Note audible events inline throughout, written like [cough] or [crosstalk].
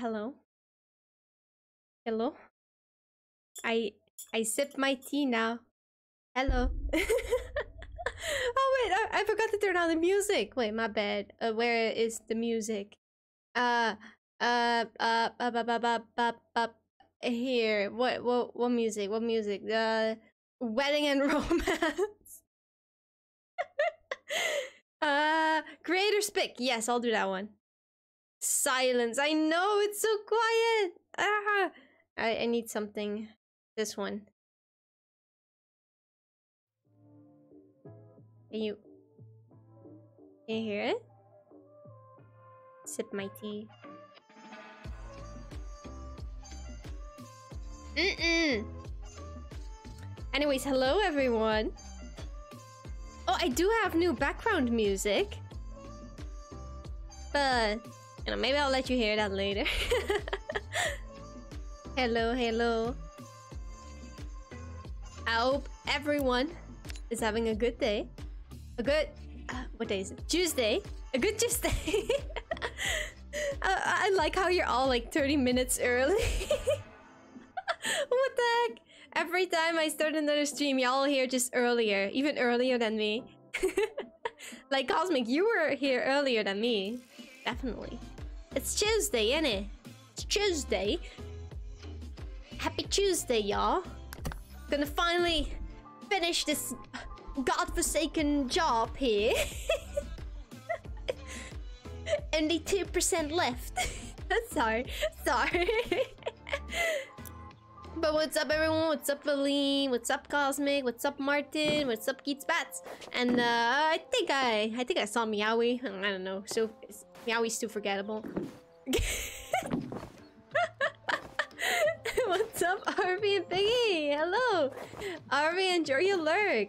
Hello. Hello. I I sip my tea now. Hello. [laughs] oh wait, I, I forgot to turn on the music. Wait, my bad. Uh, where is the music? Uh, uh, uh, uh, uh, uh, uh, uh, here. What, what, what music? What music? The wedding and [laughs] romance. [laughs] uh, creator's pick. Yes, I'll do that one. Silence. I know it's so quiet. Ah, I, I need something. This one. Can you... Can you hear it? Sip my tea. Mm-mm. Anyways, hello everyone. Oh, I do have new background music. But, you know, maybe I'll let you hear that later. [laughs] hello, hello. I hope everyone is having a good day. A good... Uh, what day is it? Tuesday. A good Tuesday. [laughs] I, I like how you're all like 30 minutes early. [laughs] what the heck? Every time I start another stream, y'all here just earlier. Even earlier than me. like Cosmic, you were here earlier than me. Definitely. It's Tuesday, innit? It's Tuesday. Happy Tuesday, y'all. Gonna finally finish this godforsaken job here. [laughs] Only 2% left. [laughs] sorry, sorry. [laughs] but what's up everyone? What's up Aline? What's up Cosmic? What's up Martin? What's up Keats Bats? And uh, I think I I think I saw Meowie. I don't know. So Meowie's too forgettable. [laughs] What's up, Arby and Biggie? Hello! Arby, enjoy your lurk.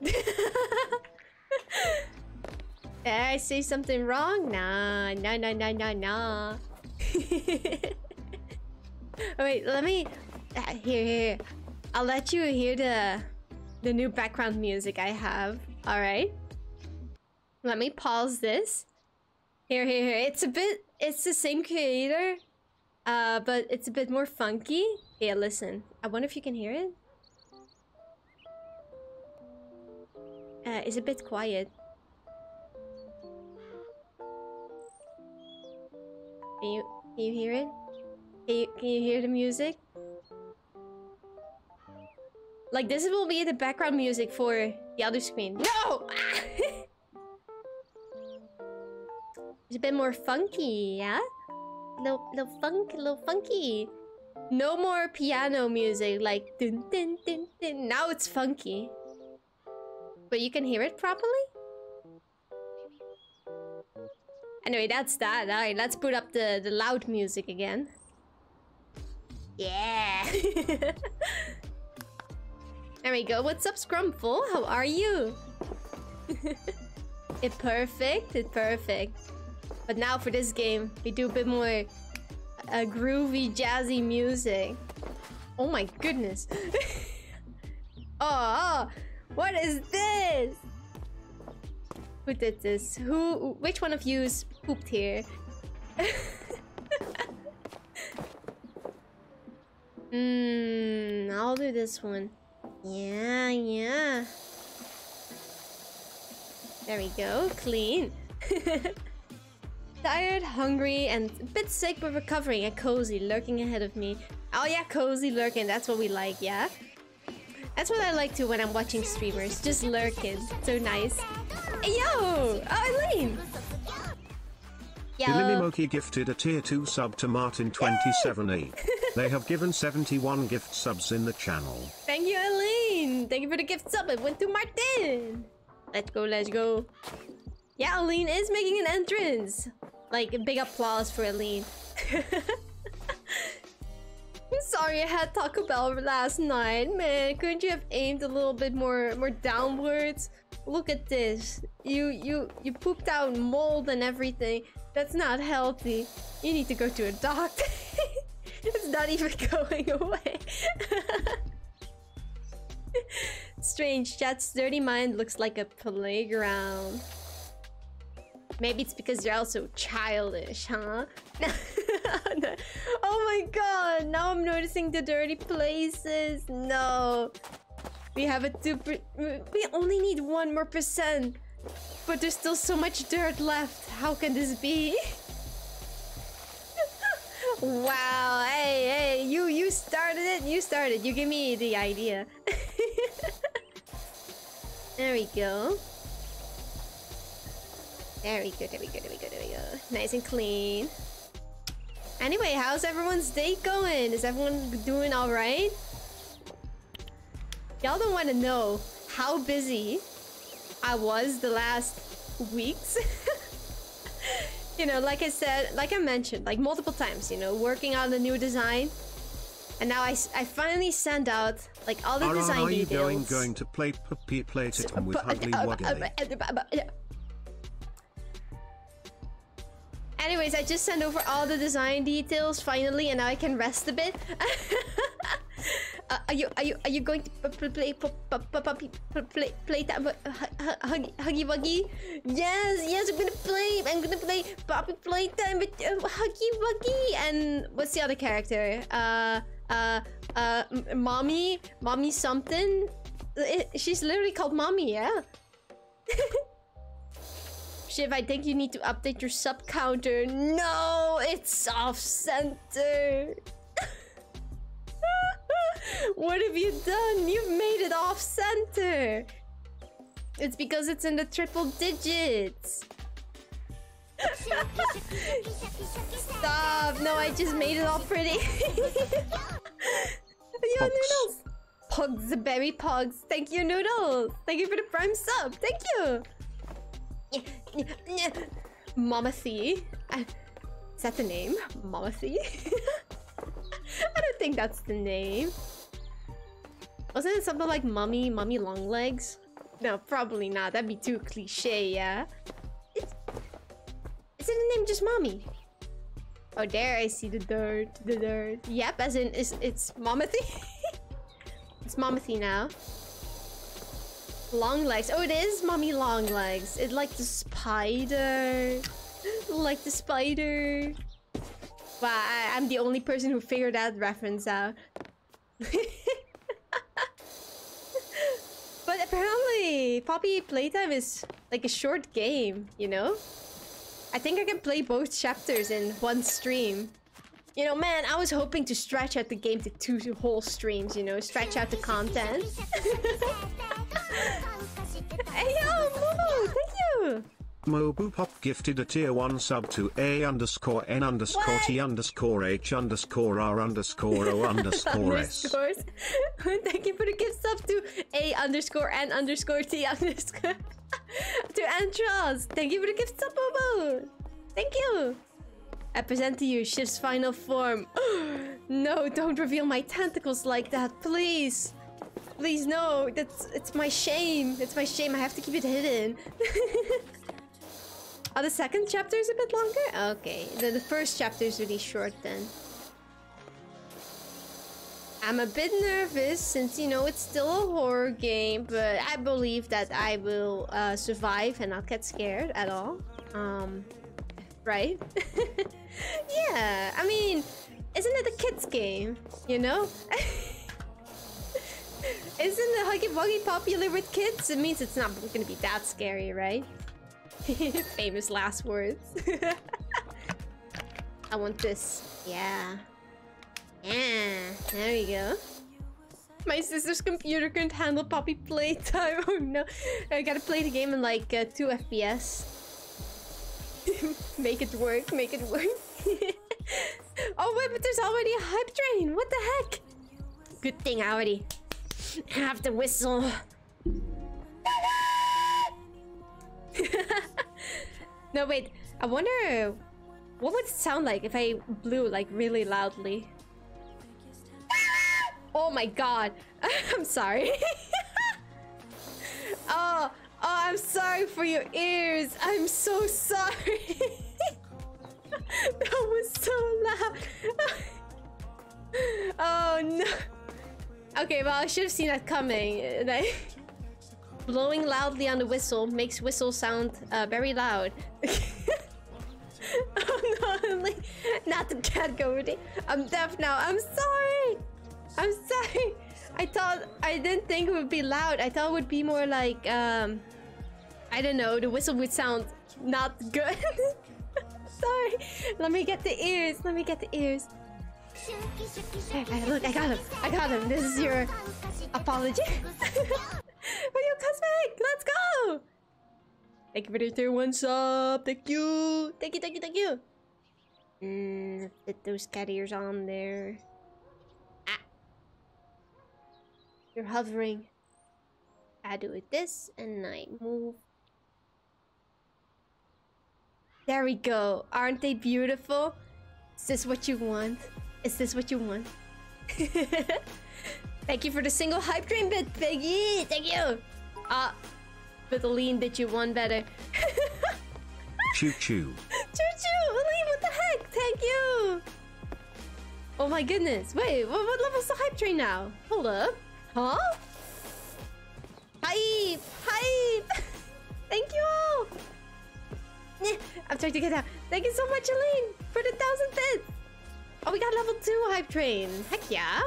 [laughs] Did I say something wrong? Nah, nah, nah, nah, nah, nah. [laughs] Wait, let me... Uh, here, here. I'll let you hear the the new background music I have. Alright? Let me pause this. Here, here, here. It's a bit... It's the same creator. Uh, but it's a bit more funky. Yeah, listen. I wonder if you can hear it. Uh, it's a bit quiet. Can you, can you hear it? Can you, can you hear the music? Like, this will be the background music for the other screen. No! [laughs] it's a bit more funky, yeah? Little, little funk, little funky. No more piano music, like dun dun dun dun. Now it's funky. But you can hear it properly? Anyway, that's that. Alright, let's put up the, the loud music again. Yeah! [laughs] there we go. What's up, Scrumful? How are you? [laughs] it perfect, it perfect. But now for this game, we do a bit more uh, groovy, jazzy music. Oh my goodness. [laughs] oh, what is this? Who did this? Who? Which one of you's pooped here? [laughs] Hmm, I'll do this one. Yeah, yeah. There we go. Clean. [laughs] Tired, hungry, and a bit sick but recovering. A cozy lurking ahead of me. Oh yeah, cozy lurking. That's what we like, yeah? That's what I like to when I'm watching streamers. Just lurking. So nice. Hey, yo! Oh, Eileen! Yo. Ilimimoki gifted a tier 2 sub to Martin278. [laughs] they have given 71 gift subs in the channel. Thank you, Eileen! Thank you for the gift sub. It went to Martin! Let's go, let's go. Yeah, Aline is making an entrance. Like, a big applause for Aline. I'm [laughs] sorry I had Taco Bell last night, man. Couldn't you have aimed a little bit more more downwards? Look at this. You you you pooped out mold and everything. That's not healthy. You need to go to a doctor. [laughs] it's not even [laughs] going away. Strange. Chat's dirty mind looks like a playground. Maybe it's because you're also childish, huh? [laughs] oh my god, now I'm noticing the dirty places. No. We have a two we only need one more percent. But there's still so much dirt left. How can this be? [laughs] wow, hey, hey, you you started it, you started. You give me the idea. [laughs] there we go. There we go, there we go, there we go, there we go. Nice and clean. Anyway, how's everyone's day going? Is everyone doing alright? Y'all don't want to know how busy I was the last weeks. [laughs] you know, like I said, like I mentioned, like multiple times, you know, working on the new design. And now I, I finally send out like all the are, design are details. You going, going to play Poppy Playtime with Ugly uh, Wuggy? Uh, uh, Anyways, I just sent over all the design details finally, and now I can rest a bit. [laughs] uh, are you are you are you going to play play play that huggy huggy wuggy? Yes, yes, I'm gonna play. I'm gonna play Poppy Playtime with uh, Huggy Wuggy. And what's the other character? Uh, uh, uh, mommy, mommy something. She's literally called mommy. Yeah. [laughs] Shiv, I think you need to update your sub counter. No, it's off center. [laughs] what have you done? You've made it off center. It's because it's in the triple digits. Stop! No, I just made it all pretty. [laughs] Yo, Noodles! Pugs, the berry pugs. Thank you, Noodles. Thank you for the prime sub. Thank you. Mama C. Is that the name? Mama C? [laughs] I don't think that's the name. Wasn't it something like Mummy, Mummy Long Legs? No, probably not. That'd be too cliche, yeah? It's, is it the name just Mommy? Oh, there I see the dirt, the dirt. Yep, as in, it's, it's Momathy? [laughs] it's Momathy now. Long legs. Oh, it is mommy long legs. It like the spider. [laughs] like the spider. Wow, I, am the only person who figured that reference out. [laughs] but apparently, Poppy Playtime is like a short game, you know? I think I can play both chapters in one stream. You know, man, I was hoping to stretch out the game to two whole streams, you know, stretch out the content. [laughs] hey, yo, Momo, thank you! Mobu Pop gifted a tier 1 sub to A underscore N underscore what? T underscore H underscore R underscore O [laughs] underscore S. [laughs] Thank you for the gift sub to A underscore N underscore T underscore [laughs] to Antros. Thank you for the gift sub, Momo. Thank you. I present to you Shiv's final form. [gasps] no, don't reveal my tentacles like that, please. Please, no. That's it's my shame. It's my shame. I have to keep it hidden. [laughs] oh, the second chapter is a bit longer? Okay. The, the first chapter is really short then. I'm a bit nervous since, you know, it's still a horror game, but I believe that I will uh, survive and not get scared at all. Um, right? [laughs] yeah, I mean, isn't it a kid's game? You know? [laughs] isn't the Huggy Wuggy popular with kids? It means it's not gonna be that scary, right? [laughs] Famous last words. [laughs] I want this. Yeah. Yeah, there we go. My sister's computer couldn't handle Poppy playtime. [laughs] Oh no. I gotta play the game in like uh, 2 FPS. make it work, make it work. oh wait, but there's already a hype train. What the heck? Good thing I already have to whistle. [laughs] no, wait. I wonder what would it sound like if I blew like really loudly. [laughs] oh my god. [laughs] I'm sorry. oh, Oh, I'm sorry for your ears. I'm so sorry. that was so loud. oh no. Okay, well I should have seen that coming. [laughs] blowing loudly on the whistle makes whistle sound uh, very loud. [laughs] oh no, [laughs] like, not the cat Cody. I'm deaf now. I'm sorry. I'm sorry. I thought I didn't think it would be loud. I thought it would be more like um I don't know, the whistle would sound not good. sorry. Let me get the ears. Let me get the ears. Look, I got him. I got him. This is your apology. [laughs] Video Cosmic, let's go! Thank you for the tier one sub. Thank you. Thank you, thank you, thank you. Mm, put those cat ears on there. Ah. You're hovering. I do it this and I move. There we go. Aren't they beautiful? Is this what you want? Is this what you want? [laughs] Thank you for the single hype train bit, Piggy! Thank you! Ah, uh, lean did you won better. [laughs] choo choo. Choo choo! Aline, what the heck? Thank you! Oh my goodness. Wait, what, what level's the hype train now? Hold up. Huh? Hype! Hype! [laughs] Thank you all! I'm trying to get out. Thank you so much, Aline, for the thousand bits! Oh, we got level 2 hype train. Heck yeah.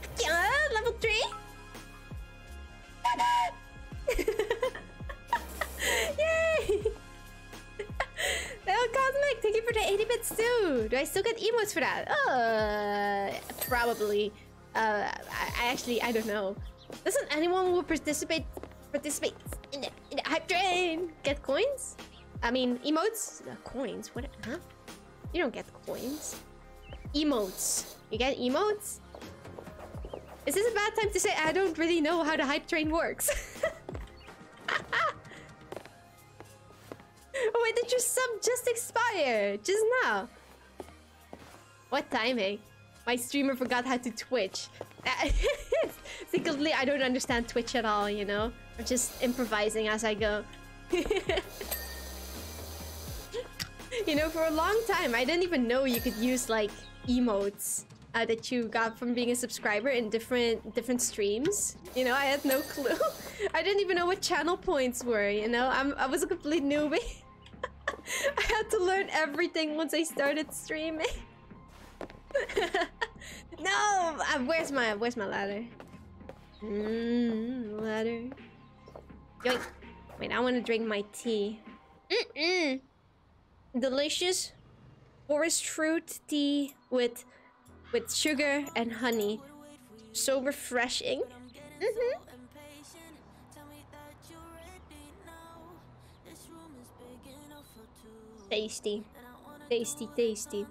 Heck yeah, level 3. [laughs] Yay! Oh, Cosmic, thank you for the 80 bits too. Do I still get emotes for that? Uh, probably. Uh, I, I actually, I don't know. Doesn't anyone who participate participate in the, in the hype train get coins? I mean, emotes? Uh, coins? What? Huh? You don't get coins. Emotes. You get emotes? Is this a bad time to say I don't really know how the hype train works? [laughs] oh wait, did your sub just expire? Just now? What timing? Eh? My streamer forgot how to Twitch. [laughs] Secretly, I don't understand Twitch at all, you know? I'm just improvising as I go. [laughs] you know, for a long time, I didn't even know you could use, like, emotes uh, that you got from being a subscriber in different different streams. You know, I had no clue. [laughs] I didn't even know what channel points were, you know? I'm, I was a complete newbie. [laughs] I had to learn everything once I started streaming. [laughs] no! Uh, where's my where's my ladder? Mmm, ladder. Yoink. Wait, I want to drink my tea. Mm-mm. Delicious forest fruit tea with with sugar and honey. So refreshing. Mm -hmm. Tasty. Tasty, tasty.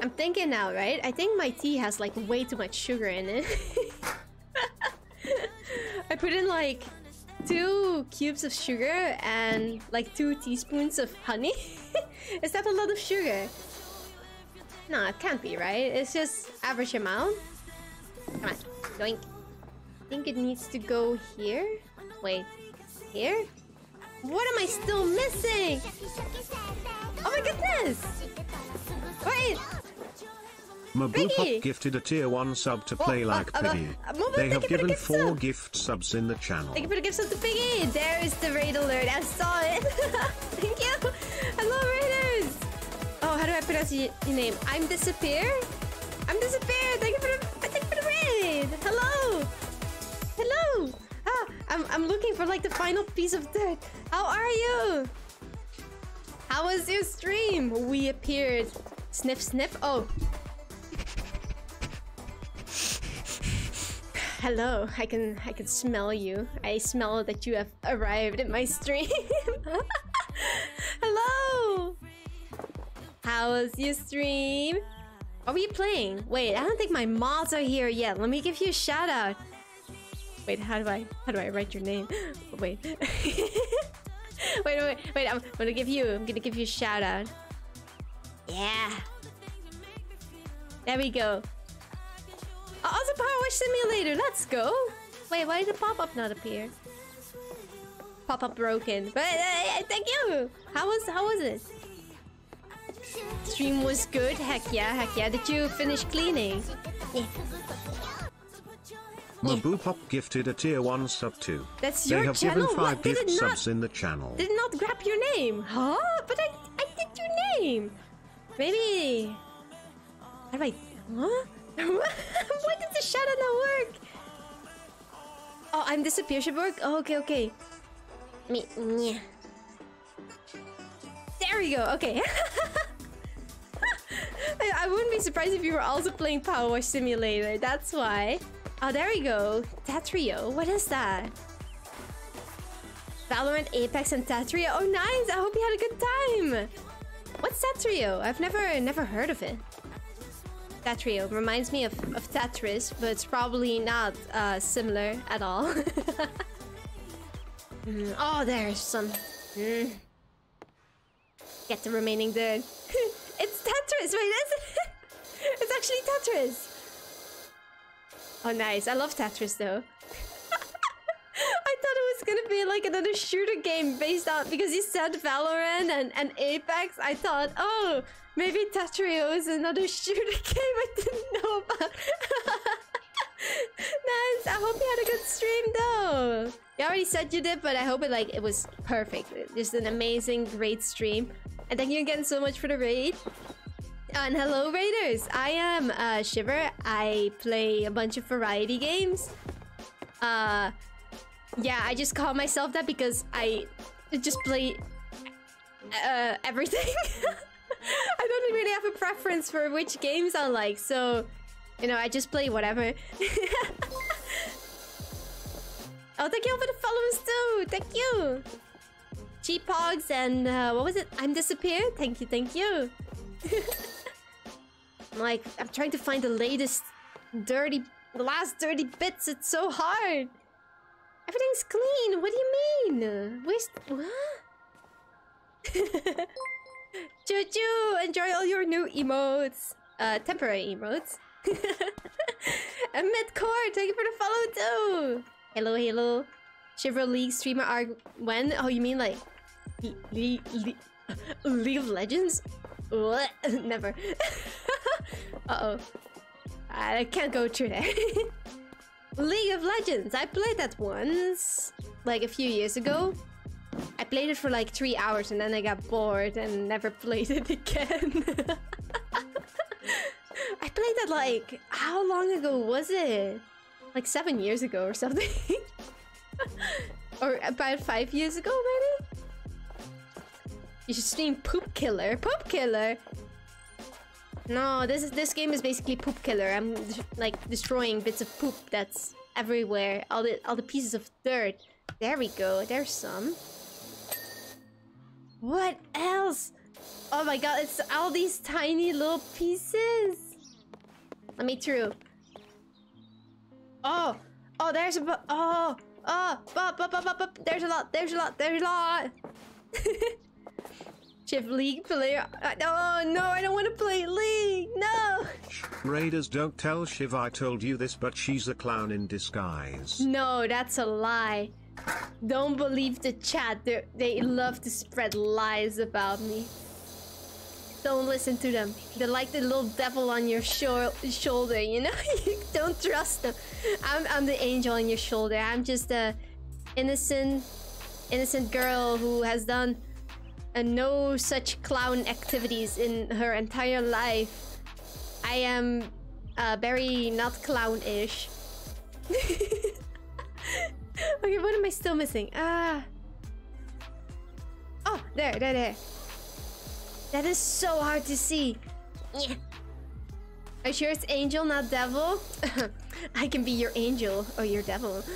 I'm thinking now, right? I think my tea has like way too much sugar in it. [laughs] I put in like two cubes of sugar and like two teaspoons of honey. [laughs] [laughs] Is that a lot of sugar? No, it can't be, right? It's just average amount. Come on, doink. I think it needs to go here. Wait, here? What am I still missing? Oh my goodness! Wait! Mabupop gifted a tier 1 sub to play oh, like uh, Piggy. Uh, uh, they have given 4 sub. gift subs in the channel. Thank you for the gift sub to Piggy! There is the raid alert, I saw it! [laughs] Thank you! Hello raiders! Oh, how do I pronounce your, your name? I'm Disappear? I'm Disappear! Thank you for the, thank you for the raid! Hello! Hello! Ah, I'm, I'm looking for like the final piece of dirt. How are you? How was your stream? We appeared. Sniff, sniff. Oh, Hello, I can I can smell you. I smell that you have arrived at my stream. [laughs] Hello! How was your stream? Are we playing? Wait, I don't think my mods are here yet. Let me give you a shout out. Wait, how do I how do I write your name? [laughs] wait. [laughs] wait, wait, wait, I'm gonna give you I'm gonna give you a shout out. Yeah. There we go. Also, Power Wash Simulator, let's go! Wait, why did the pop-up not appear? Pop-up broken. But uh, thank you! How was how was it? Stream was good? Heck yeah, heck yeah. Did you finish cleaning? Yeah. Mabupop gifted a tier 1 sub 2. That's they your have channel? given 5 What? Did gift not- subs in the channel. Did not grab your name. Huh? But I, I did your name. Maybe. How do I? Huh? Why does the shadow not work? Oh, I'm disappear should work. Oh, okay, okay. Me, yeah. There we go. Okay. [laughs] I, I wouldn't be surprised if you were also playing PowerWash Simulator. That's why. Oh, there we go. Tetrio. What is that? Valorant, Apex, and Tetrio. Oh, nice! I hope you had a good time. What's Tetrio? I've never, never heard of it. Tetrio reminds me of, of Tetris, but it's probably not uh, similar at all. [laughs] Mm, Oh, there's some. Mm. Get the remaining dirt. [laughs] it's Tetris. Wait, is it? [laughs] It's actually Tetris. Oh, nice. I love Tetris though. Gonna be like another shooter game based on because you said Valorant and, and Apex. I thought, oh, maybe Tetrio is another [laughs] shooter game I didn't know about. [laughs] nice. I hope you had a good stream though. You already said you did, but I hope it like it was perfect. Just an amazing, great stream. And thank you again so much for the raid. And hello Raiders! I am uh, Shiver. I play a bunch of variety games. Uh, yeah, I just call myself that because I just play uh, everything. [laughs] I don't really have a preference for which games I like, so you know, I just play whatever. [laughs] oh, thank you for the follows too. Thank you. Cheap hogs and uh, what was it? I'm disappeared. Thank you, thank you. I'm [laughs] like, I'm trying to find the latest dirty, the last dirty bits. It's so hard. Everything's clean. What do you mean? Where's what? Choo choo! Enjoy all your new emotes. Uh, temporary emotes. [laughs] and midcore, thank you for the follow too. Hello, hello. Shiver League streamer are when? Oh, you mean like Le Le Le [laughs] League of Legends? What? [laughs] Never. uh oh. I can't go through that. League of Legends. I played that once, like a few years ago. I played it for like three hours and then I got bored and never [laughs] played it again. [laughs] I played that like how long ago was it? Like seven years ago or something. [laughs] or about five years ago, maybe. You should stream Poop Killer. Poop Killer. No, this is this game is basically Poop Killer. I'm like destroying bits of poop that's everywhere. All the all the pieces of dirt. There we go. There's some. What else? Oh my god, it's all these tiny little pieces. Let me through. Oh, oh, there's a oh, oh, bu- bu- there's a lot, there's a lot, there's a lot. [laughs] Shiv League player. Oh no, I don't want to play League. No, Raiders don't tell Shiv I told you this, but she's a clown in disguise. no, that's a lie. Don't believe the chat. They they love to spread lies about me. Don't listen to them. They're like the little devil on your shor- shoulder, you know? [laughs] you don't trust them. I'm, I'm the angel on your shoulder. I'm just a innocent, innocent girl who has done uh, no such clown activities in her entire life. I am uh, very not clownish. [laughs] okay, what am I still missing? Ah. Oh, there, there, there. That is so hard to see. Yeah. Are you sure it's angel, not devil? [laughs] I can be your angel or your devil. [laughs]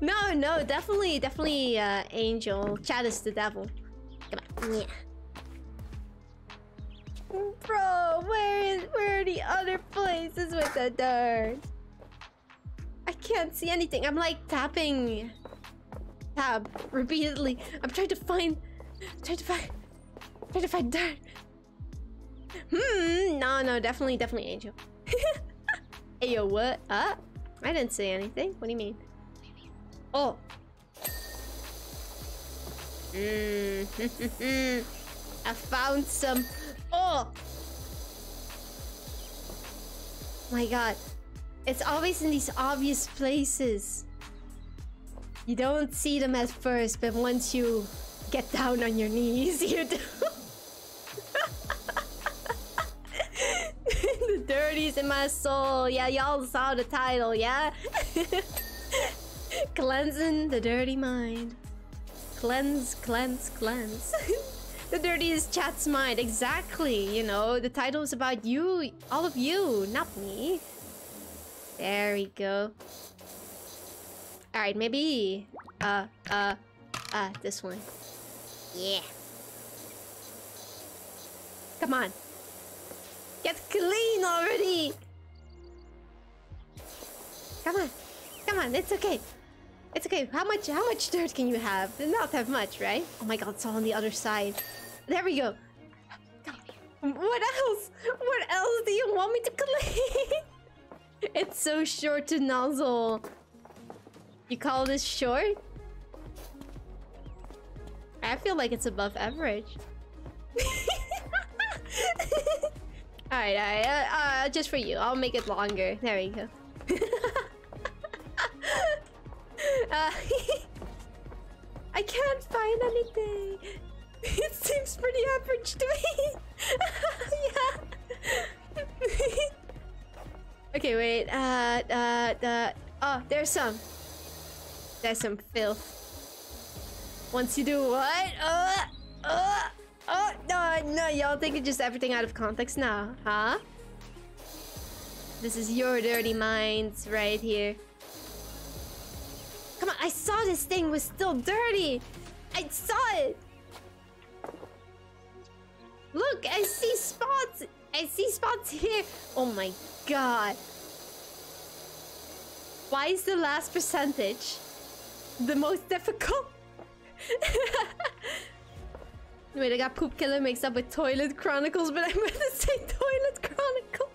no, no, definitely, definitely uh, angel. Chad is the devil. Come on. Yeah. Bro, where is where are the other places with the dirt? I can't see anything. I'm like tapping tab repeatedly. I'm trying to find trying to find trying to find dirt. Hmm, no, no, definitely, definitely angel. [laughs] hey yo, what? Uh I didn't say anything. What do you mean? Oh. Mm. [laughs] I found some. Oh. My God. It's always in these obvious places. You don't see them at first, but once you get down on your knees, [laughs] you do. [laughs] the dirties in my soul. Yeah, y'all saw the title, yeah? [laughs] Cleansing the dirty mind. Cleanse, cleanse, cleanse. [laughs] the dirtiest chat's mind. Exactly, you know, the title is about you, all of you, not me. There we go. Alright, maybe... Uh, uh, uh, this one. Yeah. Come on. Get clean already! Come on. Come on, it's okay. It's okay. How much how much dirt can you have? Not that much, right? Oh my god, it's all on the other side. There we go. What else? What else do you want me to clean? [laughs] it's so short to nozzle. You call this short? I feel like it's above average. [laughs] alright, alright. Uh, uh, just for you. I'll make it longer. There we go. [laughs] uh, [laughs] I can't find anything. [laughs] It seems pretty average to me. [laughs] yeah. okay, wait. Uh, uh, uh. Oh, there's some. There's some filth. Once you do what? Uh, uh, oh, no, no, y'all taking just everything out of context now, huh? This is your dirty minds right here. Come on, I saw this thing was still dirty. I saw it. Look, I see spots. I see spots here. Oh my god. Why is the last percentage the most difficult? [laughs] Wait, I got Poop Killer mixed up with Toilet Chronicles, but I meant to say Toilet Chronicle.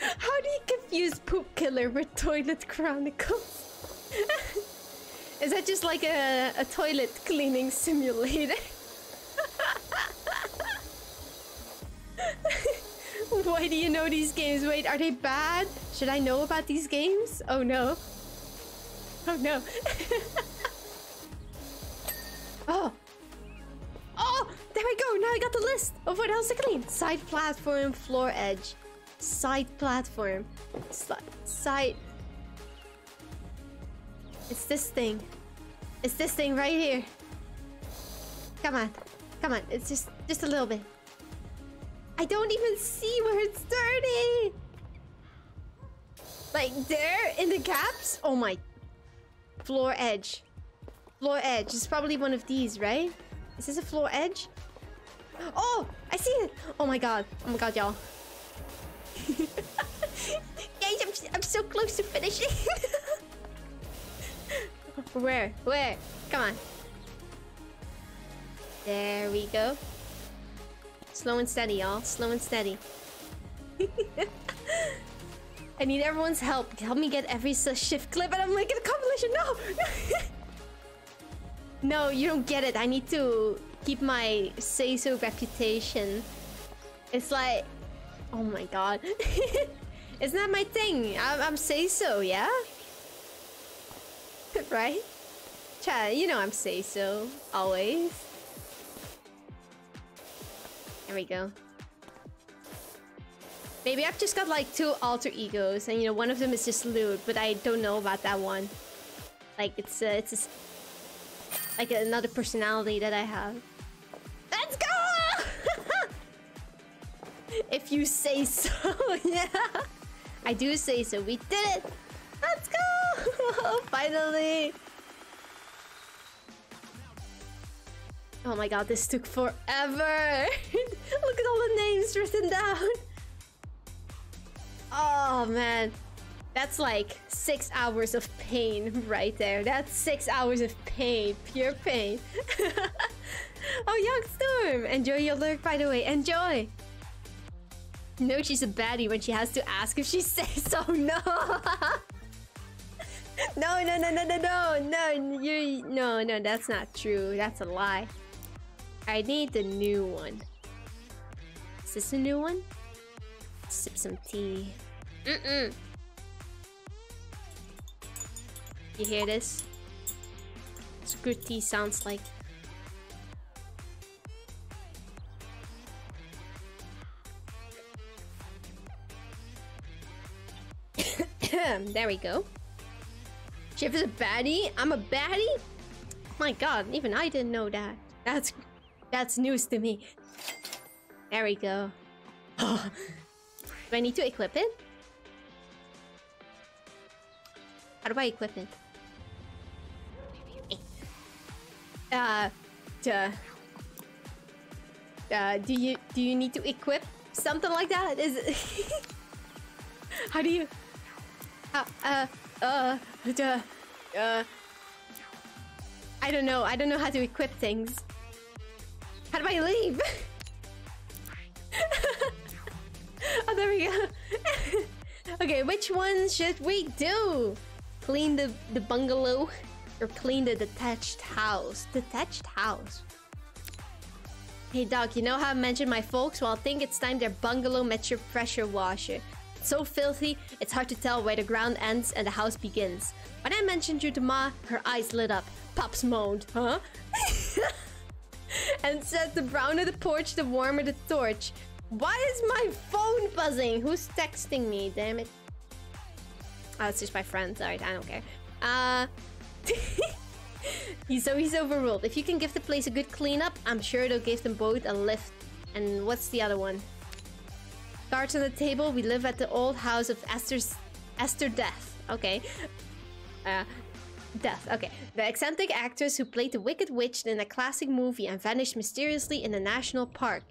[laughs] How do you confuse Poop Killer with Toilet Chronicles? [laughs] Is that just like a, a toilet cleaning simulator? [laughs] Why do you know these games? Wait, are they bad? Should I know about these games? Oh no. Oh no. [laughs] oh. Oh, there we go. Now I got the list of what else to clean. Side platform, floor edge. Side platform. Si side. It's this thing. It's this thing right here. Come on. Come on. It's just just a little bit. I don't even see where it's dirty. Like there in the gaps? Oh my. Floor edge. Floor edge. It's probably one of these, right? Is this a floor edge? Oh, I see it. Oh my god. Oh my god, y'all. [laughs] I'm, I'm so close to finishing. [laughs] Where? Where? Come on. There we go. Slow and steady, y'all. Slow and steady. [laughs] I need everyone's help. Help me get every Shiv clip and I'm making a compilation. No! [laughs] no, you don't get it. I need to keep my say-so reputation. It's like... Oh my god. [laughs] Isn't that my thing? I'm, I'm say-so, yeah? [laughs] right? Chad, you know I'm say-so. Always. There we go. Maybe I've just got like two alter egos, and you know one of them is just lewd, but I don't know about that one. Like it's uh, it's a, like another personality that I have. Let's go! [laughs] if you say so, [laughs] yeah. I do say so. We did it. Let's go! [laughs] Finally. Oh my god, this took forever! [laughs] Look at all the names written down! [laughs] Oh man, that's like six hours of pain right there. That's six hours of pain, pure pain. oh, Young Storm! Enjoy your lurk, by the way. Enjoy! No, she's a baddie when she has to ask if she says so. No! No, no, no, no, no, no, no, you, no, no, that's not true. That's a lie. I need the new one. Is this a new one? Sip some tea. Mm-mm. You hear this? Scrutty sounds like. [coughs] there we go. Chip is a baddie? I'm a baddie? My god, even I didn't know that. That's that's news to me. There we go. [gasps] Do I need to equip it? How do I equip it? Uh, duh. Uh, do you do you need to equip something like that? Is it [laughs] how do you? Uh, uh, uh, duh, uh. I don't know. I don't know how to equip things. How do I leave? [laughs] oh, there we go. [laughs] okay, which one should we do? Clean the, the bungalow or clean the detached house? Detached house. Hey Doc, you know how I mentioned my folks? Well, I think it's time their bungalow met your pressure washer. So filthy, it's hard to tell where the ground ends and the house begins. When I mentioned you to Ma, her eyes lit up. Pops moaned, huh? [laughs] and said the browner the porch, the warmer the torch. Why is my phone buzzing? Who's texting me? Damn it. Oh, it's just my friend. Alright, I don't care. Uh... [laughs] he's so he's overruled. If you can give the place a good cleanup, I'm sure it'll give them both a lift. And what's the other one? Cards on the table. We live at the old house of Esther's Esther Death. Okay. Uh, Death. Okay. The eccentric actress who played the Wicked Witch in a classic movie and vanished mysteriously in a national park.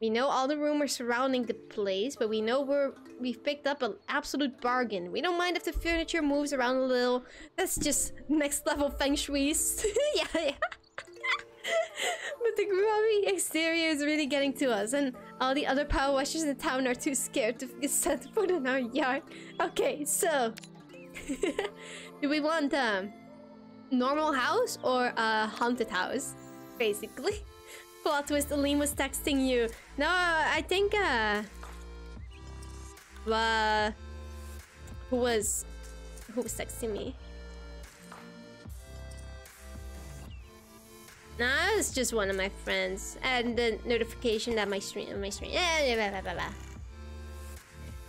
We know all the rumors surrounding the place, but we know we're we've picked up an absolute bargain. We don't mind if the furniture moves around a little. That's just next level feng shui. [laughs] yeah, yeah. [laughs] but the grubby exterior is really getting to us, and all the other power washers in the town are too scared to [laughs] set foot in our yard. Okay, so [laughs] do we want a normal house or a haunted house, basically. Plot twist, Aline was texting you. No, I think, uh... Uh... Who was... Who was texting me? Nah, it's just one of my friends. And the notification that my stream... My stream... Eh, blah.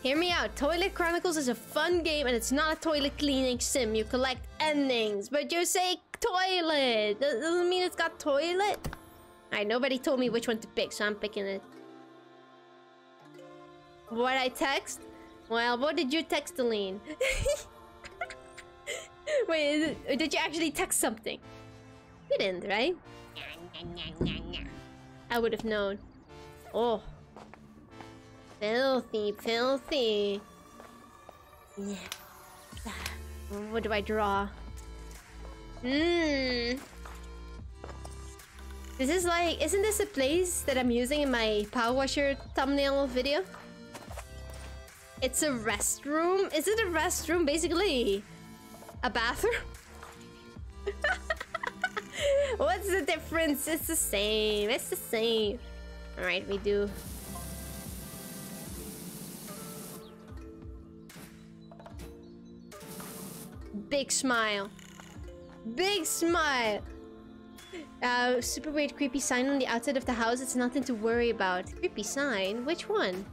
Hear me out. Toilet Chronicles is a fun game and it's not a toilet cleaning sim. You collect endings, but you say toilet. That Doesn't mean it's got toilet. Alright, nobody told me which one to pick, so I'm picking it. What I text? Well, what did you text, Aline? [laughs] Wait, did you actually text something? You didn't, right? I would have known. Oh. Filthy, filthy. What do I draw? Mmm. This is like, isn't this a place that I'm using in my Power Washer thumbnail video? It's a restroom? Is it a restroom? Basically, a bathroom? [laughs] What's the difference? It's the same. It's the same. Alright, we do Big smile. Big smile. Uh, super weird creepy sign on the outside of the house. It's nothing to worry about. Creepy sign? Which one?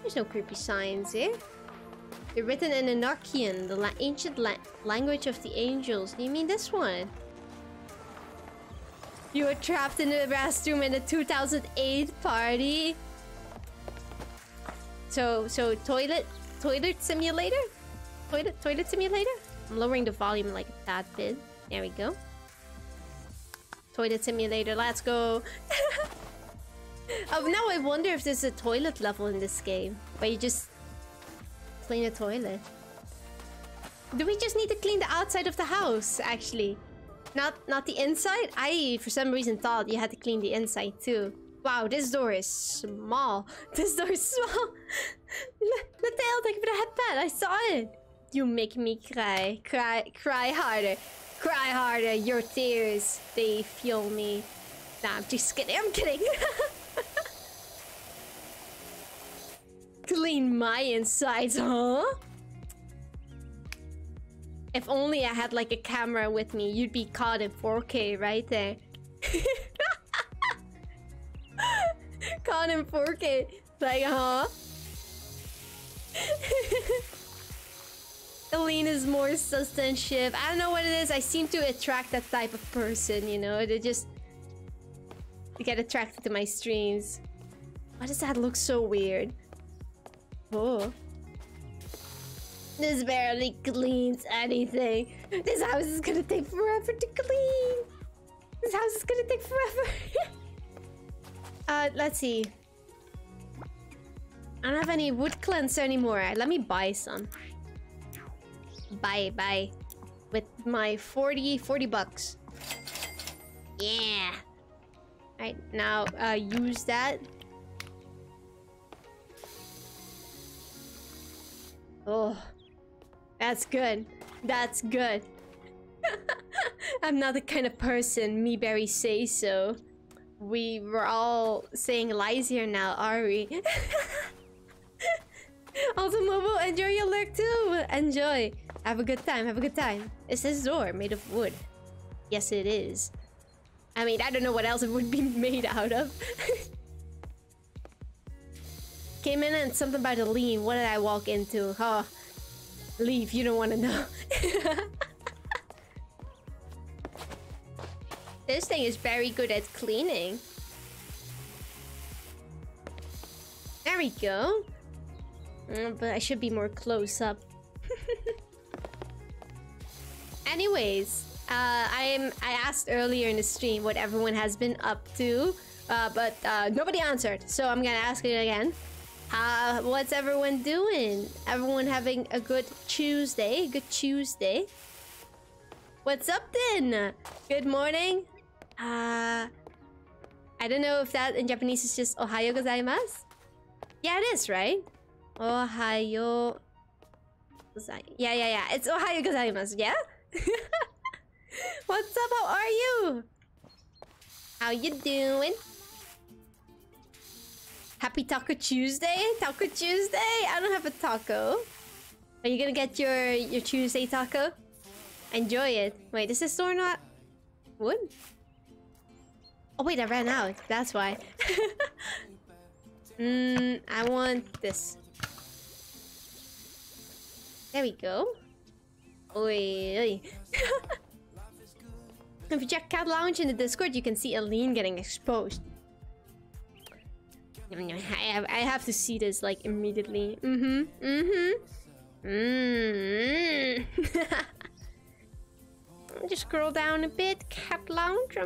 There's no creepy signs here. They're written in Anarchian, the la ancient la language of the angels. Do you mean this one? You were trapped in the restroom in a 2008 party. So, so toilet, toilet simulator? Toilet, toilet simulator? I'm lowering the volume like that bit. There we go. Toilet simulator, let's go. [laughs] oh, now I wonder if there's a toilet level in this game. Where you just clean a toilet. Do we just need to clean the outside of the house, actually? Not not the inside? I, for some reason, thought you had to clean the inside, too. Wow, this door is small. [laughs] This door is small. Thank you for the headband. I saw it. You make me cry. Cry, cry harder. Cry harder. Your tears, they fuel me. Nah, I'm just kidding. I'm kidding. [laughs] Clean my insides, huh? If only I had like a camera with me, you'd be caught in 4K right there. [laughs] caught in 4K. Like, huh? [laughs] Aline is more sus than Shiv. I don't know what it is. I seem to attract that type of person, you know? They just... They get attracted to my streams. Why does that look so weird? Oh. This barely cleans anything. This house is gonna take forever to clean. This house is gonna take forever. [laughs] uh, let's see. I don't have any wood cleanser anymore. Let me buy some. Buy, buy. With my 40, 40 bucks. Yeah. Alright, now uh, use that. Oh. That's good. That's good. [laughs] I'm not the kind of person me Barry say so. We were all saying lies here now, are we? [laughs] also, Momo, enjoy your lurk too. Enjoy. Have a good time. Have a good time. Is this door made of wood? Yes, it is. I mean, I don't know what else it would be [laughs] made out of. Came in and something about the lean. What did I walk into? Oh, Leave, you don't want to know. [laughs] this thing is very good at cleaning. There we go. Mm, but I should be more close up. [laughs] Anyways, uh, I'm I asked earlier in the stream what everyone has been up to, uh, but uh, nobody answered. So I'm gonna ask it again. Uh, what's everyone doing? Everyone having a good Tuesday? Good Tuesday? What's up then? Good morning. Uh, I don't know if that in Japanese is just Ohayo gozaimasu. Yeah, it is, right? Ohayo. Yeah, yeah, yeah. It's Ohayo gozaimasu, yeah? [laughs] What's up? How are you? How you doing? Happy Taco Tuesday? Taco Tuesday? I don't have a taco. Are you gonna get your, your Tuesday taco? Enjoy it. Wait, is this store not wood? Oh wait, I ran out. That's why. Mmm, [laughs] I want this. There we go. Oi, [laughs] if you check Cat Lounge in the Discord, you can see Aline getting exposed. I have, I have to see this like immediately. Mm-hmm. Mm-hmm. [laughs] Mm. Just scroll down a bit. Cat lounge.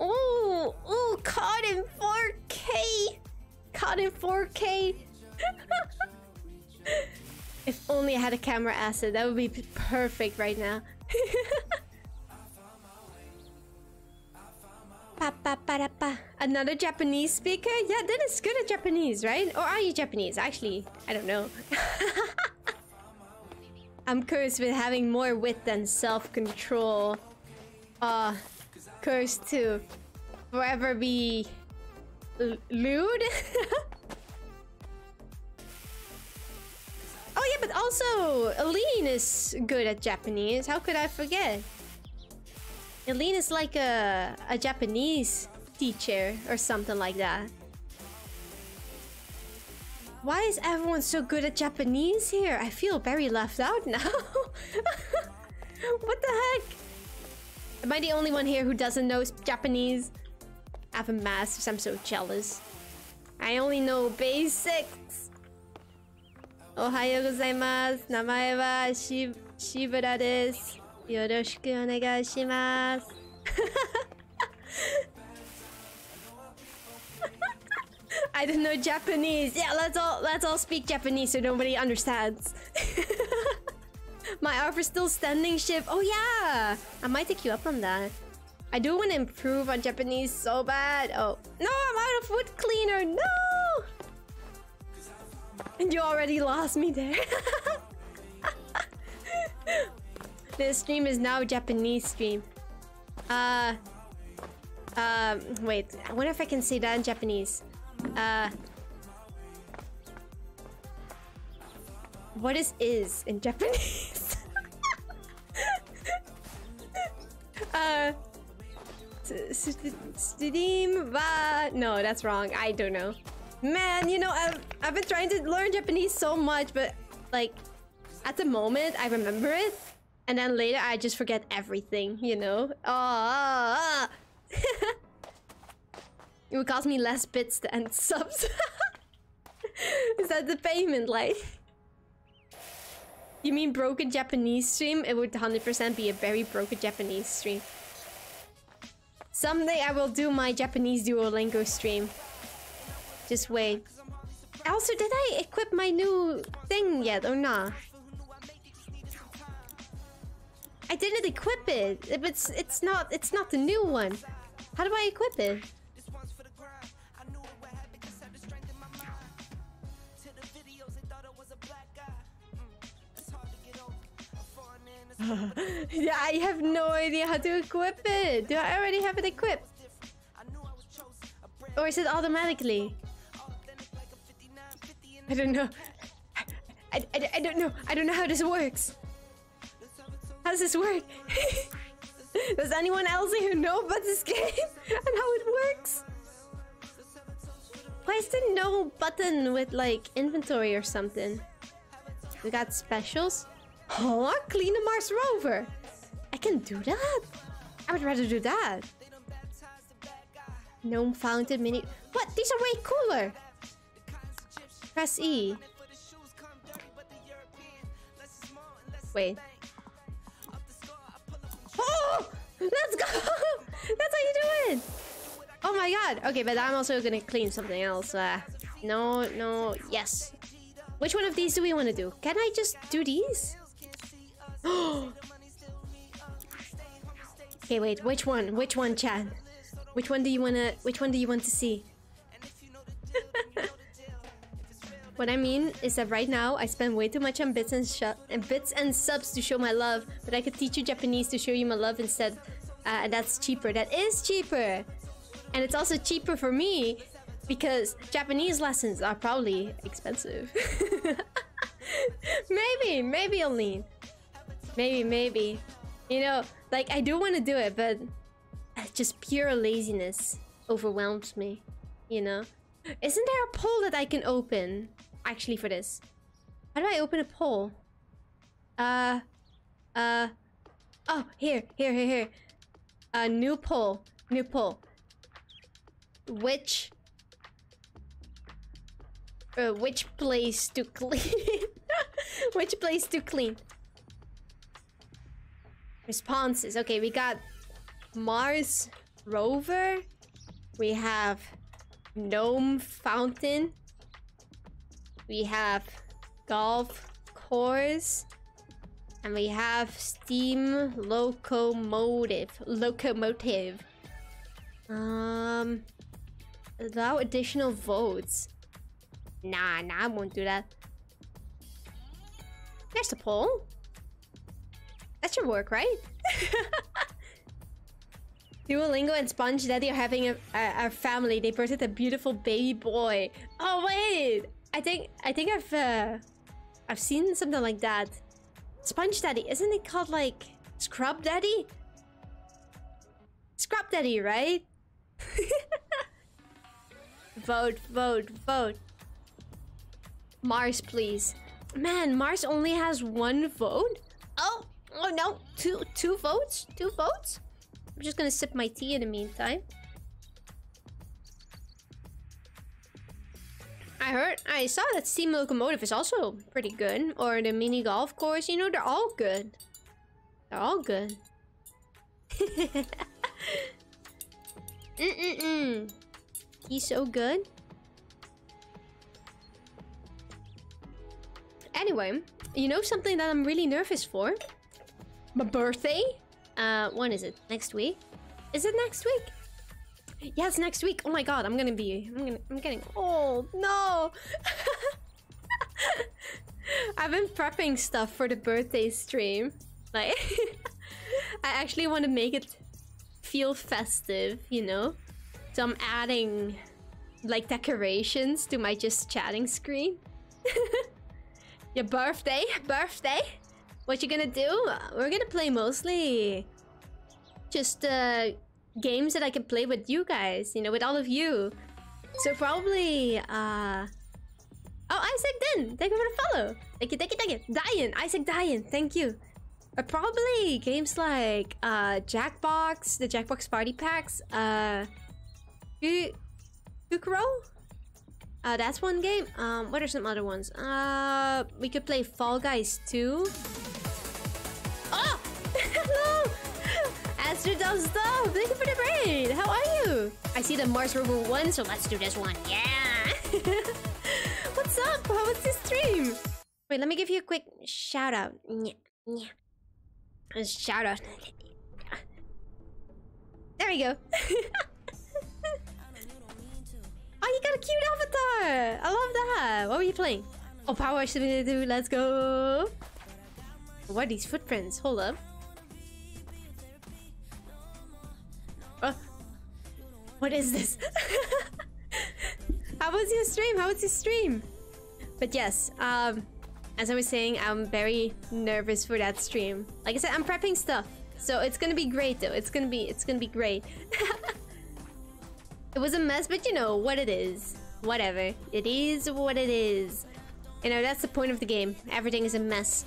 Oh, oh, caught in 4K. Caught in 4K. [laughs] if only I had a camera asset, that would be perfect right now. [laughs] Another Japanese speaker? Yeah, that is good at Japanese, right? Or are you Japanese? Actually, I don't know. [laughs] I'm cursed with having more wit than self-control. Uh, cursed to forever be lewd? [laughs] oh yeah, but also, Aline is good at Japanese. How could I forget? Eileen is like a, a Japanese teacher or something like that. Why is everyone so good at Japanese here? I feel very left out now. [laughs] what the heck? Am I the only one here who doesn't know Japanese? I have a masters, I'm so jealous. I only know basics. Ohayo gozaimasu. Namae wa Shibura desu. よろしくお願いします I don't [laughs] know Japanese. Yeah, let's all let's all speak Japanese so nobody understands. [laughs] My offer still standing ship. Oh yeah, I might take you up on that. I do want to improve on Japanese so bad. Oh no, I'm out of wood cleaner. No, and you already lost me there. [laughs] The stream is now Japanese stream. Uh... Um, wait. I wonder if I can say that in Japanese. Uh... What is is in Japanese? [laughs] uh, stream No, that's wrong. I don't know. Man, you know, I've, I've been trying to learn Japanese so much, but like, at the moment, I remember it. And then later, I just forget everything, you know? Oh, [laughs] it would cost me less bits than [laughs] subs. Is that the payment, like? You mean broken Japanese stream? It would 100% be a very broken Japanese stream. Someday I will do my Japanese Duolingo stream. Just wait. Also, did I equip my new thing yet or not? I didn't equip it. It's it's not it's not the new one. How do I equip it? [laughs] yeah, I have no idea how to equip it. Do I already have it equipped? Or is it automatically? I don't know. [laughs] I, I, I don't know. I don't know how this works. How does this work? [laughs] does anyone else here know about this game [laughs] and how it works? Why is there no button with like inventory or something? We got specials? Oh, clean a Mars rover. I can do that. I would rather do that. Gnome fountain mini. What? These are way cooler. Press E. Wait. Oh! Let's go! [laughs] That's how you do it! Oh my god. Okay, but I'm also gonna clean something else. Uh, no, no, yes. Which one of these do we want to do? Can I just do these? [gasps] okay, wait. Which one? Which one, Chad? Which one do you wanna? Which one do you want to see? What I mean is that right now I spend way too much on bits and, and bits and subs to show my love, but I could teach you Japanese to show you my love instead. Uh, and that's cheaper. That is cheaper, and it's also cheaper for me because Japanese lessons are probably expensive. [laughs] maybe, maybe I'll. Maybe, maybe. You know, like I do want to do it, but just pure laziness overwhelms me. You know? Isn't there a poll that I can open actually for this? How do I open a poll? Uh, uh, oh, here, here, here, here. A new poll, new poll. Which, uh, which place to clean? [laughs] which place to clean? Responses. Okay, we got Mars rover. We have gnome fountain. We have golf course. And we have steam locomotive. Locomotive. Um, allow additional votes. Nah, nah, I won't do that. There's a poll. That should work, right? [laughs] Duolingo and Sponge Daddy are having a, a, a, family. They birthed a beautiful baby boy. Oh wait, I think I think I've uh, I've seen something like that. Sponge Daddy, isn't it called like Scrub Daddy? Scrub Daddy, right? [laughs] vote, vote, vote. Mars, please. Man, Mars only has one vote? Oh, Oh no, two two votes? Two votes? I'm just gonna sip my tea in the meantime. I heard, I saw that Steam Locomotive is also pretty good. Or the mini golf course, you know, they're all good. They're all good. [laughs] Mm-mm-mm. He's so good. Anyway, you know something that I'm really nervous for? My birthday? Uh, when is it? Next week? Is it next week? Yes, next week. Oh my god, I'm gonna be... I'm gonna... I'm getting old. No! [laughs] I've been prepping stuff for the birthday stream. Like... [laughs] I actually want to make it feel festive, you know? So I'm adding like decorations to my just chatting screen. [laughs] Your birthday? Birthday? What you gonna do? We're gonna play mostly just uh, games that I can play with you guys, you know, with all of you. So probably, uh... Oh, Isaac Din! Thank you for the follow! Thank you, thank you, thank you! Diane! Isaac Diane! Thank you! Uh, probably games like uh, Jackbox, the Jackbox Party Packs, uh... Kukuro? Uh, that's one game. Um, what are some other ones? Uh, we could play Fall Guys 2. Astro Dove Stuff! Thank you for the raid! How are you? I see the Mars Rover 1, so let's do this one. Yeah! [laughs] What's up? How was the stream? Wait, let me give you a quick shout out. Yeah, yeah. A shout out. [laughs] There we go. [laughs] oh, you got a cute avatar! I love that. What were you playing? Oh, Power Simulator 2, let's go! What are these footprints? Hold up. What is this? [laughs] How was your stream? How was your stream? But yes, um, as I was saying, I'm very nervous for that stream. Like I said, I'm prepping stuff. So it's gonna be great though. It's gonna be it's gonna be great. [laughs] it was a mess, but you know what it is. Whatever. It is what it is. You know, that's the point of the game. Everything is a mess.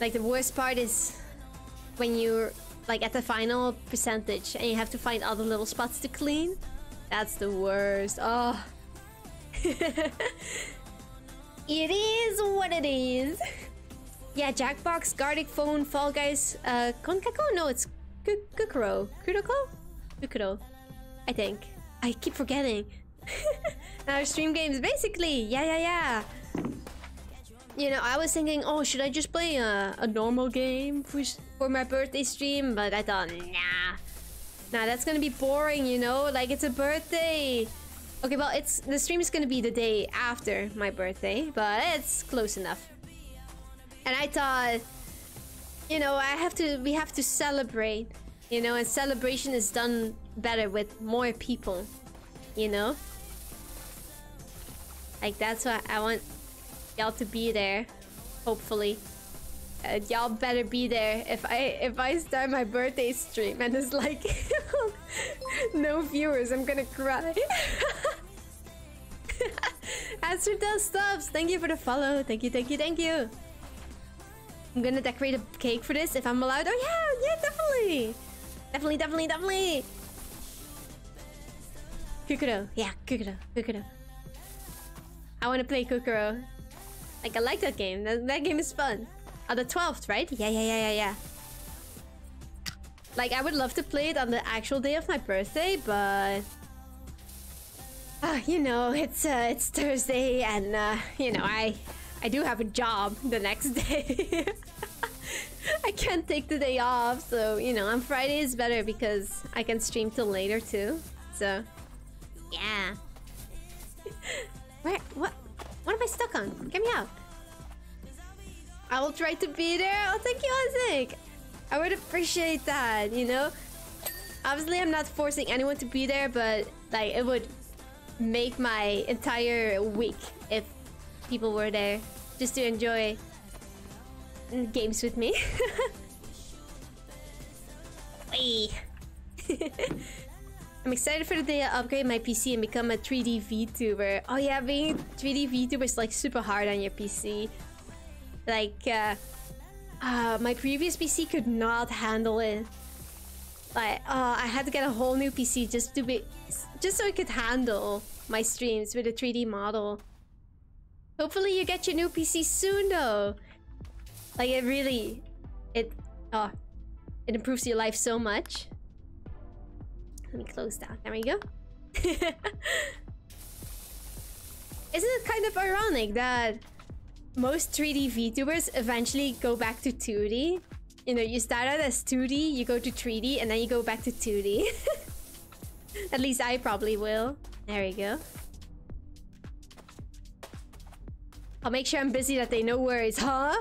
Like the worst part is when you're like at the final percentage and you have to find other little spots to clean. That's the worst. Oh. [laughs] It is what it is. Yeah, Jackbox, Gartic Phone, Fall Guys, uh, Konkako? No, it's Kukuro. Kuroko? Kukuro. I think. I keep forgetting. [laughs] Our stream games, basically. Yeah, yeah, yeah. You know, I was thinking, oh, should I just play a, a normal game for, for my birthday stream? But I thought, nah. Nah, that's gonna be boring, you know? Like, it's a birthday. Okay, well, it's the stream is gonna be the day after my birthday, but it's close enough. And I thought, you know, I have to, we have to celebrate, you know, and celebration is done better with more people, you know? Like, that's what I want y'all to be there, hopefully. Uh, y'all better be there if I if I start my birthday stream and it's like [laughs] no viewers, I'm gonna cry. Astro does stops. Thank you for the follow. Thank you, thank you, thank you. I'm gonna decorate a cake for this if I'm allowed. Oh yeah, yeah, definitely. Definitely, definitely, definitely. Kukuro. Yeah, Kukuro. Kukuro. I want to play Kukuro. Like, I like that game. That, that game is fun. On the 12th, right? Yeah, yeah, yeah, yeah, yeah. Like, I would love to play it on the actual day of my birthday, but... Uh, you know, [laughs] it's uh, it's Thursday, and uh, you know, I I do have a job the next [laughs] day. I can't take the day off, so you know, on Friday is better because I can stream till later too. So, yeah. [laughs] Where? What? What am I stuck on? Get me out. I will try to be there. Oh, thank you, Isaac. I would appreciate that, you know? Obviously, I'm not forcing anyone to be there, but like it would make my entire week if people were there just to enjoy games with me. [laughs] [laughs] I'm excited for the day I upgrade my PC and become a 3D VTuber. Oh yeah, being 3D VTuber is like super hard on your PC. Like, uh, uh, my previous PC could not handle it. Like, uh, I had to get a whole new PC just to be, just so it could handle my streams with a 3D model. Hopefully you get your new PC soon though. Like it really, it, oh, it improves your life so much. Let me close that. There we go. [laughs] Isn't it kind of ironic that most 3D VTubers eventually go back to 2D? You know, you start out as 2D, you go to 3D, and then you go back to 2D. [laughs] At least I probably will. There we go. I'll make sure I'm busy that they know where it's, huh?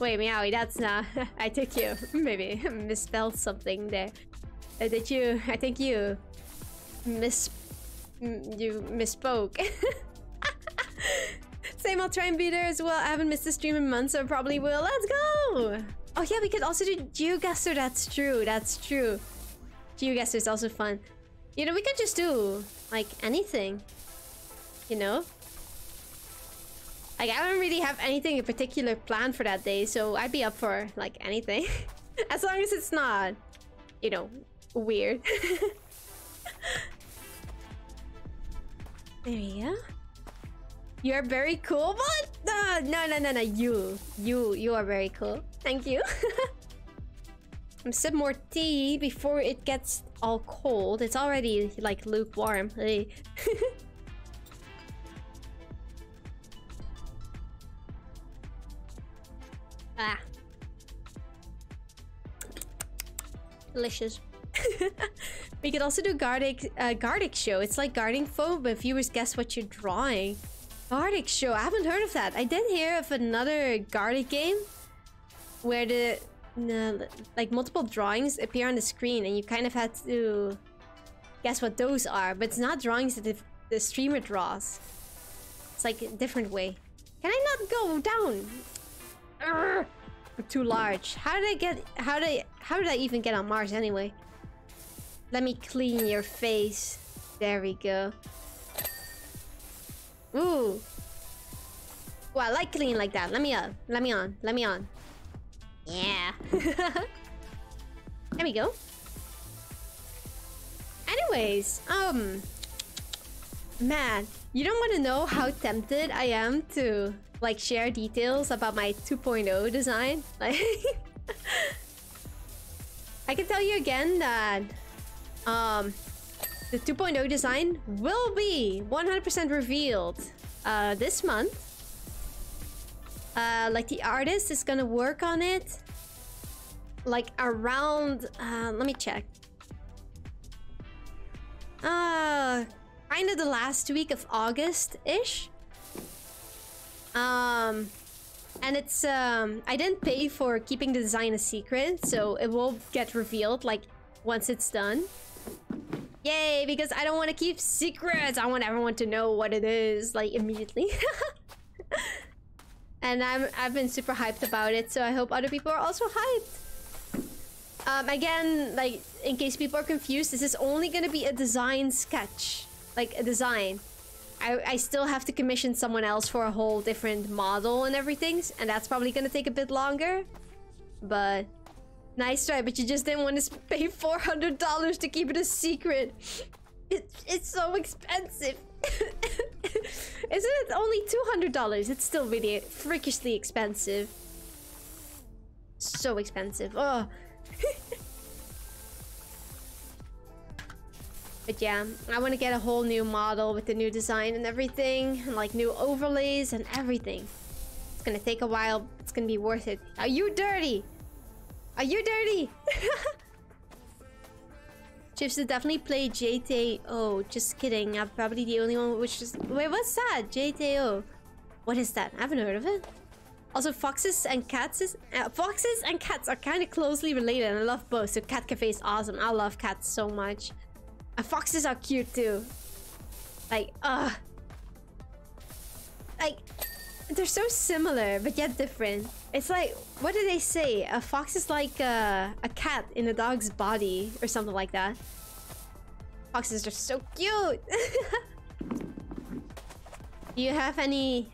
Wait, Meowie, that's not... [laughs] I took you. Maybe misspelled something there. Uh, did you... [laughs] I think you... Miss... You misspoke. [laughs] Same, I'll try and as well. I haven't missed a stream in months, so I probably will. Let's go! Oh yeah, we could also do Geoguessr. That's true. That's true. GeoGuessr is also fun. You know, we could just do, like, anything. You know? Like, I don't really have anything in particular planned for that day, so I'd be up for, like, anything. [laughs] as long as it's not, you know, weird. go. You're very cool. but No, no, no, no, no. You, you, you are very cool. Thank you. [laughs] I'm sip more tea before it gets all cold. It's already like lukewarm. [laughs] Ah. Delicious. [laughs] we could also do Gartic, uh, Gartic Show. It's like Gartic Phone, but viewers guess what you're drawing. Gartic Show. I haven't heard of that. I did hear of another Gartic game where the like multiple drawings appear on the screen and you kind of had to guess what those are, but it's not drawings that the, the streamer draws. It's like a different way. Can I not go down? Urgh, too large. How did I get? How did I? How did I even get on Mars anyway? Let me clean your face. There we go. Ooh. Well, I like clean like that. Let me up. Let me on. Let me on. Yeah. [laughs] there we go. Anyways, um... Man, you don't want to know how tempted I am to, like, share details about my 2.0 design? [laughs] Like... [laughs] I can tell you again that... Um... The 2.0 design will be 100% revealed uh, this month. Uh, like the artist is gonna work on it like around, uh, let me check. Uh, kind of the last week of August-ish. Um, and it's, um, I didn't pay for keeping the design a secret, so it will get revealed, like, once it's done. Yay, because I don't want to keep secrets. I want everyone to know what it is, like, immediately. [laughs] and I'm, I've been super hyped about it, so I hope other people are also hyped. Um, again, like, in case people are confused, this is only gonna be a design sketch. Like, a design. I, I still have to commission someone else for a whole different model and everything, and that's probably gonna take a bit longer. But Nice try, but you just didn't want to pay $400 to keep it a secret. It, it's so expensive. [laughs] Isn't it only $200? It's still really freakishly expensive. So expensive. Oh. [laughs] but yeah, I want to get a whole new model with the new design and everything. And like new overlays and everything. It's gonna take a while. It's gonna be worth it. Are you dirty? Are you dirty? [laughs] Chips would definitely play JTO. Just kidding. I'm probably the only one which is... Wait, what's that? JTO. What is that? I haven't heard of it. Also, foxes and cats is... Uh, foxes and cats are kind of closely related and I love both. So Cat Cafe is awesome. I love cats so much. And foxes are cute too. Like, uh... Like, they're so similar, but yet different. It's like, what do they say? A fox is like a, a cat in a dog's body, or something like that. Foxes are so cute! [laughs] do you have any...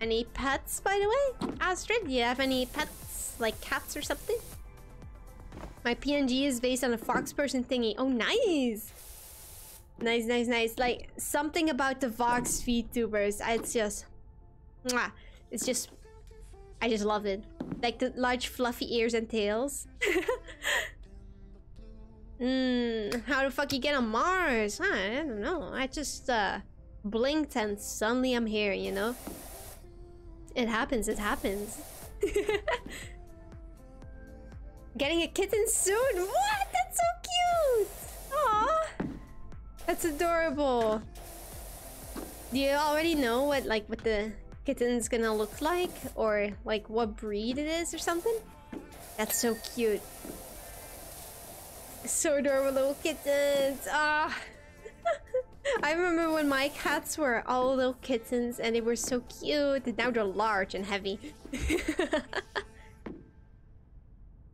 Any pets, by the way? Astrid, do you have any pets? Like cats or something? My PNG is based on a fox person thingy. Oh, nice! Nice, nice, nice. Like, something about the Vox VTubers. It's just... Mwah. It's just... I just love it. Like the large fluffy ears and tails. [laughs] Hmm, how the fuck you get on Mars? I don't know. I just uh, blinked and suddenly I'm here, you know? It happens, it happens. [laughs] Getting a kitten soon? What? That's so cute! Aww. That's adorable. Do you already know what like what the kitten's gonna look like or like what breed it is or something. That's so cute. So adorable little kittens. Ah. [laughs] I remember when my cats were all little kittens and they were so cute. And now they're large and heavy. [laughs]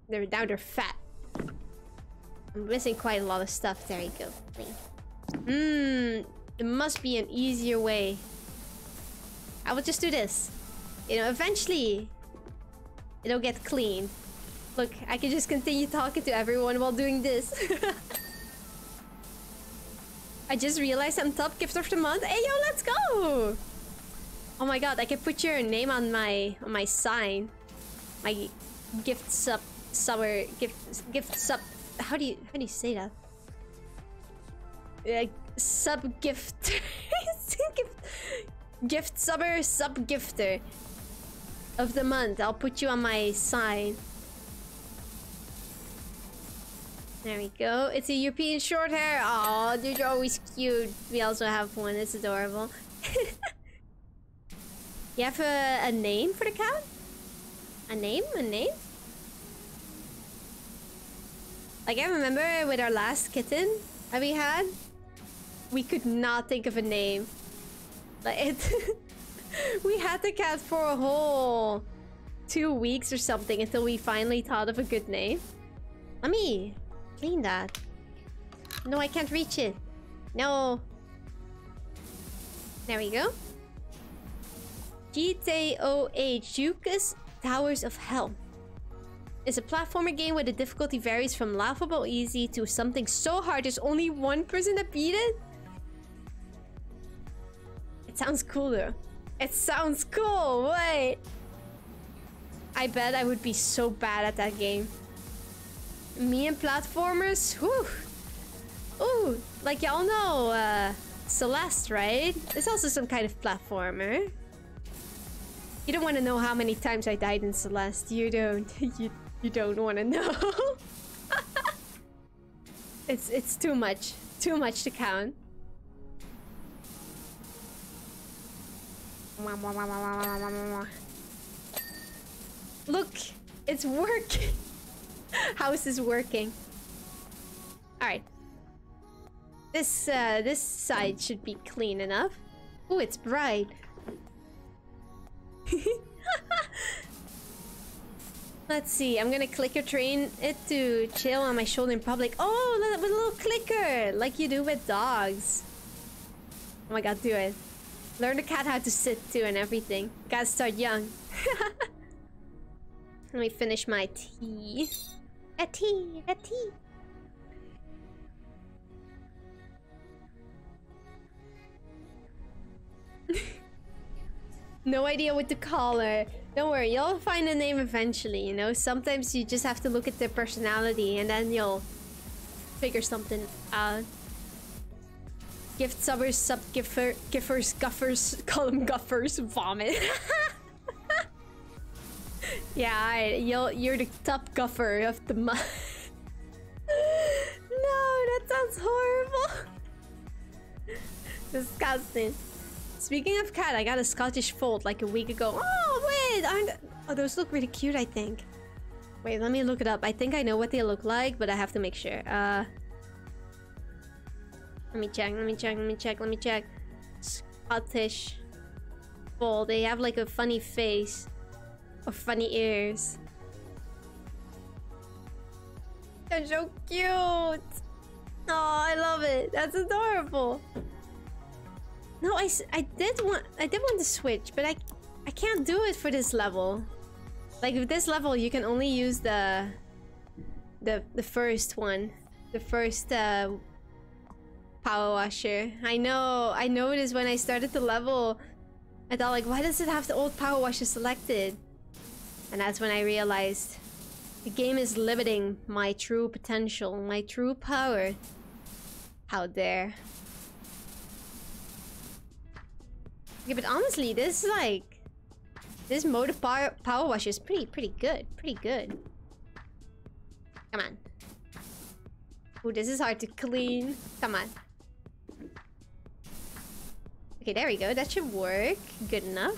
they're now they're fat. I'm missing quite a lot of stuff. There you go. Mmm, there must be an easier way. I will just do this. You know, eventually, it'll get clean. Look, I can just continue talking to everyone while doing this. [laughs] I just realized I'm top gift of the month. Hey, yo, let's go! Oh my god, I can put your name on my on my sign. My gift sub summer gift gift sub how do you how do you say that? Uh, sub gift [laughs] gift gift summer sub gifter of the month. I'll put you on my sign. There we go. It's a European short hair. Oh, dude, you're always cute. We also have one. It's adorable. [laughs] You have a, a name for the cat? A name? A name? Like, I remember with our last kitten that we had, we could not think of a name. Like, it... [laughs] we had the cat for a whole two weeks or something until we finally thought of a good name. Let me clean that. No, I can't reach it. No. There we go. JToH Juke's Towers of Hell is a platformer game where the difficulty varies from laughable easy to something so hard there's only one person that beat it? Sounds cooler. It sounds cool, wait! I bet I would be so bad at that game. Me and platformers? Whew! Ooh, like y'all know, uh, Celeste, right? It's also some kind of platformer. You don't want to know how many times I died in Celeste. You don't. [laughs] You you don't want to know. [laughs] it's it's too much. Too much to count. Look, it's working. [laughs] House is working. All right. This uh, this side should be clean enough. Oh, it's bright. [laughs] Let's see. I'm gonna clicker train it to chill on my shoulder in public. Oh, with a little clicker, like you do with dogs. Oh my god, do it. Learn the cat how to sit too and everything. Gotta start young. [laughs] Let me finish my tea. A tea, a tea. [laughs] No idea what to call her. Don't worry, you'll find a name eventually, you know? Sometimes you just have to look at their personality and then you'll figure something out. Gift subbers, sub giffer, giffers, guffers, [laughs] call them guffers, vomit. [laughs] yeah, you'll, you're the top guffer of the month. [laughs] no, that sounds horrible. Disgusting. Speaking of cat, I got a Scottish fold like a week ago. Oh, wait! Aren't... Oh, those look really cute, I think. Wait, let me look it up. I think I know what they look like, but I have to make sure. Uh, Let me check, let me check, let me check, let me check. Scottish fold. They have like a funny face. Or funny ears. They're so cute! Oh, I love it. That's adorable. No, I, I did want I did want to switch, but I I can't do it for this level. Like with this level, you can only use the the the first one, the first uh, power washer. I know I noticed when I started the level, I thought like, why does it have the old power washer selected? And that's when I realized the game is limiting my true potential, my true power. How dare. Yeah, but honestly, this is like this mode of power power wash is pretty pretty good, pretty good. Come on. Oh, this is hard to clean. Come on. Okay, there we go. That should work. Good enough.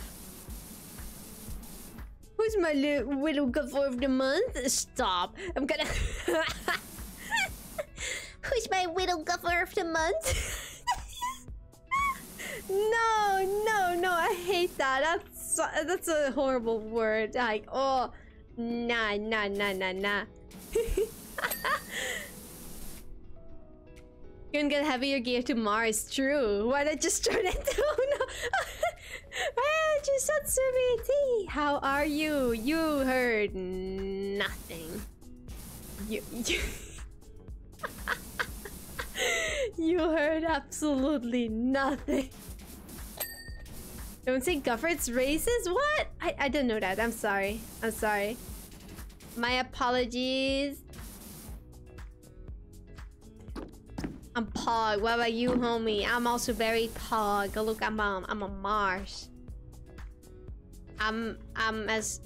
Who's my little, little guffer of the month? Stop. I'm gonna... [laughs] Who's my little guffer of the month? [laughs] No, no, no, I hate that. That's that's a horrible word. Like, oh, nah, nah, nah, nah, nah. [laughs] Gonna get heavier gear to Mars. True. Why not just turn it [laughs] no? [laughs] ah, Jisatsumi How are you? You heard nothing. You you, [laughs] you heard absolutely nothing. Don't say Gufford's racist? What? I, I didn't know that. I'm sorry. I'm sorry. My apologies. I'm Pog. What about you, homie? I'm also very Pog. Oh, look, I'm I'm a Mars. I'm I'm as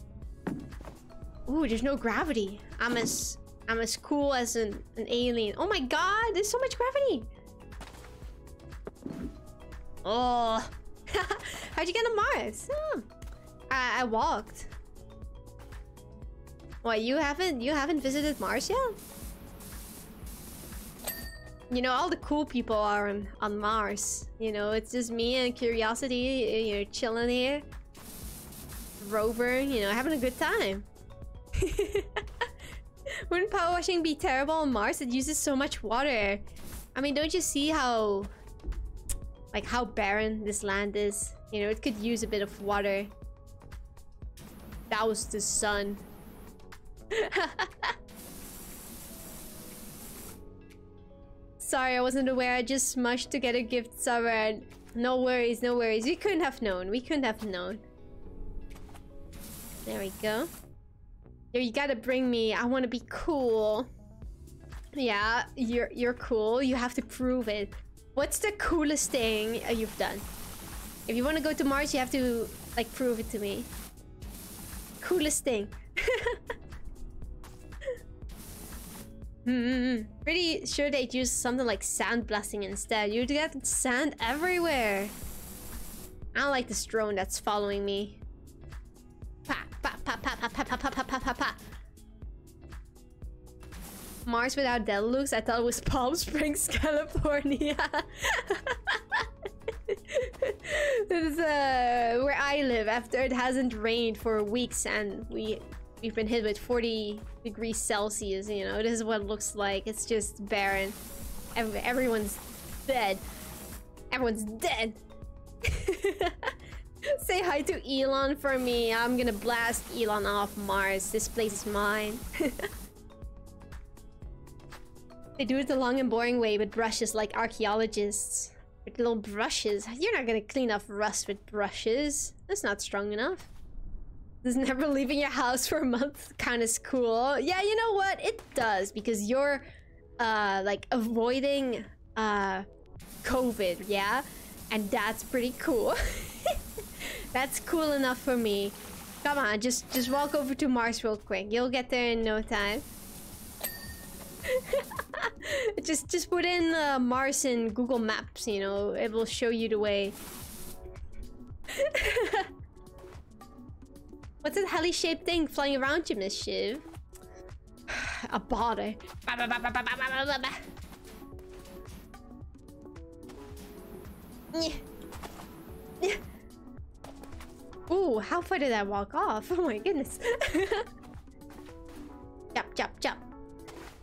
Ooh, there's no gravity. I'm as I'm as cool as an, an alien. Oh my god, there's so much gravity. Oh. [laughs] How'd you get to Mars? Hmm. I, I walked. What, you haven't you haven't visited Mars yet? You know, all the cool people are on, on Mars. You know, it's just me and Curiosity, you know, chilling here. Rover, you know, having a good time. [laughs] Wouldn't power washing be terrible on Mars? It uses so much water. I mean, don't you see how... Like, how barren this land is? You know, it could use a bit of water. That was the sun. [laughs] Sorry, I wasn't aware. I just smushed to get a gift summer. No worries, no worries. We couldn't have known. We couldn't have known. There we go. Yo, you gotta bring me. I want to be cool. Yeah, you're you're cool. You have to prove it. What's the coolest thing you've done? If you want to go to Mars, you have to like prove it to me. Coolest thing. [laughs] Hmm. Pretty sure they'd use something like sand blasting instead. You'd get sand everywhere. I don't like this drone that's following me. Pa pa pa pa pa pa pa pa pa pa pa. Mars without Deluxe? I thought it was Palm Springs, California. this is uh, where I live after it hasn't rained for weeks and we we've been hit with 40 degrees Celsius, you know, this is what it looks like. It's just barren. everyone's dead. Everyone's dead. [laughs] Say hi to Elon for me. I'm gonna blast Elon off Mars. This place is mine. [laughs] they do it the long and boring way with brushes like archaeologists. With little brushes. You're not gonna clean off rust with brushes. That's not strong enough. Does never leaving your house for a month kind of cool? Yeah, you know what? It does because you're uh like avoiding uh COVID, yeah? And that's pretty cool. [laughs] that's cool enough for me. Come on, just just walk over to Mars real quick. You'll get there in no time. [laughs] just just put in uh, Mars in Google Maps, you know, it will show you the way. [laughs] What's that heli-shaped thing flying around you, Miss Shiv? [sighs] A body. [laughs] Ooh, how far did I walk off? [laughs] Oh my goodness. chop, chop, chop.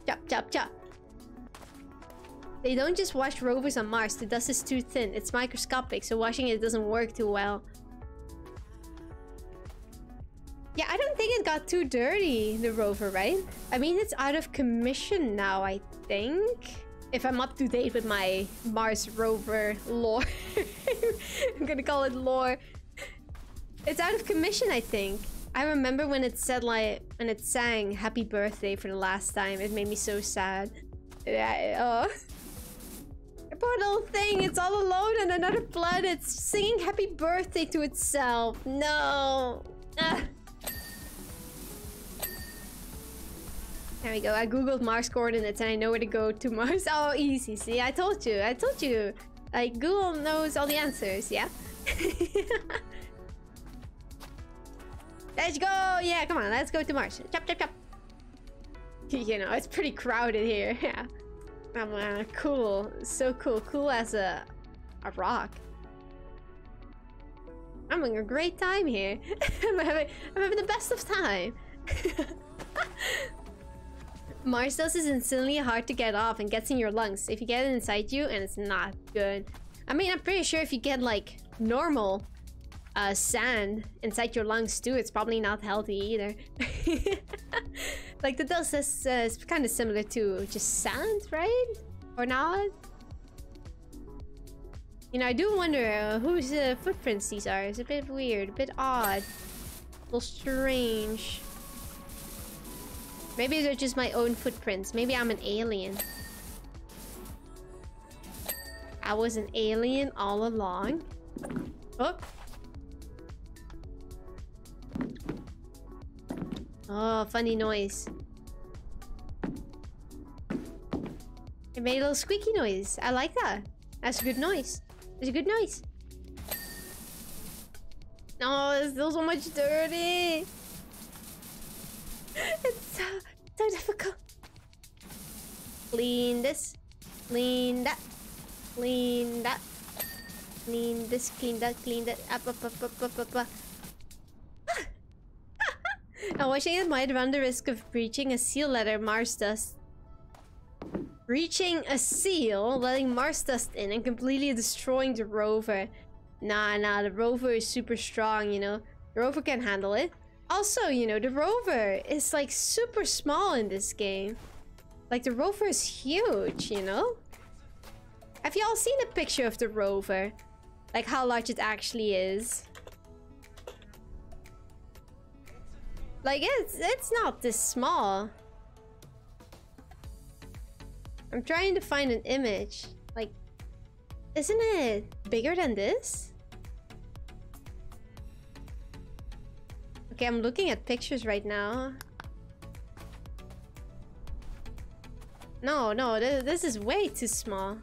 Chop, chop, chop. They don't just wash rovers on Mars. The dust is too thin. It's microscopic, so washing it doesn't work too well. Yeah, I don't think it got too dirty, the rover, right? I mean, it's out of commission now, I think. If I'm up to date with my Mars rover lore. [laughs] I'm gonna call it lore. It's out of commission, I think. I remember when it said like, when it sang happy birthday for the last time. It made me so sad. Yeah, oh. [laughs] Poor little thing, it's all alone on another planet singing happy birthday to itself. No. Ah. There we go. I googled Mars coordinates and I know where to go to Mars. [laughs] Oh, easy. See, I told you. I told you. Like, Google knows all the answers, yeah? [laughs] let's go! Yeah, come on. Let's go to Mars. Chop, chop, chop. [laughs] You know, it's pretty crowded here. Yeah. I'm uh, cool. So cool. Cool as a, a rock. I'm having a great time here. I'm, having, I'm having the best of time. Mars dust is insanely hard to get off and gets in your lungs if you get it inside you and it's not good. I mean, I'm pretty sure if you get like normal uh, sand inside your lungs too, it's probably not healthy either. [laughs] like the dust is, uh, kind of similar to just sand, right? Or not? You know, I do wonder uh, whose footprints these are. It's a bit weird, a bit odd. A little strange. Maybe they're just my own footprints. Maybe I'm an alien. I was an alien all along. Oh. Oh, funny noise. It made a little squeaky noise. I like that. That's a good noise. It's a good noise. No, there's still so much dirty. Clean this. Clean that. Clean that. Clean this, clean that, clean that. Up, up, up, up, up, up, up. now, watching it might run the risk of breaching a seal letter Mars dust. Reaching a seal, letting Mars dust in, and completely destroying the rover. Nah, nah, the rover is super strong, you know. The rover can handle it. Also, you know, the rover is like super small in this game. Like the rover is huge, you know? Have y'all seen a picture of the rover? Like how large it actually is? Like it's it's not this small. I'm trying to find an image. Like isn't it bigger than this? Okay, I'm looking at pictures right now. No, no, th this is way too small.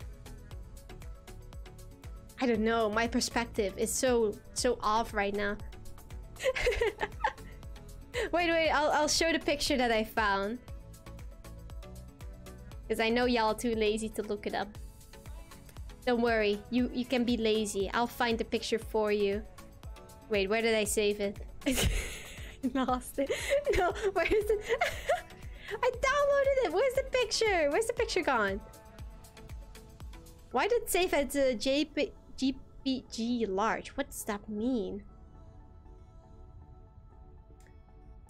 I don't know, my perspective is so, so off right now. [laughs] wait, wait, I'll, I'll show the picture that I found. Because I know y'all too lazy to look it up. Don't worry, you, you can be lazy. I'll find the picture for you. Wait, where did I save it? [laughs] lost it. [laughs] No, where is it? I downloaded it. Where's the picture? Where's the picture gone? Why did it save as a JP large? What does that mean?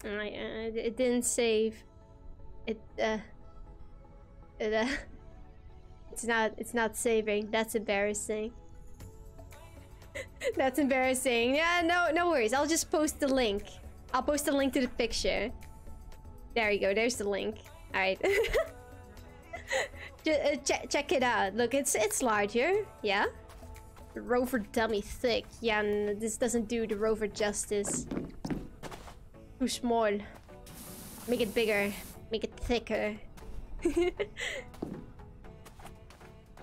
I, uh, it didn't save. It uh. It uh. [laughs] It's not. It's not saving. That's embarrassing. [laughs] That's embarrassing. Yeah, no, no worries. I'll just post the link. I'll post a link to the picture. There you go. There's the link. All right. [laughs] uh, check check it out. Look, it's it's larger. Yeah. The rover dummy thick. Yeah, this doesn't do the rover justice. Too small. Make it bigger. Make it thicker. [laughs]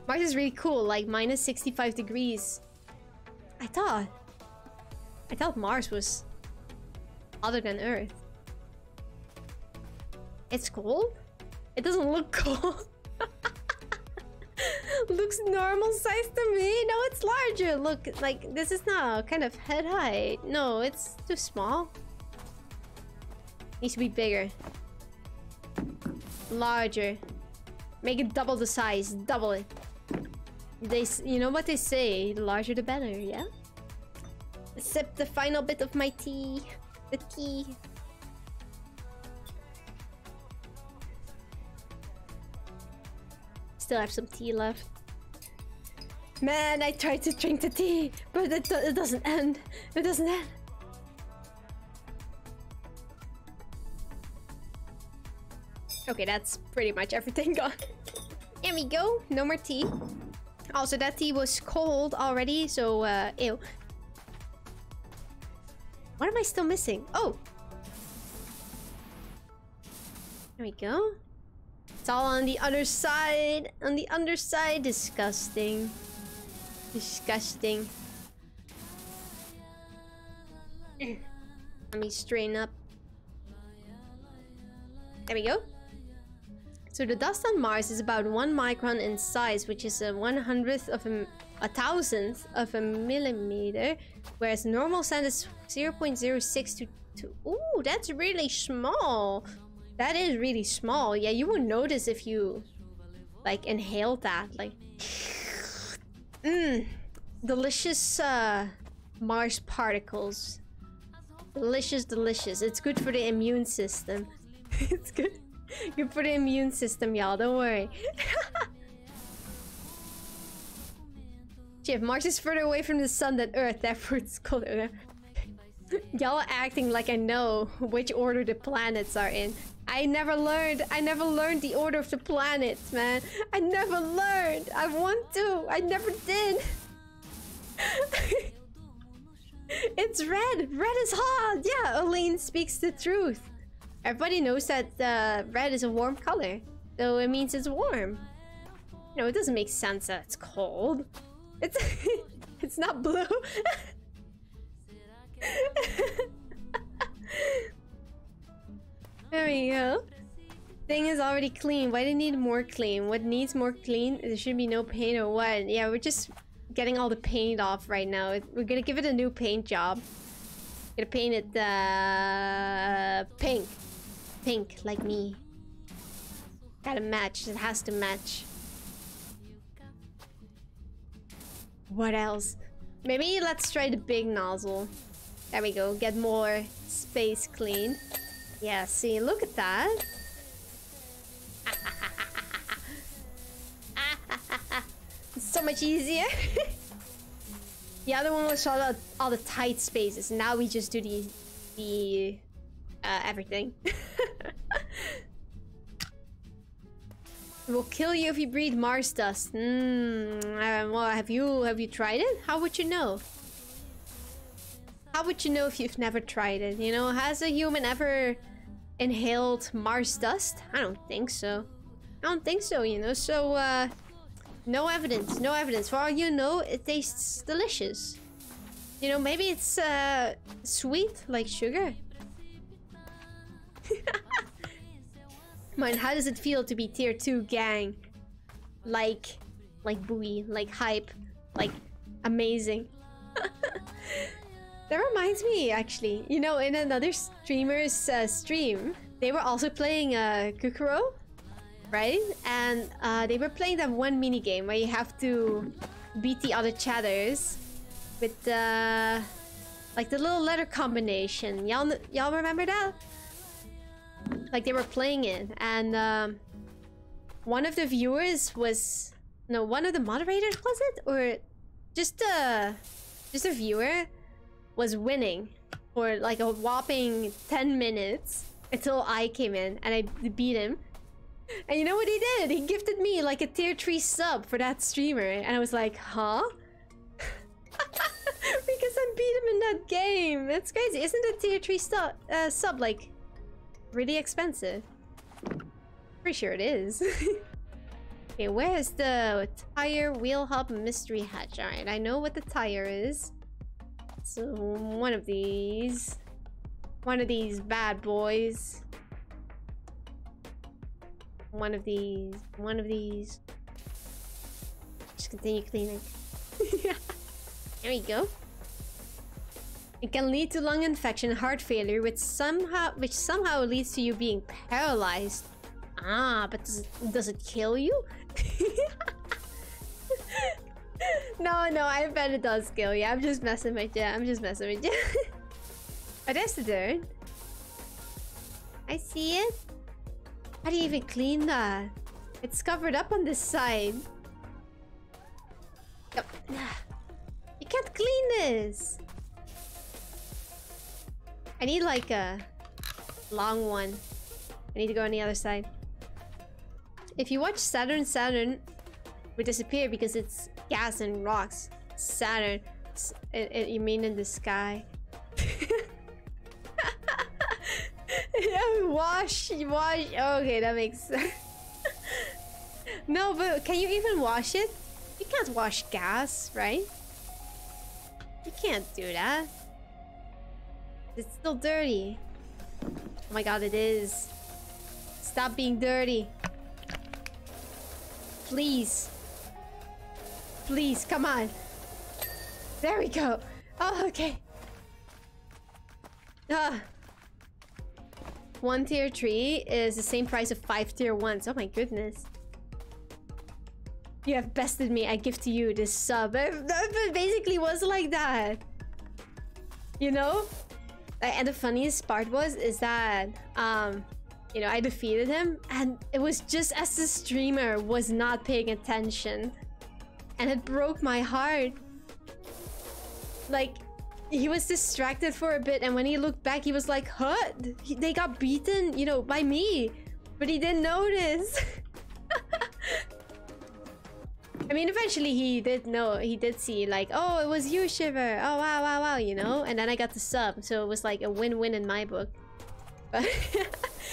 Mars is really cool, like minus 65 degrees. I thought... I thought Mars was other than Earth. It's cool? It doesn't look cool. [laughs] Looks normal size to me. No, it's larger. Look, like, this is not kind of head height. No, it's too small. Needs to be bigger. Larger. Make it double the size. Double it. They, you know what they say, the larger the better, yeah? Sip the final bit of my tea. The tea. Still have some tea left. Man, I tried to drink the tea, but it, do it doesn't end. It doesn't end. Okay, that's pretty much everything [laughs] gone. There we go. No more tea. Also, that tea was cold already, so, uh, ew. What am I still missing? Oh! There we go. It's all on the other side. On the underside. Disgusting. Disgusting. Let me strain up. There we go. So the dust on Mars is about one micron in size, which is a one hundredth of a, a thousandth of a millimeter, whereas normal sand is 0.06 to, to... Ooh, that's really small. That is really small. Yeah, you won't notice if you like inhale that. Like, mmm, delicious uh, Mars particles. Delicious, delicious. It's good for the immune system. [laughs] it's good. Good for the immune system, y'all. Don't worry. [laughs] if Mars is further away from the sun than Earth, therefore it's colder. Y'all acting like I know which order the planets are in. I never learned. I never learned the order of the planets, man. I never learned. I want to. I never did. [laughs] it's red. Red is hot. Yeah, Aline speaks the truth. Everybody knows that uh, red is a warm color. So it means it's warm. You know, it doesn't make sense that it's cold. It's [laughs] it's not blue. [laughs] there we go. Thing is already clean. Why do you need more clean? What needs more clean? There should be no paint or what? Yeah, we're just getting all the paint off right now. We're gonna give it a new paint job. Gonna paint it uh, pink. Pink, like me. Gotta match. It has to match. What else? Maybe let's try the big nozzle. There we go. Get more space clean. Yeah, see, look at that. [laughs] so much easier. [laughs] the other one was all the, all the tight spaces. Now we just do the the uh, everything. [laughs] It will kill you if you breathe Mars dust. Hmm. Uh, well, have you have you tried it? How would you know? How would you know if you've never tried it? You know, has a human ever inhaled Mars dust? I don't think so. I don't think so, you know. So, uh, no evidence, no evidence. For all you know, it tastes delicious. You know, maybe it's uh, sweet like sugar. [laughs] Man, how does it feel to be tier 2 gang? Like, like buoy, like hype, like amazing. [laughs] that reminds me, actually. You know, in another streamer's uh, stream, they were also playing uh, Kukoro, right? And uh, they were playing that one mini game where you have to beat the other chatters with the... Like the little letter combination. Y'all y'all remember that? like they were playing it and um, one of the viewers was no one of the moderators was it or just a just a viewer was winning for like a whopping 10 minutes until I came in and I beat him and you know what he did? He gifted me like a tier 3 sub for that streamer and I was like, huh? [laughs] because I beat him in that game. That's crazy. Isn't a tier 3 sub, uh, sub like really expensive. Pretty sure it is. [laughs] okay, where is the tire wheel hub mystery hatch? Alright, I know what the tire is. So one of these. One of these bad boys. One of these. One of these. Just continue cleaning. [laughs] There we go. It can lead to lung infection, heart failure, which somehow which somehow leads to you being paralyzed. Ah, but does it, does it kill you? [laughs] [laughs] no, no, I bet it does kill you. I'm just messing with you. I'm just messing with you. oh, there's the dirt. I see it. How do you even clean that? It's covered up on this side. Yep. [sighs] You can't clean this. I need like a long one. I need to go on the other side. If you watch Saturn, Saturn would disappear because it's gas and rocks. Saturn, it, it, you mean in the sky? yeah, [laughs] wash, wash. Okay, that makes sense. [laughs] no, but can you even wash it? You can't wash gas, right? You can't do that. It's still dirty. Oh my god, it is. Stop being dirty. Please. Please, come on. There we go. Oh, okay. Ah. one tier 3 is the same price of five tier 1s. Oh my goodness. You have bested me. I give to you this sub. It basically was like that. You know? And the funniest part was is that um you know I defeated him and it was just as the streamer was not paying attention. And it broke my heart. Like he was distracted for a bit and when he looked back he was like, "Huh? They got beaten, you know, by me." But he didn't notice. [laughs] I mean, eventually he did know, he did see like, oh, it was you, Shiver. Oh, wow, wow, wow, you know? And then I got the sub, so it was like a win-win in my book. [laughs]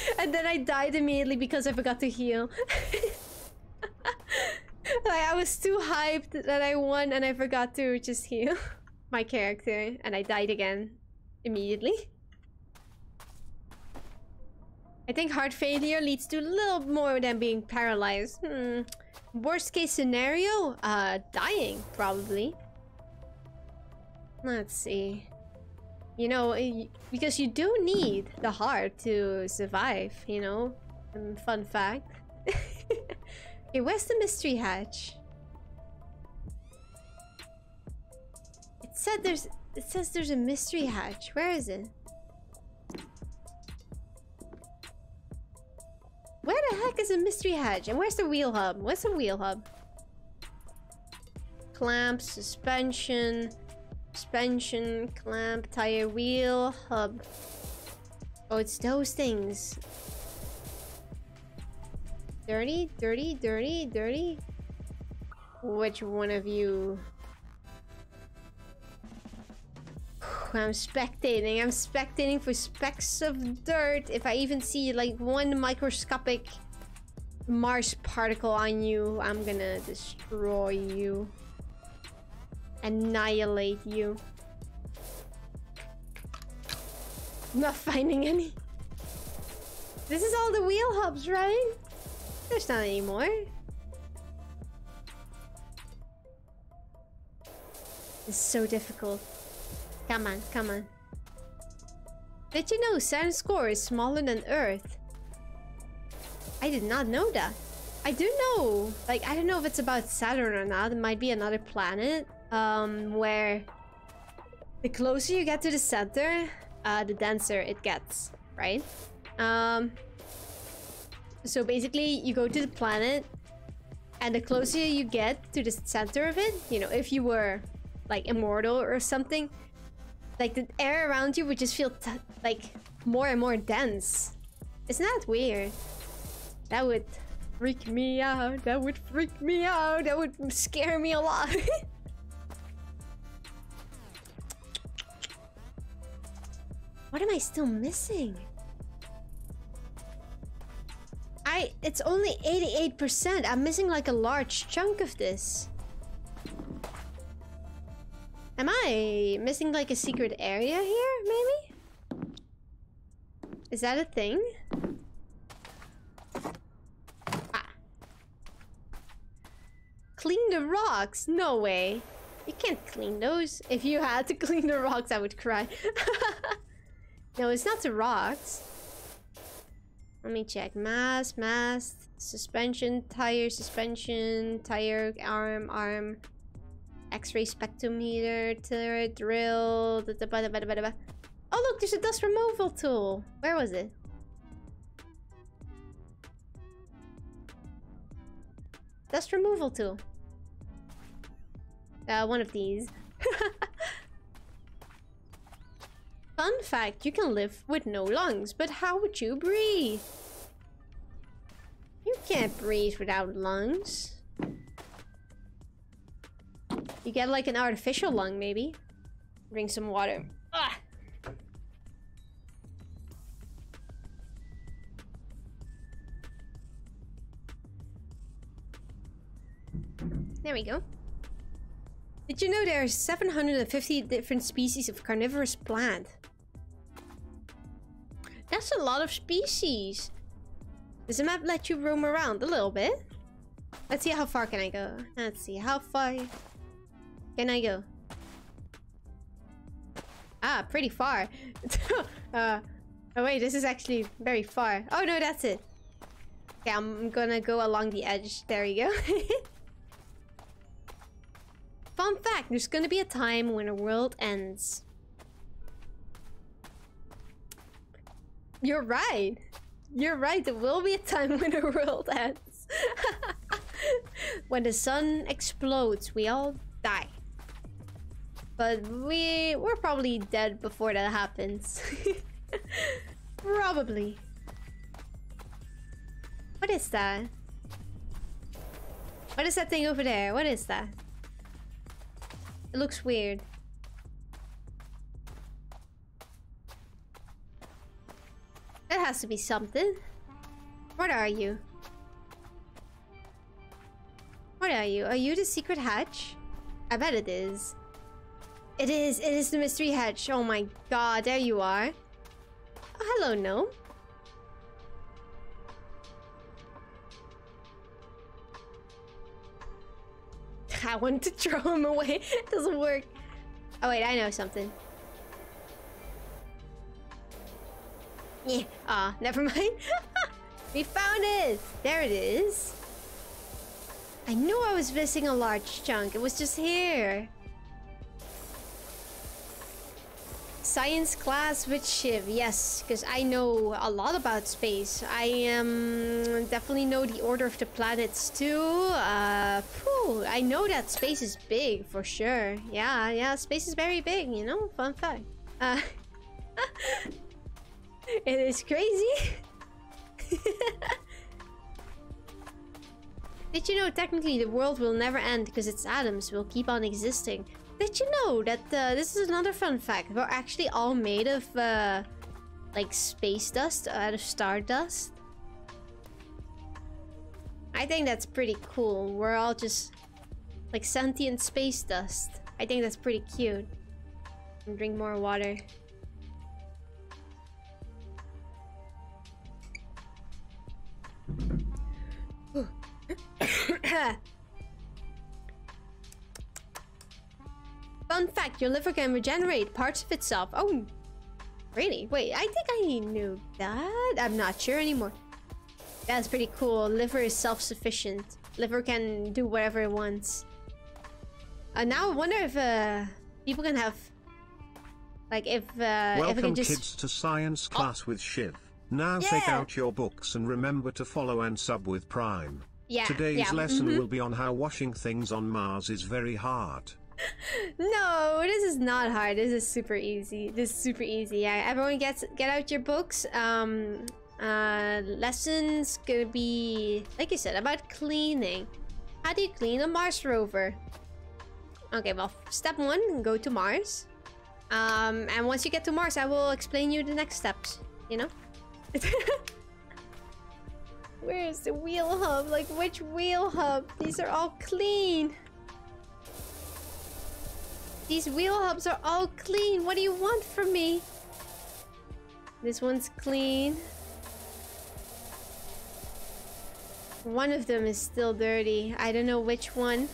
[laughs] And then I died immediately because I forgot to heal. [laughs] like, I was too hyped that I won and I forgot to just heal [laughs] my character. And I died again immediately. I think heart failure leads to a little more than being paralyzed. Hmm. Worst case scenario? Uh, dying, probably. Let's see. You know, because you do need the heart to survive, you know? Um, fun fact. [laughs] okay, where's the mystery hatch? It said there's... It says there's a mystery hatch. Where is it? Where the heck is a mystery hatch? And where's the wheel hub? What's the wheel hub? Clamp, suspension, suspension, clamp, tire, wheel, hub. Oh, it's those things. Dirty, dirty, dirty, dirty. Which one of you [sighs] I'm spectating. I'm spectating for specks of dirt. If I even see like one microscopic Mars particle on you, I'm gonna destroy you. Annihilate you. not finding any. This is all the wheel hubs, right? There's not any more. It's so difficult. Come on, come on. Did you know Saturn's core is smaller than Earth? I did not know that. I do know, like, I don't know if it's about Saturn or not. It might be another planet, um, where the closer you get to the center, uh, the denser it gets, right? Um, so basically, you go to the planet, and the closer you get to the center of it, you know, if you were, like, immortal or something, like the air around you would just feel like more and more dense. Isn't that weird? That would freak me out. That would freak me out. That would scare me a lot. [laughs] what am I still missing? I it's only 88%. I'm missing like a large chunk of this. Am I missing like a secret area here, maybe? Is that a thing? Ah. Clean the rocks? No way. You can't clean those. If you had to [laughs] clean the rocks, I would cry. [laughs] no, it's not the rocks. Let me check. Mast, mast, suspension, tire, suspension, tire, arm, arm. X-ray spectrometer, turret, drill. Da, da, da, oh look, there's a dust removal tool. Where was it? Dust removal tool. Uh, one of these. [laughs] Fun fact, you can live with no lungs, but how would you breathe? You can't breathe without lungs. You get like an artificial lung, maybe. Drink some water. Ah! There we go. Did you know there are 750 different species of carnivorous plant? That's a lot of species. Does the map let you roam around a little bit? Let's see how far can I go. Let's see how far can I go? Ah, pretty far. [laughs] uh, Oh wait, this is actually very far. Oh no, that's it. Okay, I'm gonna go along the edge. There you go. [laughs] Fun fact, there's gonna be a time when the world ends. You're right. You're right, there will be a time [laughs] when the world ends. [laughs] when the sun explodes, we all die. But we we're probably dead before that happens. [laughs] probably. What is that? What is that thing over there? What is that? It looks weird. It has to be something. What are you? What are you? Are you the secret hatch? I bet it is. It is. It is the mystery hatch. Oh my god, there you are. Oh, hello, gnome. [laughs] I want to throw him away. [laughs] it doesn't work. Oh wait, I know something. Yeah. Ah, [laughs] never mind. [laughs] we found it. There it is. I knew I was missing a large chunk. It was just here. Science class with Shiv, yes, because I know a lot about space. I um, definitely know the order of the planets too. Uh, whew, I know that space is big for sure. Yeah, yeah, space is very big, you know? Fun fact. Uh, [laughs] [laughs] it is crazy. [laughs] Did you know technically the world will never end because its atoms will keep on existing? Did you know that uh, this is another fun fact? We're actually all made of uh, like space dust out of stardust. I think that's pretty cool. We're all just like sentient space dust. I think that's pretty cute. Drink more water. [coughs] Fun fact, your liver can regenerate parts of itself. Oh, really? Wait, I think I knew that. I'm not sure anymore. That's pretty cool. Liver is self-sufficient. Liver can do whatever it wants. Uh, now I wonder if uh, people can have... Like, if, uh, Welcome, if just... kids, to science class oh. with Shiv. Now yeah. take out your books and remember to follow and sub with Prime. Yeah, Today's yeah. lesson mm -hmm. will be on how washing things on Mars is very hard [laughs] no, this is not hard. This is super easy. This is super easy. Yeah, everyone gets get out your books. Um, uh, lessons gonna be like you said about cleaning. How do you clean a Mars rover? Okay, well, step one, go to Mars. Um, and once you get to Mars, I will explain you the next steps. You know. [laughs] Where's the wheel hub? Like, which wheel hub? These are all clean. These wheel hubs are all clean. What do you want from me? This one's clean. One of them is still dirty. I don't know which one.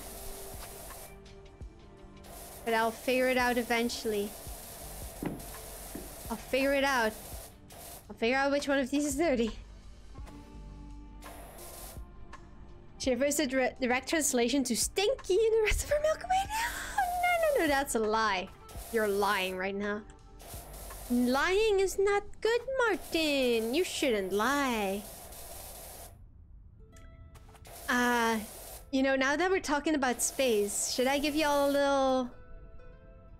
But I'll figure it out eventually. I'll figure it out. I'll figure out which one of these is dirty. Shiver is a direct translation to stinky in the rest of her Milky Way. No, no, no, that's a lie. You're lying right now. Lying is not good, Martin. You shouldn't lie. Uh, you know, now that we're talking about space, should I give y'all a little...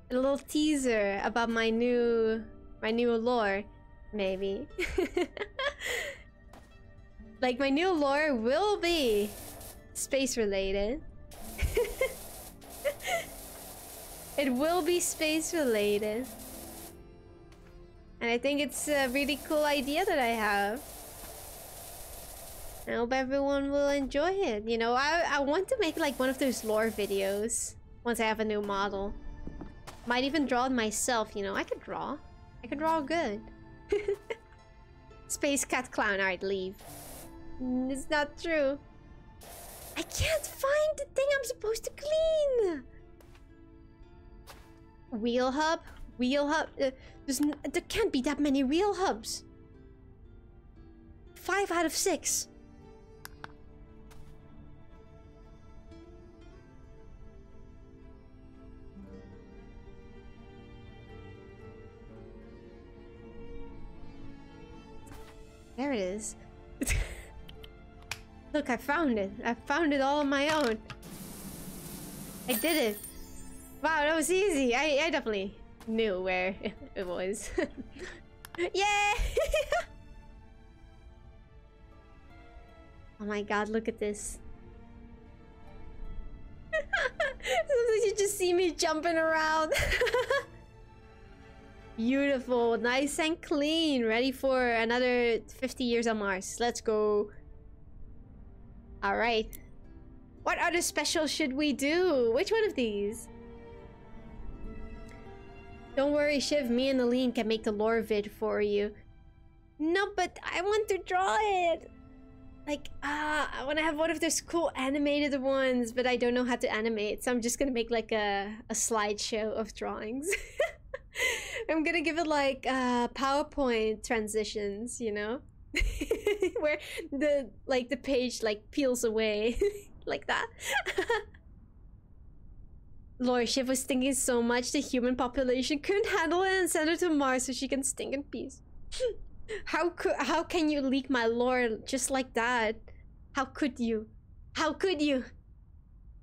A little teaser about my new... My new lore? Maybe. [laughs] like, my new lore will be... Space related. [laughs] It will be space related. And I think it's a really cool idea that I have. I hope everyone will enjoy it. You know, I, I want to make like one of those lore videos once I have a new model. Might even draw it myself, you know. I could draw. I could draw good. [laughs] Space cat clown, art leave. Mm, it's not true. I can't find the thing I'm supposed to clean! Wheel hub? Wheel hub? Uh, there can't be that many wheel hubs! Five out of six! There it is. [laughs] Look, I found it. I found it all on my own. I did it. Wow, that was easy. I, I definitely knew where [laughs] it was. [laughs] yeah! oh my god, look at this. Sometimes you just see me jumping around. Beautiful, nice and clean, ready for another 50 years on Mars. Let's go. Alright. What other special should we do? Which one of these? Don't worry, Shiv, me and Aline can make the lore vid for you. No, but I want to draw it! Like, ah, I want to have one of those cool animated ones, but I don't know how to animate, so I'm just gonna make like a, a slideshow of drawings. [laughs] [laughs] I'm gonna give it like uh, PowerPoint transitions, you know, [laughs] where the like the page like peels away [laughs] like that. Lord Shiv was thinking so much the human population couldn't handle it and send her to Mars so she can stink in peace. how could how can you leak my lore just like that? How could you? How could you?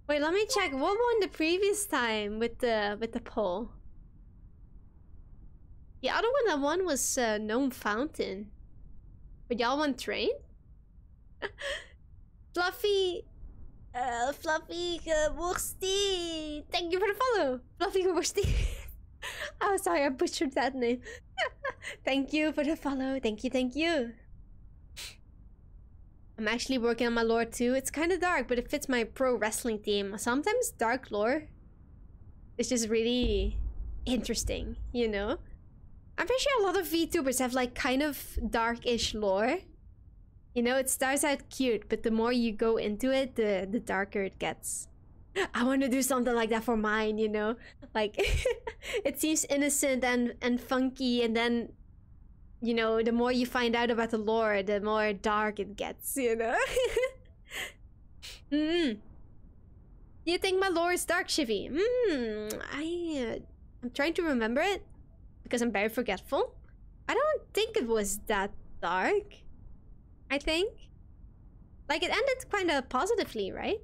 Wait, let me check. What won the previous time with the with the poll? The other one I won was uh, Gnome Fountain. But y'all want Train? [laughs] Fluffy... Uh, Fluffy Wursty! Thank you for the follow! Fluffy Wursty! [laughs] oh, sorry, I butchered that name. [laughs] thank you for the follow. Thank you, thank you. I'm actually working on my lore too. It's kind of dark, but it fits my pro wrestling theme. Sometimes dark lore is just really interesting, you know? I'm pretty sure a lot of VTubers have like kind of dark-ish lore. You know, it starts out cute, but the more you go into it, the, the darker it gets. I want to do something like that for mine, you know? Like, [laughs] it seems innocent and, and funky, and then, you know, the more you find out about the lore, the more dark it gets, you know? [laughs] mm. You think my lore is dark, Shivy? Hmm, I, uh, I'm trying to remember it because I'm very forgetful. I don't think it was that dark. I think. Like, it ended kind of positively, right?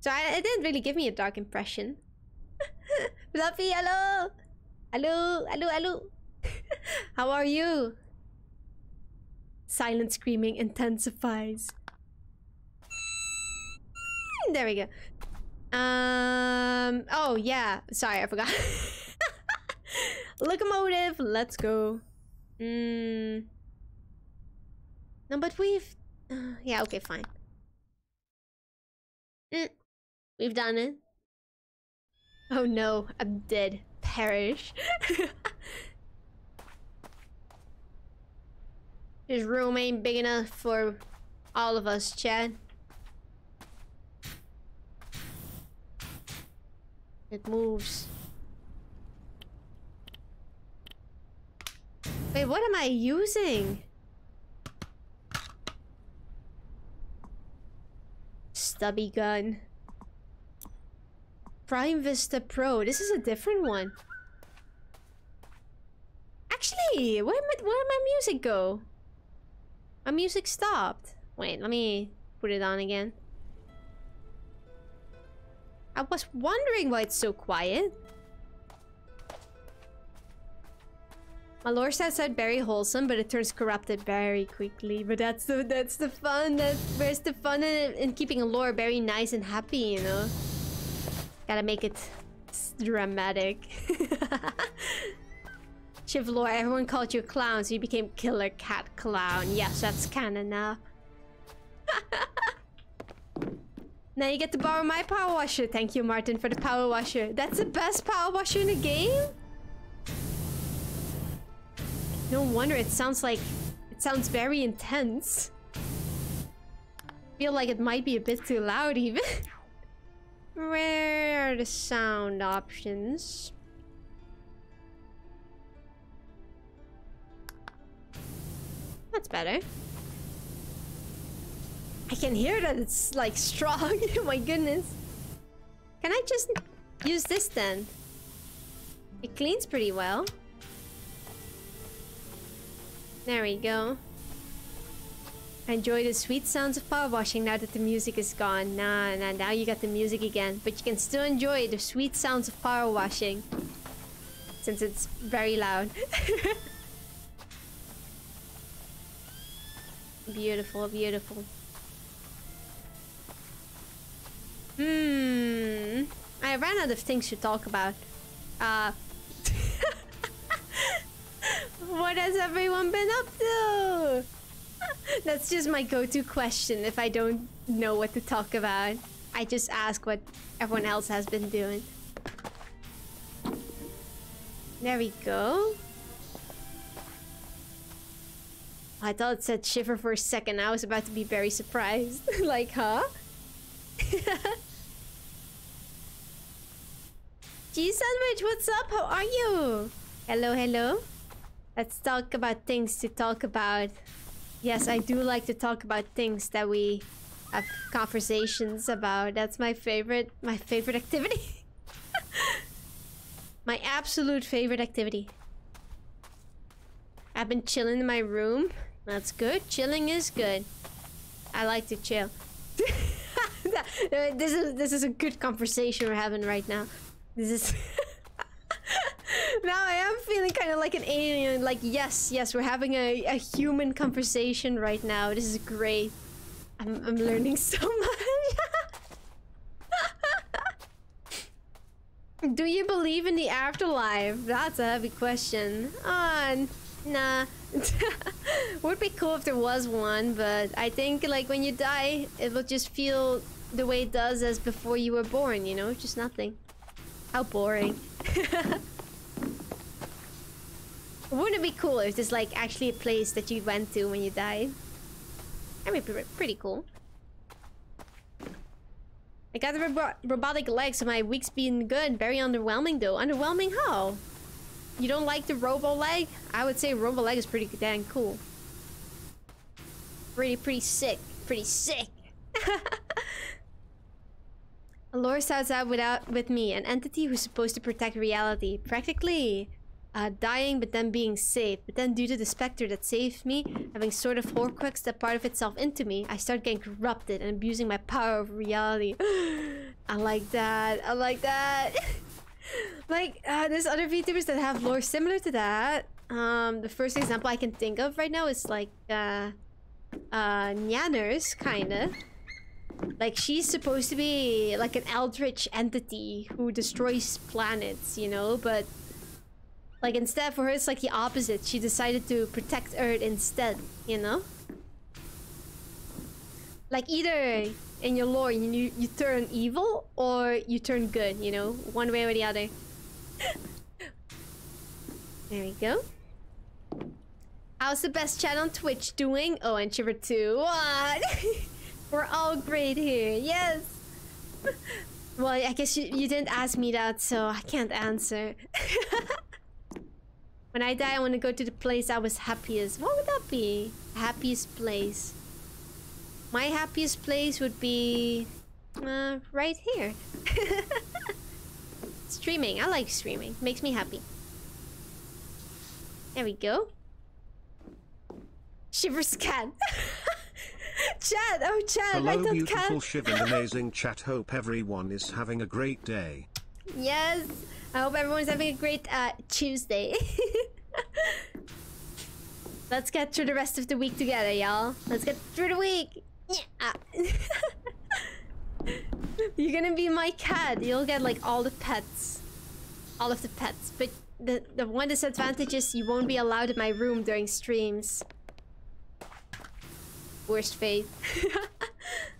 So I, it didn't really give me a dark impression. [laughs] Fluffy, hello! Hello, hello, hello! [laughs] How are you? Silent screaming intensifies. There we go. Um. Oh, yeah. Sorry, I forgot. [laughs] [laughs] Locomotive, let's go. Mm. No, but we've... Uh, [sighs] yeah, okay, fine. Mm. We've done it. Oh no, I'm dead. Perish. [laughs] this room ain't big enough for all of us, Chad. It moves. Wait, what am I using? Stubby gun. Prime Vista Pro. This is a different one. Actually, where did my, music go? My music stopped. Wait, let me put it on again. I was wondering why it's so quiet. Starts out very wholesome, but it turns corrupted very quickly. But that's the that's the fun. That's where's the fun in, in keeping a lore very nice and happy, you know? Gotta make it dramatic. [laughs] Shiv lore, everyone called you a clown, so you became Killer Cat Clown. Yes, that's canon now. [laughs] now you get to borrow my power washer. Thank you, Martin, for the power washer. That's the best power washer in the game? No wonder it sounds like... It sounds very intense. feel like it might be a bit too loud even. [laughs] Where are the sound options? That's better. I can hear that it's like strong. [laughs] Oh my goodness. Can I just use this then? It cleans pretty well. There we go. Enjoy the sweet sounds of power washing now that the music is gone. Nah, nah, now you got the music again. But you can still enjoy the sweet sounds of power washing. Since it's very loud. [laughs] beautiful, beautiful. Hmm. I ran out of things to talk about. Uh. What has everyone been up to? [laughs] That's just my go-to question if I don't know what to talk about. I just ask what everyone else has been doing. There we go. I thought it said shiver for a second. I was about to be very surprised. [laughs] like, huh? [laughs] G Sandwich, what's up? How are you? Hello, hello. Let's talk about things to talk about. Yes, I do like to talk about things that we have conversations about. That's my favorite, my favorite activity. [laughs] my absolute favorite activity. I've been chilling in my room. That's good. Chilling is good. I like to chill. [laughs] this is this is a good conversation we're having right now. This is [laughs] [laughs] now I am feeling kind of like an alien. Like, yes, yes, we're having a, a human conversation right now. This is great. I'm, I'm learning so [laughs] much. Do you believe in the afterlife? That's a heavy question. Ah, uh, nah. [laughs] Would be cool if there was one, but I think like when you die, it will just feel the way it does as before you were born, you know? Just nothing. How boring. Wouldn't it be cool if there's like actually a place that you went to when you died? That'd be pretty cool. I got the robo robotic legs, so my week's been good. Very underwhelming though. Underwhelming how? You don't like the robo leg? I would say robo leg is pretty damn cool. Pretty, pretty sick. Pretty sick. [laughs] Lore starts out without with me, an entity who's supposed to protect reality. Practically uh, dying but then being saved. But then due to the specter that saved me, having sort of horcruxed that part of itself into me, I start getting corrupted and abusing my power of reality. [gasps] I like that. I like that. [laughs] like, uh, there's other VTubers that have lore similar to that. Um, the first example I can think of right now is like, uh, uh, Nyanners, kinda. Like, she's supposed to be like an eldritch entity who destroys planets, you know? But like instead for her it's like the opposite. She decided to protect Earth instead, you know? Like either in your lore you you turn evil or you turn good, you know? One way or the other. [laughs] there we go. How's the best chat on Twitch doing? Oh, and Shiver 2. What? [laughs] We're all great here. Yes. [laughs] well, I guess you, you didn't ask me that, so I can't answer. When I die, I want to go to the place I was happiest. What would that be? Happiest place. My happiest place would be... Uh, right here. [laughs] streaming. I like streaming. Makes me happy. There we go. Shiver's cat. [laughs] chat! Oh, chat! Hello, beautiful Shiv and amazing chat. Hope everyone is having a great day. Yes! I hope everyone's having a great uh, Tuesday. [laughs] Let's get through the rest of the week together, y'all. Let's get through the week. Yeah. [laughs] You're gonna be my cat. You'll get like all the pets. All of the pets. But the, the one disadvantage is you won't be allowed in my room during streams. Worst fate. [laughs]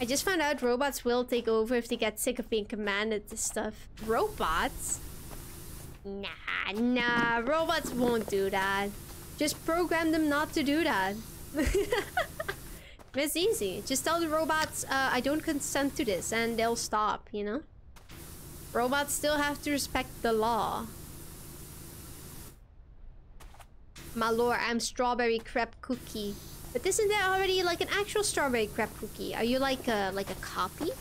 I just found out robots will take over if they get sick of being commanded to stuff. Robots? Nah, nah, robots won't do that. Just program them not to do that. [laughs] it's easy. Just tell the robots, uh, I don't consent to this, and they'll stop, you know? Robots still have to respect the law. My lord, I'm strawberry crepe cookie. But isn't that already like an actual strawberry crepe cookie? Are you like a like a copy?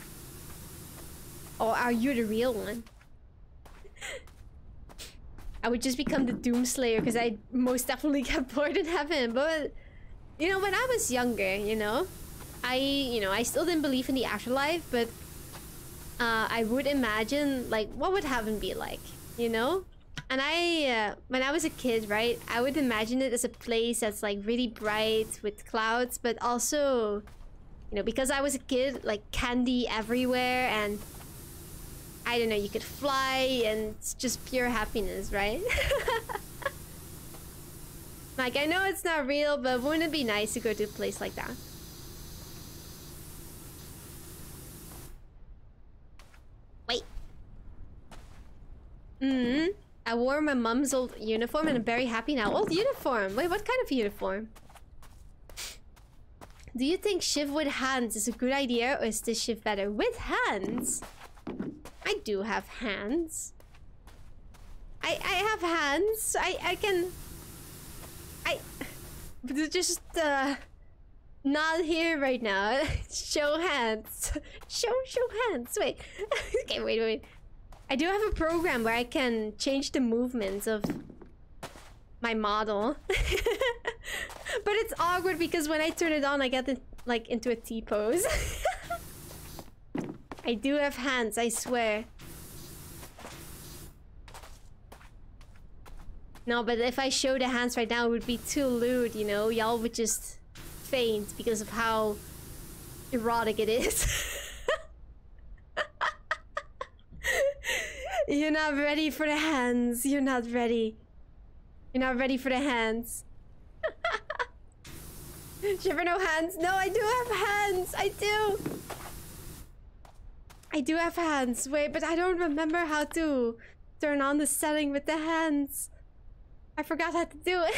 Or are you the real one? [laughs] I would just become the Doomslayer because I most definitely get [laughs] bored in heaven. But you know, when I was younger, you know, I you know I still didn't believe in the afterlife, but uh, I would imagine like what would heaven be like, you know? And I, uh, when I was a kid, right, I would imagine it as a place that's like really bright with clouds, but also, you know, because I was a kid, like candy everywhere and I don't know, you could fly and it's just pure happiness, right? [laughs] like, I know it's not real, but wouldn't it be nice to go to a place like that? Wait. Mm hmm I wore my mom's old uniform and I'm very happy now. Old uniform? Wait, what kind of uniform? Do you think Shiv with hands is a good idea or is this Shiv better? With hands? I do have hands. I I have hands. I I can I just uh not here right now. [laughs] show hands. [laughs] show show hands. Wait. [laughs] okay, wait, wait. I do have a program where I can change the movements of my model. [laughs] but it's awkward because when I turn it on, I get it, like into a T pose. [laughs] I do have hands, I swear. No, but if I show the hands right now, it would be too lewd, you know? Y'all would just faint because of how erotic it is. [laughs] You're not ready for the hands. You're not ready. You're not ready for the hands. [laughs] Shivrer no hands. No, I do have hands. I do. I do have hands. Wait, but I don't remember how to turn on the setting with the hands. I forgot how to do it.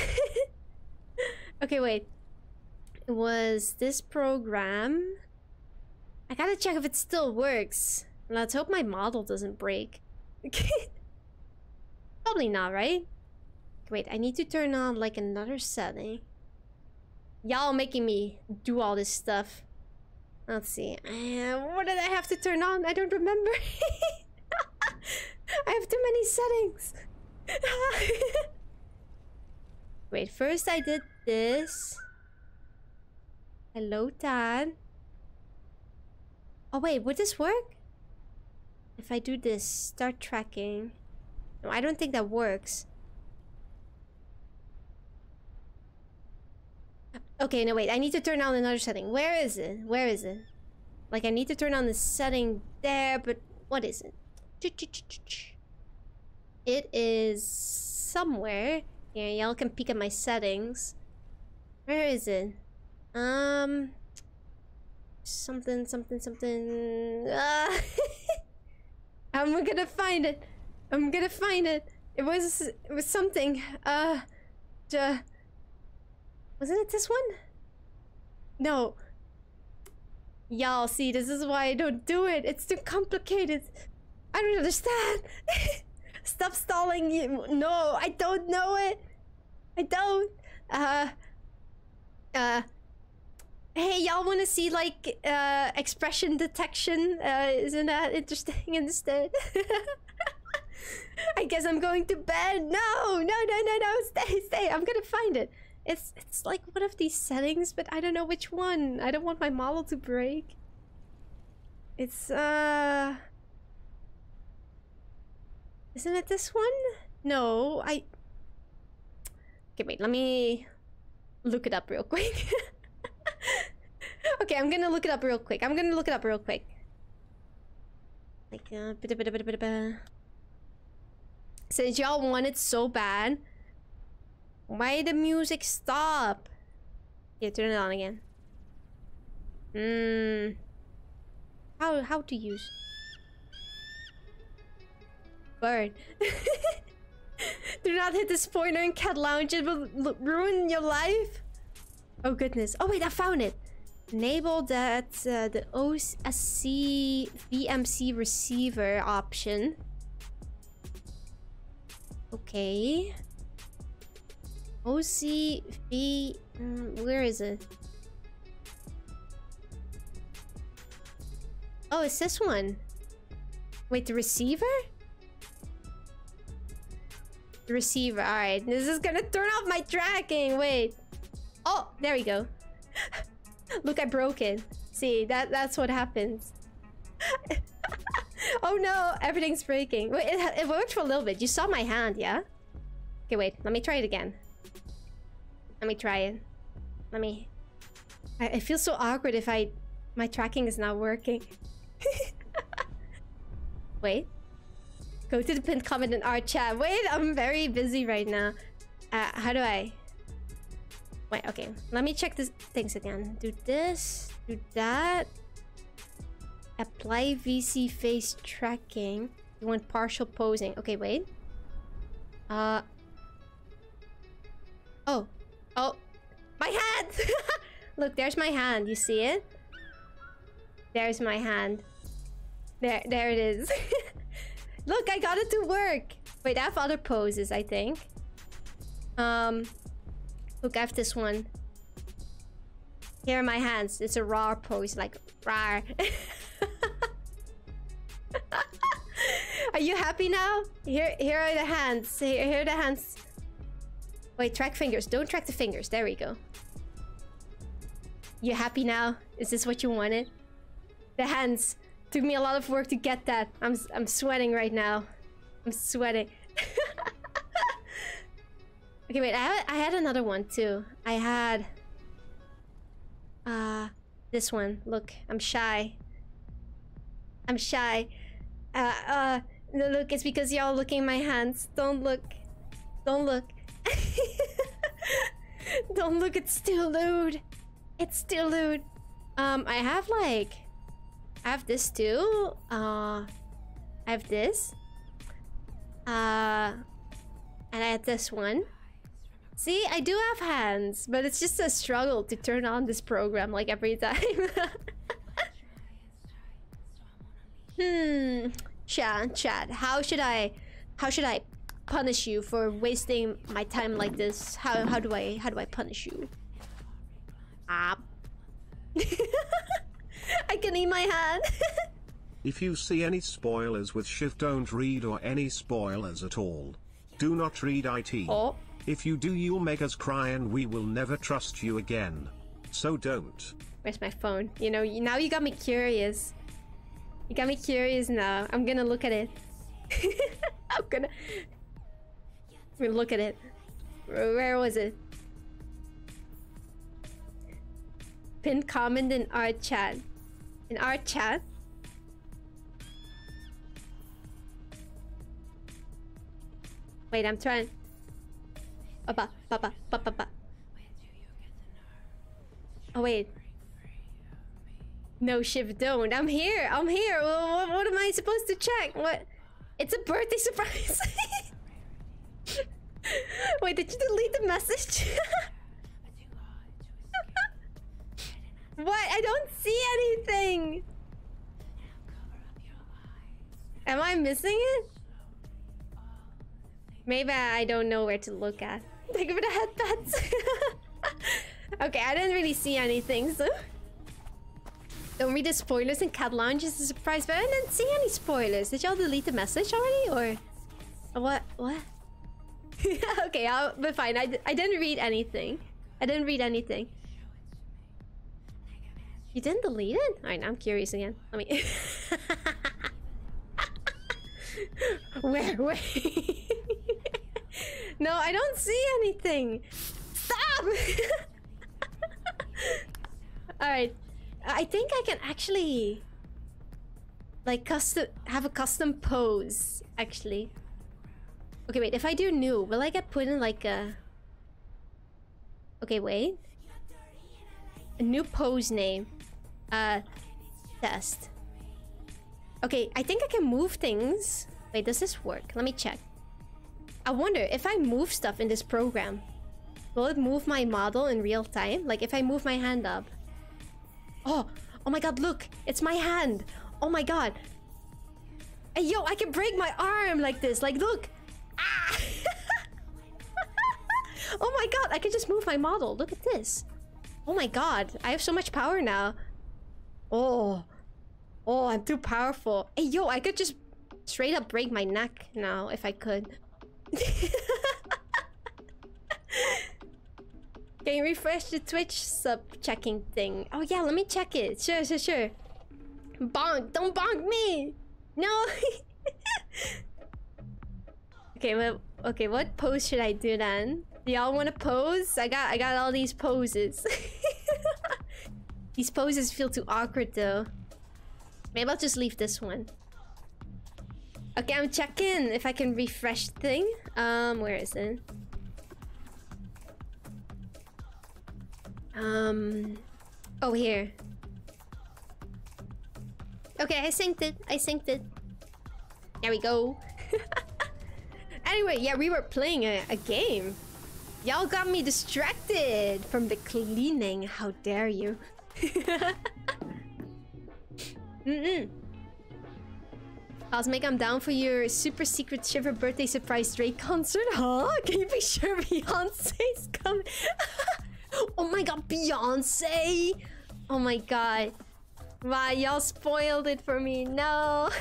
[laughs] okay, wait. It was this program. I gotta check if it still works. Let's hope my model doesn't break. [laughs] Probably not, right? Wait, I need to turn on like another setting. Y'all making me do all this stuff. Let's see. Uh, what did I have to turn on? I don't remember. [laughs] I have too many settings. [laughs] Wait, first I did this. Hello, Tan. Oh wait, would this work? If I do this, start tracking. No, I don't think that works. Okay, no, wait. I need to turn on another setting. Where is it? Where is it? Like, I need to turn on the setting there, but what is it? It is somewhere. Yeah, y'all can peek at my settings. Where is it? Um... Something, something, something... Uh, [laughs] [laughs] I'm gonna find it. I'm gonna find it. It was it was something. Uh, duh. Wasn't it this one? No. Y'all see, this is why I don't do it. It's too complicated. I don't understand. [laughs] Stop stalling you. No, I don't know it. I don't. Uh. Uh. Hey, y'all want to see like uh, expression detection? Uh, isn't that interesting [laughs] instead? I guess I'm going to bed. No, no, no, no, no. Stay, stay. I'm gonna find it. It's it's like one of these settings, but I don't know which one. I don't want my model to break. It's uh. Isn't it this one? No, I. Okay, wait. Let me look it up real quick. [laughs] okay, I'm gonna look it up real quick. I'm gonna look it up real quick. Like, uh. Since y'all want it so bad, why the music stop? Yeah, turn it on again. Hmm. How how to use? Bird. [laughs] Do not hit this pointer in cat lounge. It will ruin your life. Oh goodness. Oh wait, I found it. Enable that uh, the OSC VMC receiver option. Okay. V. Mm, where is it? Oh, it's this one. Wait, the receiver? The receiver. Alright, this is gonna turn off my tracking. Wait. Oh, there we go. [laughs] Look, I broke it. See, that that's what happens. [laughs] oh no, everything's breaking. Wait, it, it worked for a little bit. You saw my hand, yeah? Okay, wait. Let me try it again. Let me try it. Let me... I, I feel so awkward if I... My tracking is not working. [laughs] wait. Go to the pinned comment in our chat. Wait, I'm very busy right now. Uh, how do I... Wait, okay. Let me check these things again. Do this, do that. Apply VC face tracking. You want partial posing. Okay, wait. Uh. Oh. Oh. My hand! [laughs] Look, there's my hand. You see it? There's my hand. There, there it is. [laughs] Look, I got it to work. Wait, I have other poses, I think. Um, look, I have this one. Here are my hands. It's a raw pose, like rar. [laughs] are you happy now? Here, here are the hands. Here, here are the hands. Wait, track fingers. Don't track the fingers. There we go. You happy now? Is this what you wanted? The hands. Took me a lot of work to get that. I'm I'm sweating right now. I'm sweating. [laughs] okay, wait. I had, I had another one too. I had uh this one. Look, I'm shy. I'm shy. Uh uh look, it's because y'all looking at my hands. Don't look. Don't look. [laughs] Don't look, it's still lewd. It's still lewd. Um, I have like I have this too. Uh, I have this. Uh, and I have this one. See, I do have hands, but it's just a struggle to turn on this program like every time. [laughs] hmm. Chad, Chad, how should I, how should I punish you for wasting my time like this? How how do I how do I punish you? Ah. [laughs] I can eat my hand. [laughs] if you see any spoilers with Shiv don't read or any spoilers at all. Do not read IT. Oh. If you do you'll make us cry and we will never trust you again. So don't. Where's my phone? You know, now you got me curious. You got me curious now. I'm gonna look at it. [laughs] I'm gonna... I'm gonna look at it. Where was it? Pinned comment in our chat in our chat. Wait, I'm trying. Papa. Oh wait. No Shiv don't. I'm here. I'm here. What, what am I supposed to check? What? It's a birthday surprise. [laughs] wait, did you delete the message? [laughs] What? I don't see anything. Am I missing it? Maybe I don't know where to look at. Think of the headpats. [laughs] okay, I didn't really see anything, so... Don't read the spoilers in Cat Lounge is a surprise, but I didn't see any spoilers. Did y'all delete the message already, or... What? What? [laughs] okay, I'll be fine. I, I didn't read anything. I didn't read anything. You didn't delete it? Alright, now I'm curious again. Let me... [laughs] where, where? No, I don't see anything. Stop! [laughs] Alright. I think I can actually... Like, custom... Have a custom pose, actually. Okay, wait. If I do new, will I get put in, like, a... Okay, wait. A new pose name. Uh, test. Okay, I think I can move things. Wait, does this work? Let me check. I wonder if I move stuff in this program, will it move my model in real time? Like if I move my hand up. Oh, oh my god, look, it's my hand. Oh my god. Hey, yo, I can break my arm like this. Like, look. Ah! [laughs] oh my god, I can just move my model. Look at this. Oh my god, I have so much power now. Oh. Oh, I'm too powerful. Hey, yo, I could just straight up break my neck now if I could. [laughs] Can you refresh the Twitch sub checking thing? Oh yeah, let me check it. Sure, sure, sure. Bonk! Don't bonk me! No! [laughs] okay, well, okay, what pose should I do then? Do y'all want to pose? I got, I got all these poses. [laughs] these poses feel too awkward though. Maybe I'll just leave this one. Okay, I'm checking if I can refresh thing. Um, where is it? Um, oh here. Okay, I synced it. I synced it. There we go. [laughs] anyway, yeah, we were playing a, a game. Y'all got me distracted from the cleaning. How dare you? [laughs] Mm-mm. Cosmic, I'm down for your super secret Shivrer birthday surprise Drake concert. Huh? [laughs] Can you be sure Beyonce's coming? [laughs] oh my god, Beyonce! Oh my god. Wow, y'all spoiled it for me. No.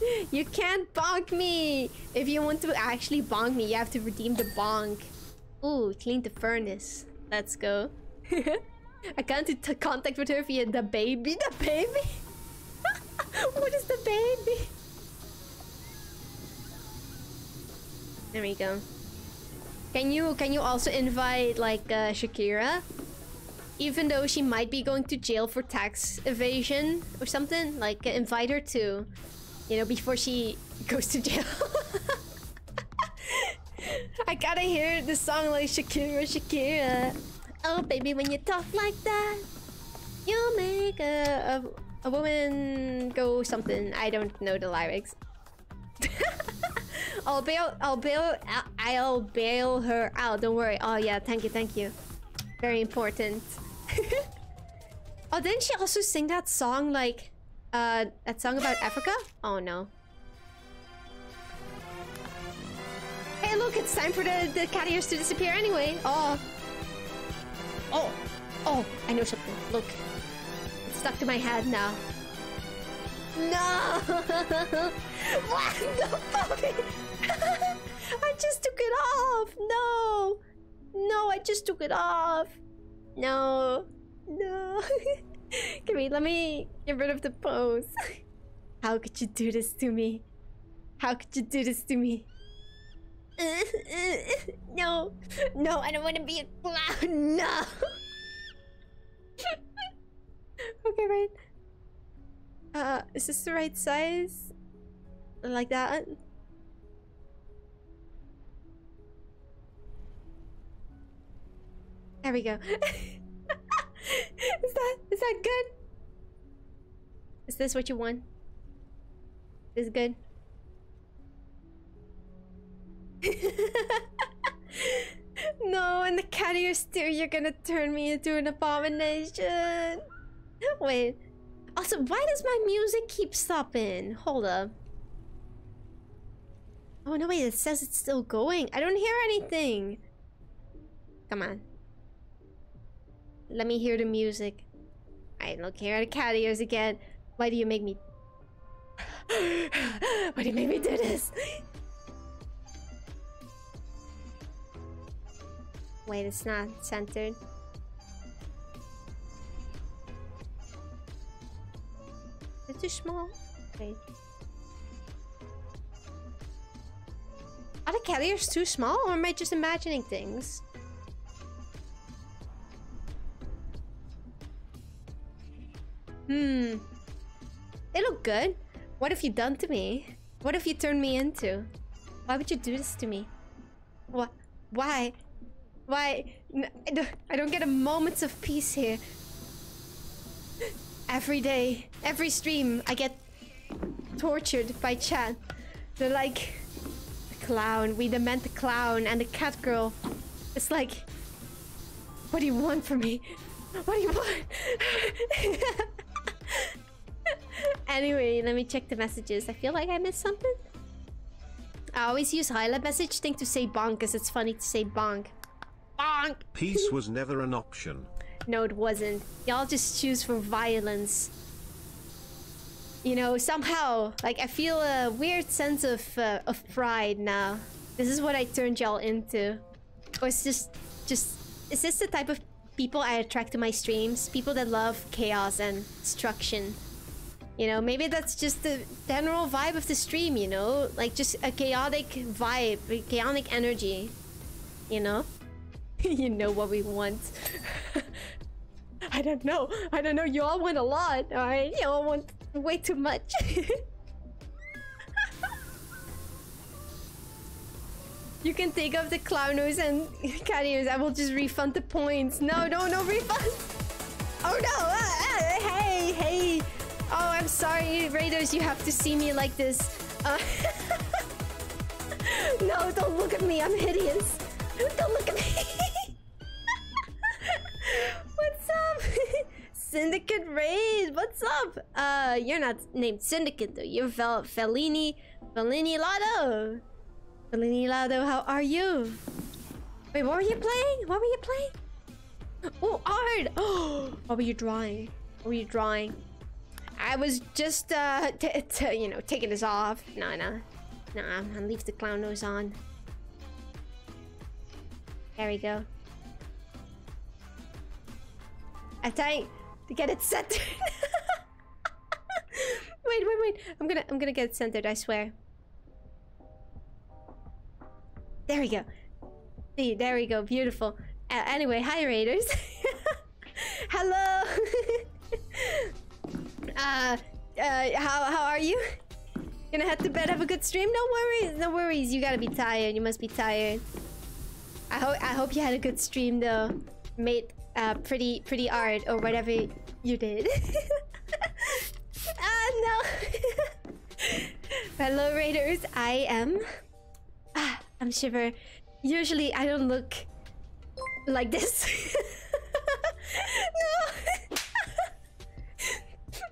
[laughs] you can't bonk me. If you want to actually bonk me, you have to redeem the bonk. Ooh, clean the furnace. Let's go. I can't contact with her via the baby. The baby? [laughs] what is the baby? There we go. Can you can you also invite like uh, Shakira? Even though she might be going to jail for tax evasion or something, like invite her to, you know, before she [laughs] goes to jail. [laughs] I gotta hear the song like Shakira, Shakira. Oh, baby, when you talk like that, you make a, a, a woman go something. I don't know the lyrics. [laughs] I'll bail. I'll bail. I'll bail her out. Don't worry. Oh yeah, thank you, thank you. Very important. [laughs] oh, didn't she also sing that song like, uh, that song about Africa? Oh no. Hey, look! It's time for the the cat ears to disappear anyway. Oh. Oh. Oh, I know something. Look. It's stuck to my head now. No! [laughs] what the puppy? [laughs] I just took it off! No! No, I just took it off! No! No! [laughs] Come here, let me get rid of the pose. How could you do this to me? How could you do this to me? [laughs] no! No, I don't want to be a clown! [laughs] No! [laughs] okay, right. Uh, is this the right size? Like that? There we go. is that is that good? Is this what you want? Is good? [laughs] no, and the cat ears too, you're gonna turn me into an abomination. Wait, also, why does my music keep stopping? Hold up. Oh, no, wait, it says it's still going. I don't hear anything. Come on. Let me hear the music. I don't care the cat ears again. Why do you make me... [gasps] Why do you make me do this? Wait, it's not centered. It's too small? Wait. Are the carriers too small or am I just imagining things? Hmm. They look good. What have you done to me? What have you turned me into? Why would you do this to me? What? Why? Why? I don't get a moment of peace here. Every day, every stream, I get tortured by chat. They're like, the clown, we demand the clown and the cat girl. It's like, what do you want from me? What do you want? [laughs] anyway, let me check the messages. I feel like I missed something. I always use highlight message thing to say bonk because it's funny to say bonk. Bonk! Peace was never an option. No, it wasn't. Y'all just choose for violence. You know, somehow, like, I feel a weird sense of, uh, of pride now. This is what I turned y'all into. Or it's just, just, is this the type of people I attract to my streams? People that love chaos and destruction. You know, maybe that's just the general vibe of the stream, you know? Like, just a chaotic vibe, chaotic energy. You know? [laughs] you know what we want. [laughs] I don't know. I don't know. You all want a lot, alright? You all want way too much. [laughs] you can take off the clown nose and cat. I will just refund the points. No, no, no refund. Oh no! Uh, uh, hey, hey. Oh, I'm sorry, Raiders. You have to see me like this. Uh, no, don't look at me. I'm hideous. Don't look at me. What's up? [laughs] Syndicate Raid, what's up? Uh, you're not named Syndicate though. You're Fel Fellini, Fellini Lado. Fellini Lado, how are you? Wait, what were you playing? What were you playing? Oh, art! Oh, [gasps] what were you drawing? What were you drawing? I was just, uh, you know, taking this off. Nah, nah. Nah, I'm leave the clown nose on. There we go. I think to get it centered. [laughs] wait, wait, wait. I'm gonna I'm gonna get it centered, I swear. There we go. See, there we go. Beautiful. Uh, anyway, hi Raiders. [laughs] Hello. [laughs] uh, uh, how how are you? Gonna head to bed. Have a good stream. No worries. No worries. You gotta be tired. You must be tired. I hope I hope you had a good stream though. Made uh, pretty pretty art or whatever you did. [laughs] ah no. [laughs] Hello Raiders, I am. Ah, I'm Shivrer. Usually I don't look like this. [laughs] no.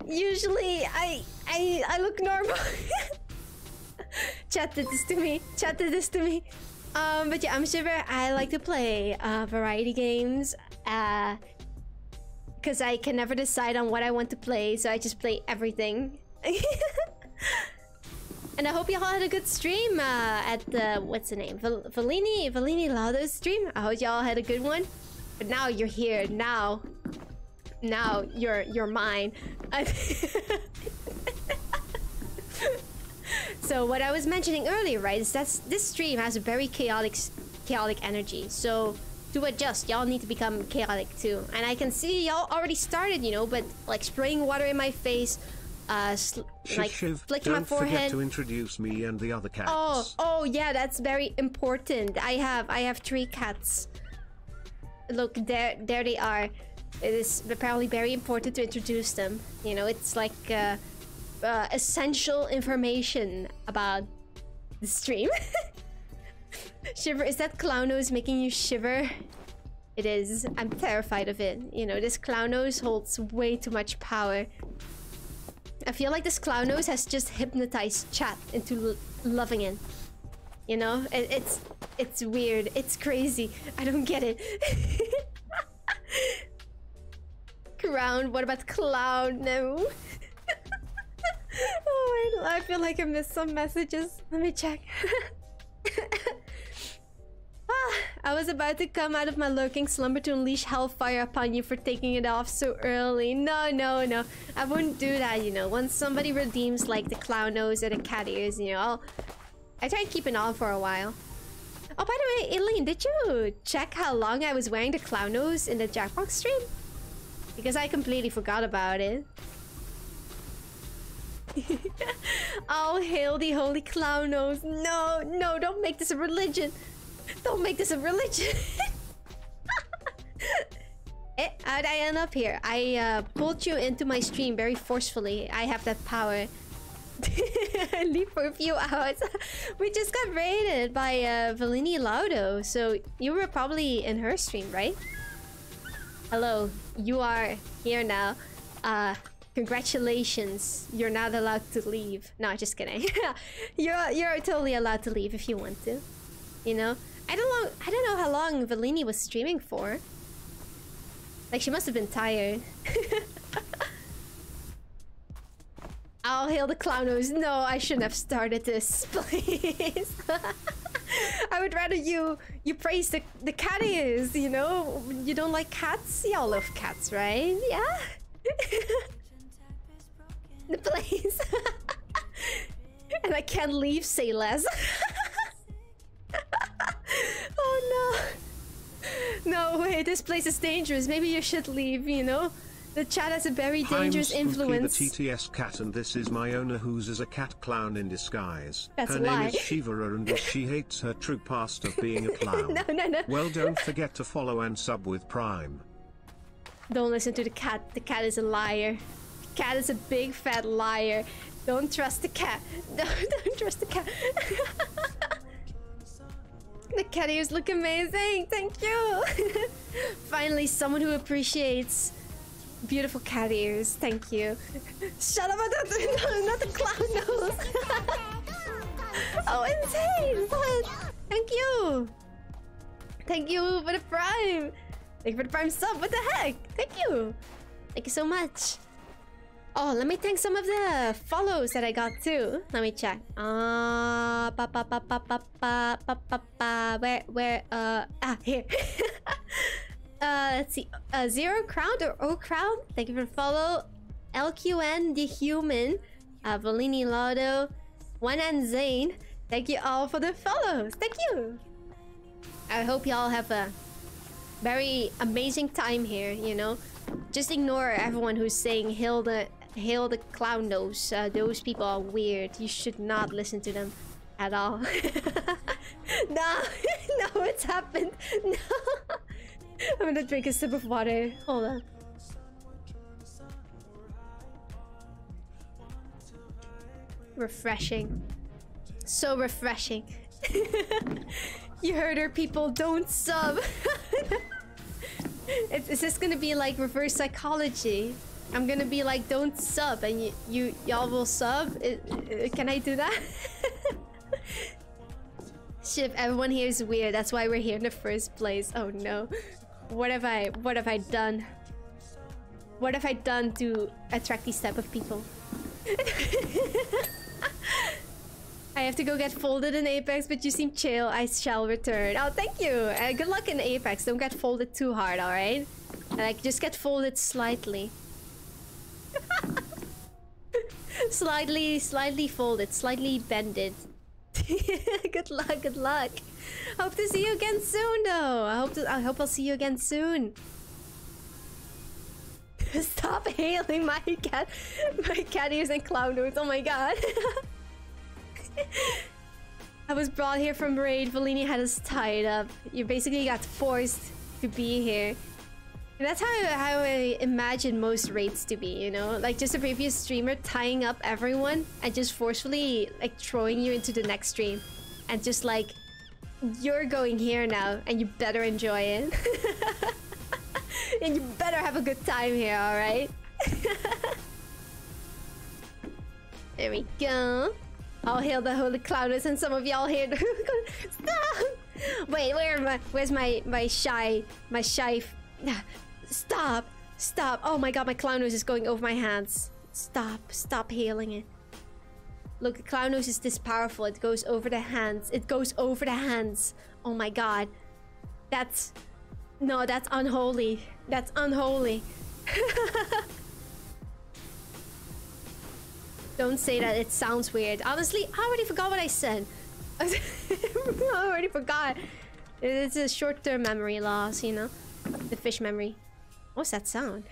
Usually I I I look normal. Chat did this to me. Chat did this to me. Um, but yeah, I'm Shivrer. I like to play uh, variety games. Uh, because I can never decide on what I want to play, so I just play everything. [laughs] and I hope y'all had a good stream uh, at the what's the name? Val Valini Valini Lado's stream. I hope y'all had a good one. But now you're here. Now, now you're you're mine. [laughs] so what I was mentioning earlier, right, is that this stream has a very chaotic chaotic energy. So to adjust, y'all need to become chaotic too. And I can see y'all already started, you know, but like spraying water in my face, uh, like Shiv, flicking my forehead. forget to introduce me and the other cats. Oh, oh yeah, that's very important. I have, I have three cats. Look, there, there they are. It is apparently very important to introduce them. You know, it's like uh, uh, essential information about the stream. [laughs] shiver. Is that clown nose making you shiver? It is. I'm terrified of it. You know, this clown nose holds way too much power. I feel like this clown nose has just hypnotized chat into loving it. You know, it, it's it's weird. It's crazy. I don't get it. [laughs] Crown. What about clown? No. [laughs] oh, I, I feel like I missed some messages. Let me check. [laughs] Ah, I was about to come out of my lurking slumber to unleash hellfire upon you for taking it off so early. No, no, no. I wouldn't do that, you know. Once somebody redeems like the clown nose or the cat ears, you know, I'll... I try to keep it on for a while. Oh, by the way, Eileen, did you check how long I was wearing the clown nose in the Jackbox stream? Because I completely forgot about it. [laughs] oh, hail the holy clown nose. No, no, don't make this a religion. Don't make this a religion. [laughs] eh, how'd I end up here? I uh, pulled you into my stream very forcefully. I have that power. [laughs] Leave for a few hours. [laughs] we just got raided by uh, Valini Laudo, so you were probably in her stream, right? Hello, you are here now. Uh, Congratulations, you're not allowed to leave. No, just kidding. you're you're totally allowed to leave if you want to. You know, I don't know. I don't know how long Valini was streaming for. Like she must have been tired. [laughs] Oh, I'll hail the clownos. No, I shouldn't have started this, [laughs] please. [laughs] I would rather you you praise the the cat ears. You know, you don't like cats. Y'all love cats, right? Yeah. the place. and I can't leave. Say less. [laughs] oh no. No way. This place is dangerous. Maybe you should leave. You know. The chat has a very dangerous I'm influence. the TTS cat and this is my owner who's is a cat clown in disguise. That's her name is Shivara and she hates her true past of being a [laughs] clown. no, no, no. Well don't forget to follow and sub with Prime. Don't listen to the cat. The cat is a liar. The cat is a big fat liar. Don't trust the cat. [laughs] Don't, don't trust the cat. The ears look amazing. Thank you. [laughs] Finally, someone who appreciates beautiful cat ears. Thank you. [laughs] Shut up! Not the, no, not the clown nose. [laughs] oh, insane! What? Thank you. Thank you for the prime. Thank you for the prime sub. What the heck? Thank you. Thank you so much. Oh, let me thank some of the follows that I got too. Let me check. Uh, ba ba ba ba ba ba ba ba ba. Where where uh ah here. [laughs] uh, let's see. Uh, zero crown or O crown. Thank you for the follow. LQN the human. Uh, Volini. One and Zane. Thank you all for the follows. Thank you. I hope y'all have a very amazing time here, you know. Just ignore everyone who's saying the hail the clown nose. Uh, those people are weird. You should not listen to them at all. [laughs] no, [laughs] no, it's happened. [laughs] No. I'm gonna drink a sip of water. Hold on. Refreshing. So refreshing. you heard her, people. Don't sub. Is this gonna be like reverse psychology? I'm gonna be like, don't sub, and you, you y'all will sub. It, it- can I do that? [laughs] Shiv, everyone here is weird. That's why we're here in the first place. Oh no, what have I, what have I done? What have I done to attract these type of people? [laughs] I have to go get folded in Apex, but you seem chill. I shall return. Oh, thank you. Uh, good luck in Apex. Don't get folded too hard, alright? Like, just get folded slightly. [laughs] slightly, slightly folded, slightly bended. [laughs] good luck, good luck. Hope to see you again soon, though. I hope to, I hope I'll see you again soon. [laughs] Stop hailing my cat, my cat ears and clown nose. Oh my god. I was brought here from Raid. Valini had us tied up. You basically got forced to be here. That's how, I imagine most raids to be, you know? Like just a previous streamer tying up everyone and just forcefully like throwing you into the next stream. And just like, you're going here now and you better enjoy it. [laughs] and you better have a good time here, alright? [laughs] there we go. I'll hail the holy clouders and some of y'all here. [laughs] Stop! Wait, where am I? Where's my my shy my shy? Stop! Stop! Oh my god, my clown nose is going over my hands. Stop! Stop hailing it. Look, the clown nose is this powerful. It goes over the hands. It goes over the hands. Oh my god. That's no, that's unholy. That's unholy. [laughs] Don't say that. It sounds weird. Honestly, I already forgot what I said. [laughs] I already forgot. It's a short-term memory loss, you know? The fish memory. What's that sound?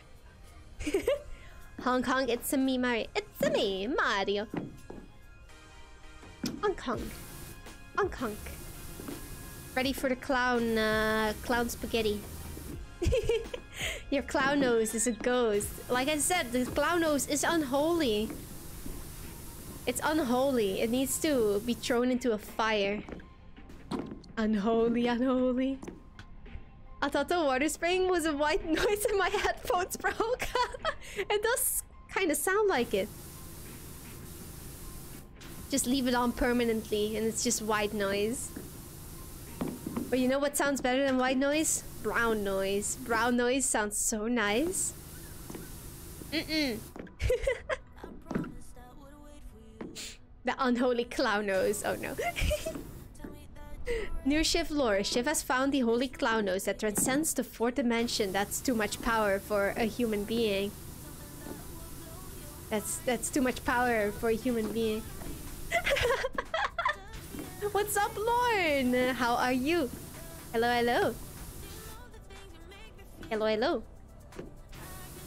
[laughs] Hong Kong, it's a me, Mario. It's a me, Mario. Hong Kong. Hong Kong. Ready for the clown, uh, clown spaghetti. [laughs] Your clown nose is a ghost. Like I said, the clown nose is unholy. It's unholy. It needs to be thrown into a fire. Unholy, unholy. I thought the water spraying was a white [laughs] noise and my headphones broke. [laughs] it does kind of sound like it. Just leave it on permanently and it's just white noise. But you know what sounds better than white noise? Brown noise. Brown noise sounds so nice. Mm-mm. [laughs] the unholy clown nose. Oh no. New Shiv lore. Shiv has found the holy nose that transcends the fourth dimension. That's too much power for a human being. That's that's too much power for a human being. [laughs] What's up, Lorne? How are you? Hello, hello. Hello, hello.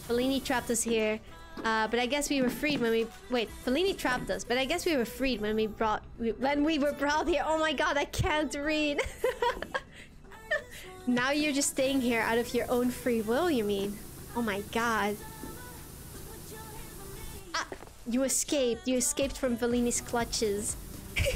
Fellini trapped us here. Uh, but I guess we were freed when we wait. Fellini trapped us, but I guess we were freed when we brought when we were brought here. Oh my god, I can't read. [laughs] now you're just staying here out of your own free will. You mean? Oh my god. Ah, you escaped. You escaped from Fellini's clutches. [laughs]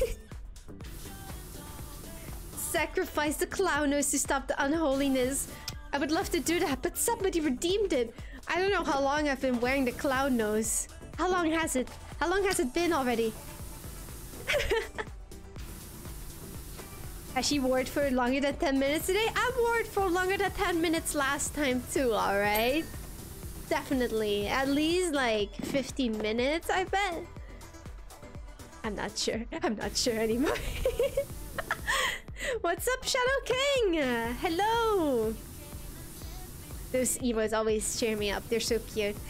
Sacrifice the clowners to stop the unholiness. I would love to do that, but somebody redeemed it. I don't know how long I've been wearing the clown nose. How long has it? How long has it been already? [laughs] Has she wore it for longer than 10 minutes today? I wore it for longer than 10 minutes last time too, alright? Definitely. At least like 15 minutes, I bet. I'm not sure. [laughs] I'm not sure anymore. [laughs] What's up, Shadow King? Hello. Those emotes always cheer me up. They're so cute. [laughs]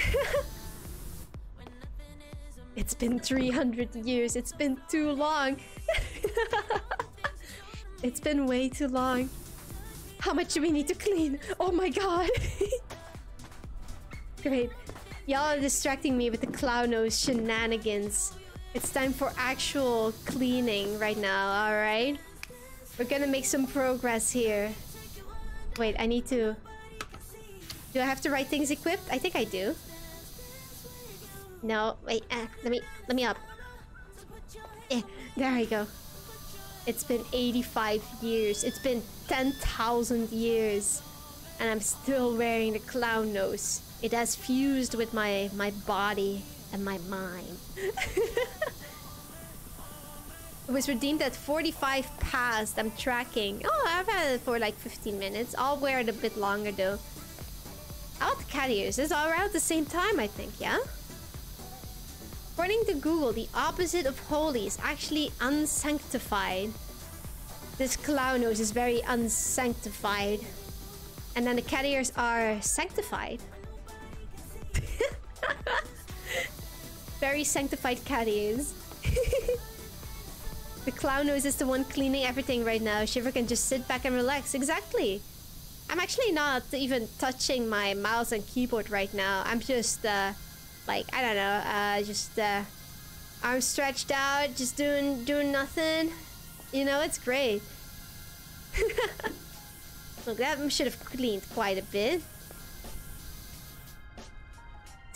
it's been 300 years. It's been too long. [laughs] it's been way too long. How much do we need to clean? Oh my god. [laughs] Great. Y'all are distracting me with the clown nose shenanigans. It's time for actual cleaning right now, alright? We're gonna make some progress here. Wait, I need to... Do I have to write things equipped? I think I do. No, wait, uh, let me, let me up. Eh, there I go. It's been 85 years. It's been 10,000 years. And I'm still wearing the clown nose. It has fused with my, my body and my mind. [laughs] it was redeemed at 45 past. I'm tracking. Oh, I've had it for like 15 minutes. I'll wear it a bit longer though. Cat ears? It's all around the same time, I think, yeah? According to Google, the opposite of holy is actually unsanctified. This clown nose is very unsanctified. And then the cat ears are sanctified. [laughs] very sanctified cat ears. [laughs] the clown nose is the one cleaning everything right now. Shivrer can just sit back and relax. Exactly. I'm actually not even touching my mouse and keyboard right now. I'm just, uh, like, I don't know, uh, just, uh, arms stretched out, just doing, doing nothing. You know, it's great. [laughs] Look, that should have cleaned quite a bit.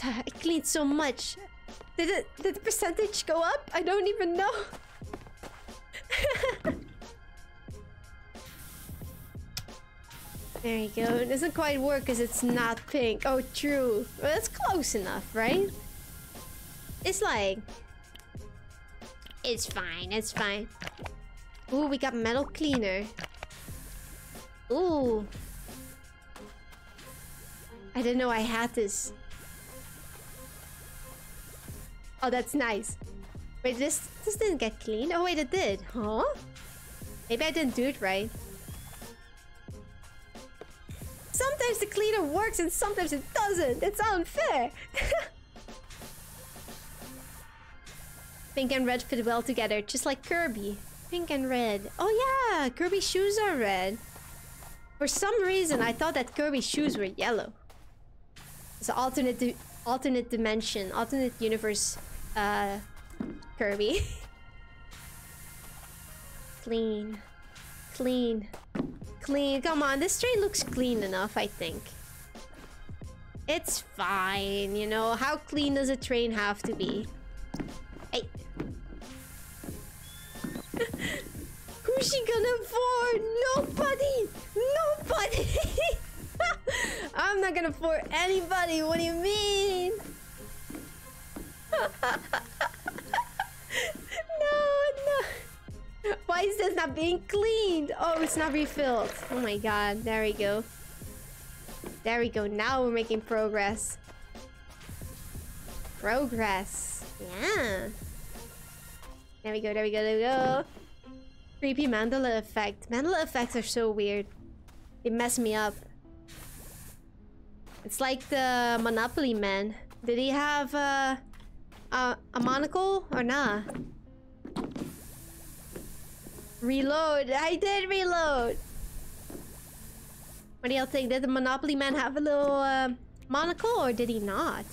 I cleaned so much. Did it, did the percentage go up? I don't even know. [laughs] There you go. It doesn't quite work because it's not pink. Oh, true. Well, that's close enough, right? It's like... It's fine. It's fine. Ooh, we got metal cleaner. Ooh. I didn't know I had this. Oh, that's nice. Wait, this this didn't get clean. Oh, wait, it did. Huh? Maybe I didn't do it right. Sometimes the cleaner works and sometimes it doesn't. It's unfair. [laughs] Pink and red fit well together, just like Kirby. Pink and red. Oh yeah, Kirby's shoes are red. For some reason, I thought that Kirby's shoes were yellow. It's an alternate, di alternate dimension, alternate universe, uh, Kirby. [laughs] Clean. Clean. Clean. Come on, this train looks clean enough, I think. It's fine, you know. How clean does a train have to be? Hey. [laughs] Who's she gonna for? Nobody! Nobody! [laughs] I'm not gonna for anybody, what do you mean? [laughs] No, no. [laughs] Why is this not being cleaned? Oh, it's not refilled. Oh my god. There we go. There we go. Now we're making progress. Progress. Yeah. There we go. There we go. There we go. Creepy Mandela effect. Mandela effects are so weird. They mess me up. It's like the Monopoly man. Did he have uh, a, a monocle or nah? Reload. I did reload. What do y'all think? Did the Monopoly man have a little uh, monocle or did he not?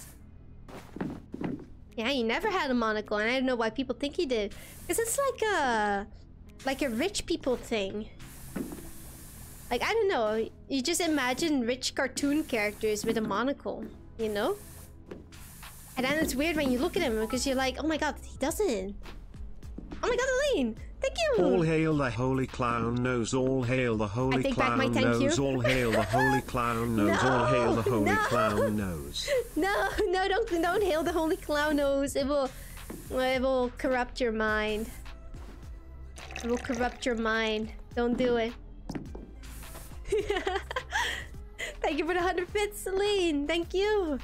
Yeah, he never had a monocle and I don't know why people think he did. Because it's like a... Like a rich people thing. Like, I don't know. You just imagine rich cartoon characters with a monocle, you know? And then it's weird when you look at him because you're like, oh my god, he doesn't. Oh my god, Elaine! Thank you! All hail the holy clown nose, all hail the holy clown nose, all hail the holy [laughs] clown nose, no, all hail the holy no. clown nose. [laughs] No, no, don't don't hail the holy clown nose. It will it will corrupt your mind. It will corrupt your mind. Don't do it. [laughs] Thank you for the 100 bits, Celine. Thank you.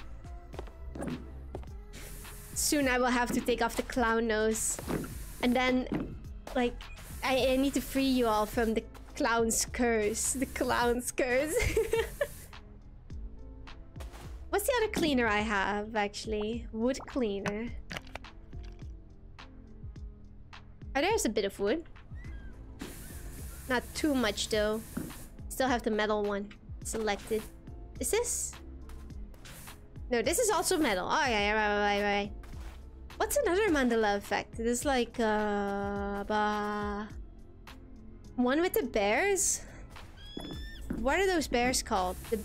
Soon I will have to take off the clown nose. And then, like, I, I need to free you all from the clown's curse. The clown's curse. [laughs] What's the other cleaner I have, actually? Wood cleaner. Oh, there's a bit of wood. Not too much, though. Still have the metal one selected. Is this? No, this is also metal. Oh, yeah, yeah, right, right, right. What's another Mandela effect? This like, uh... Bah... One with the bears? What are those bears called? The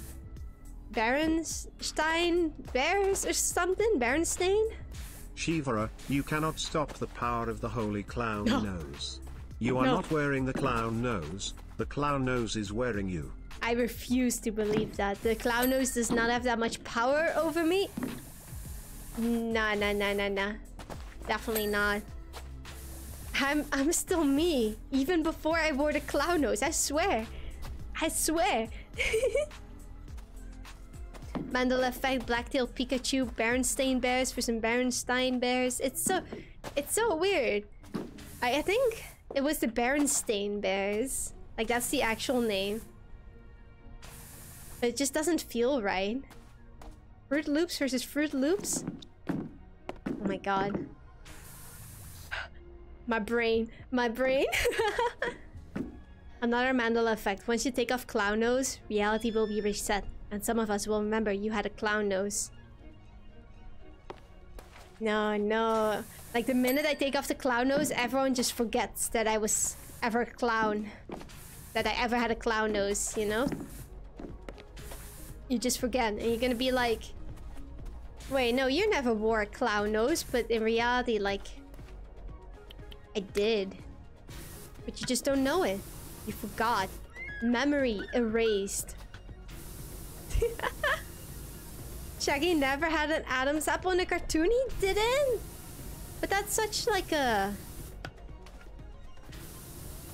Baronstein bears or something? Berenstain? Shivara, you cannot stop the power of the holy clown No. nose. You are No. not wearing the clown nose, the clown nose is wearing you. I refuse to believe that. The clown nose does not have that much power over me. Nah, nah, nah, nah, nah. Definitely not. I'm I'm still me, even before I wore the clown nose. I swear. I swear. [laughs] Mandela effect, blacktail Pikachu, Berenstain bears for some Berenstein bears. It's so it's so weird. I, I think it was the Berenstain bears. Like that's the actual name. But it just doesn't feel right. Fruit Loops versus Fruit Loops? Oh my god. My brain. My brain. [laughs] Another Mandela effect. Once you take off clown nose, reality will be reset. And some of us will remember you had a clown nose. No, no. Like the minute I take off the clown nose, everyone just forgets that I was ever a clown. That I ever had a clown nose, you know? You just forget, and you're gonna be like, Wait, no, you never wore a clown nose, but in reality, like, I did. But you just don't know it. You forgot. Memory erased. [laughs] Shaggy never had an Adam's apple in a cartoon? He didn't? But that's such like a...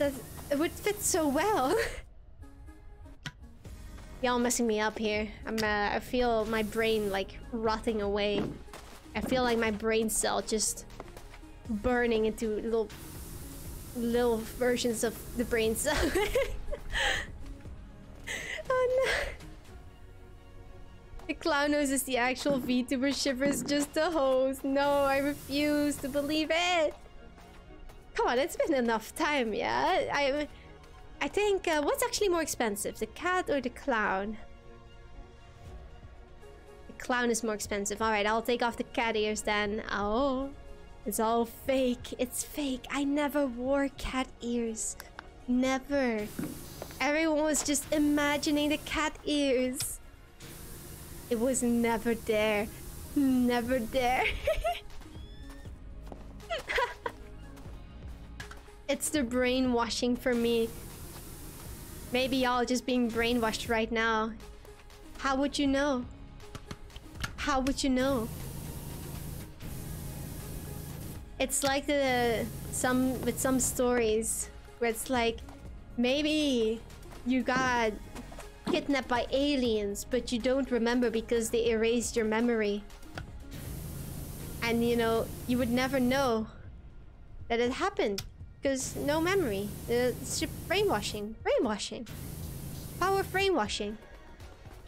It would fit so well. [laughs] Y'all messing me up here. I'm, uh, I feel my brain like rotting away. I feel like my brain cell just burning into little little versions of the brain cell. [laughs] oh no. The clown nose is the actual VTuber shivers just a host. No, I refuse to believe it. Come on, it's been enough time, yeah? I I think, uh, what's actually more expensive, the cat or the clown? The clown is more expensive. Alright, I'll take off the cat ears then. Oh, it's all fake. It's fake. I never wore cat ears. Never. Everyone was just imagining the cat ears. It was never there. Never there. [laughs] it's the brainwashing for me. Maybe y'all just being brainwashed right now. How would you know? How would you know? it's like the some with some stories where it's like maybe you got kidnapped by aliens, but you don't remember because they erased your memory. And you know, you would never know that it happened because no memory. It's just brainwashing. Brainwashing. Power brainwashing.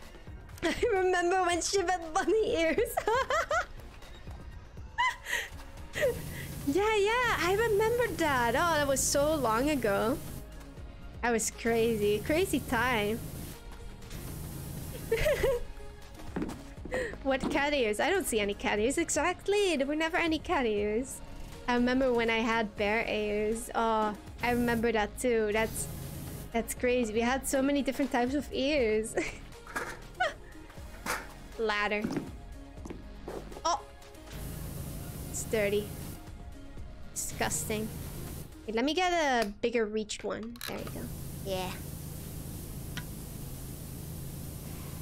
[laughs] I remember when she had bunny ears. [laughs] yeah, yeah, I remember that. Oh, that was so long ago. That was crazy. Crazy time. [laughs] what cat ears? I don't see any cat ears. Exactly. There were never any cat ears. I remember when I had bear ears. Oh, I remember that too. That's that's crazy. We had so many different types of ears. [laughs] Ladder. Oh! It's dirty. Disgusting. Okay, let me get a bigger reached one. There you go. Yeah.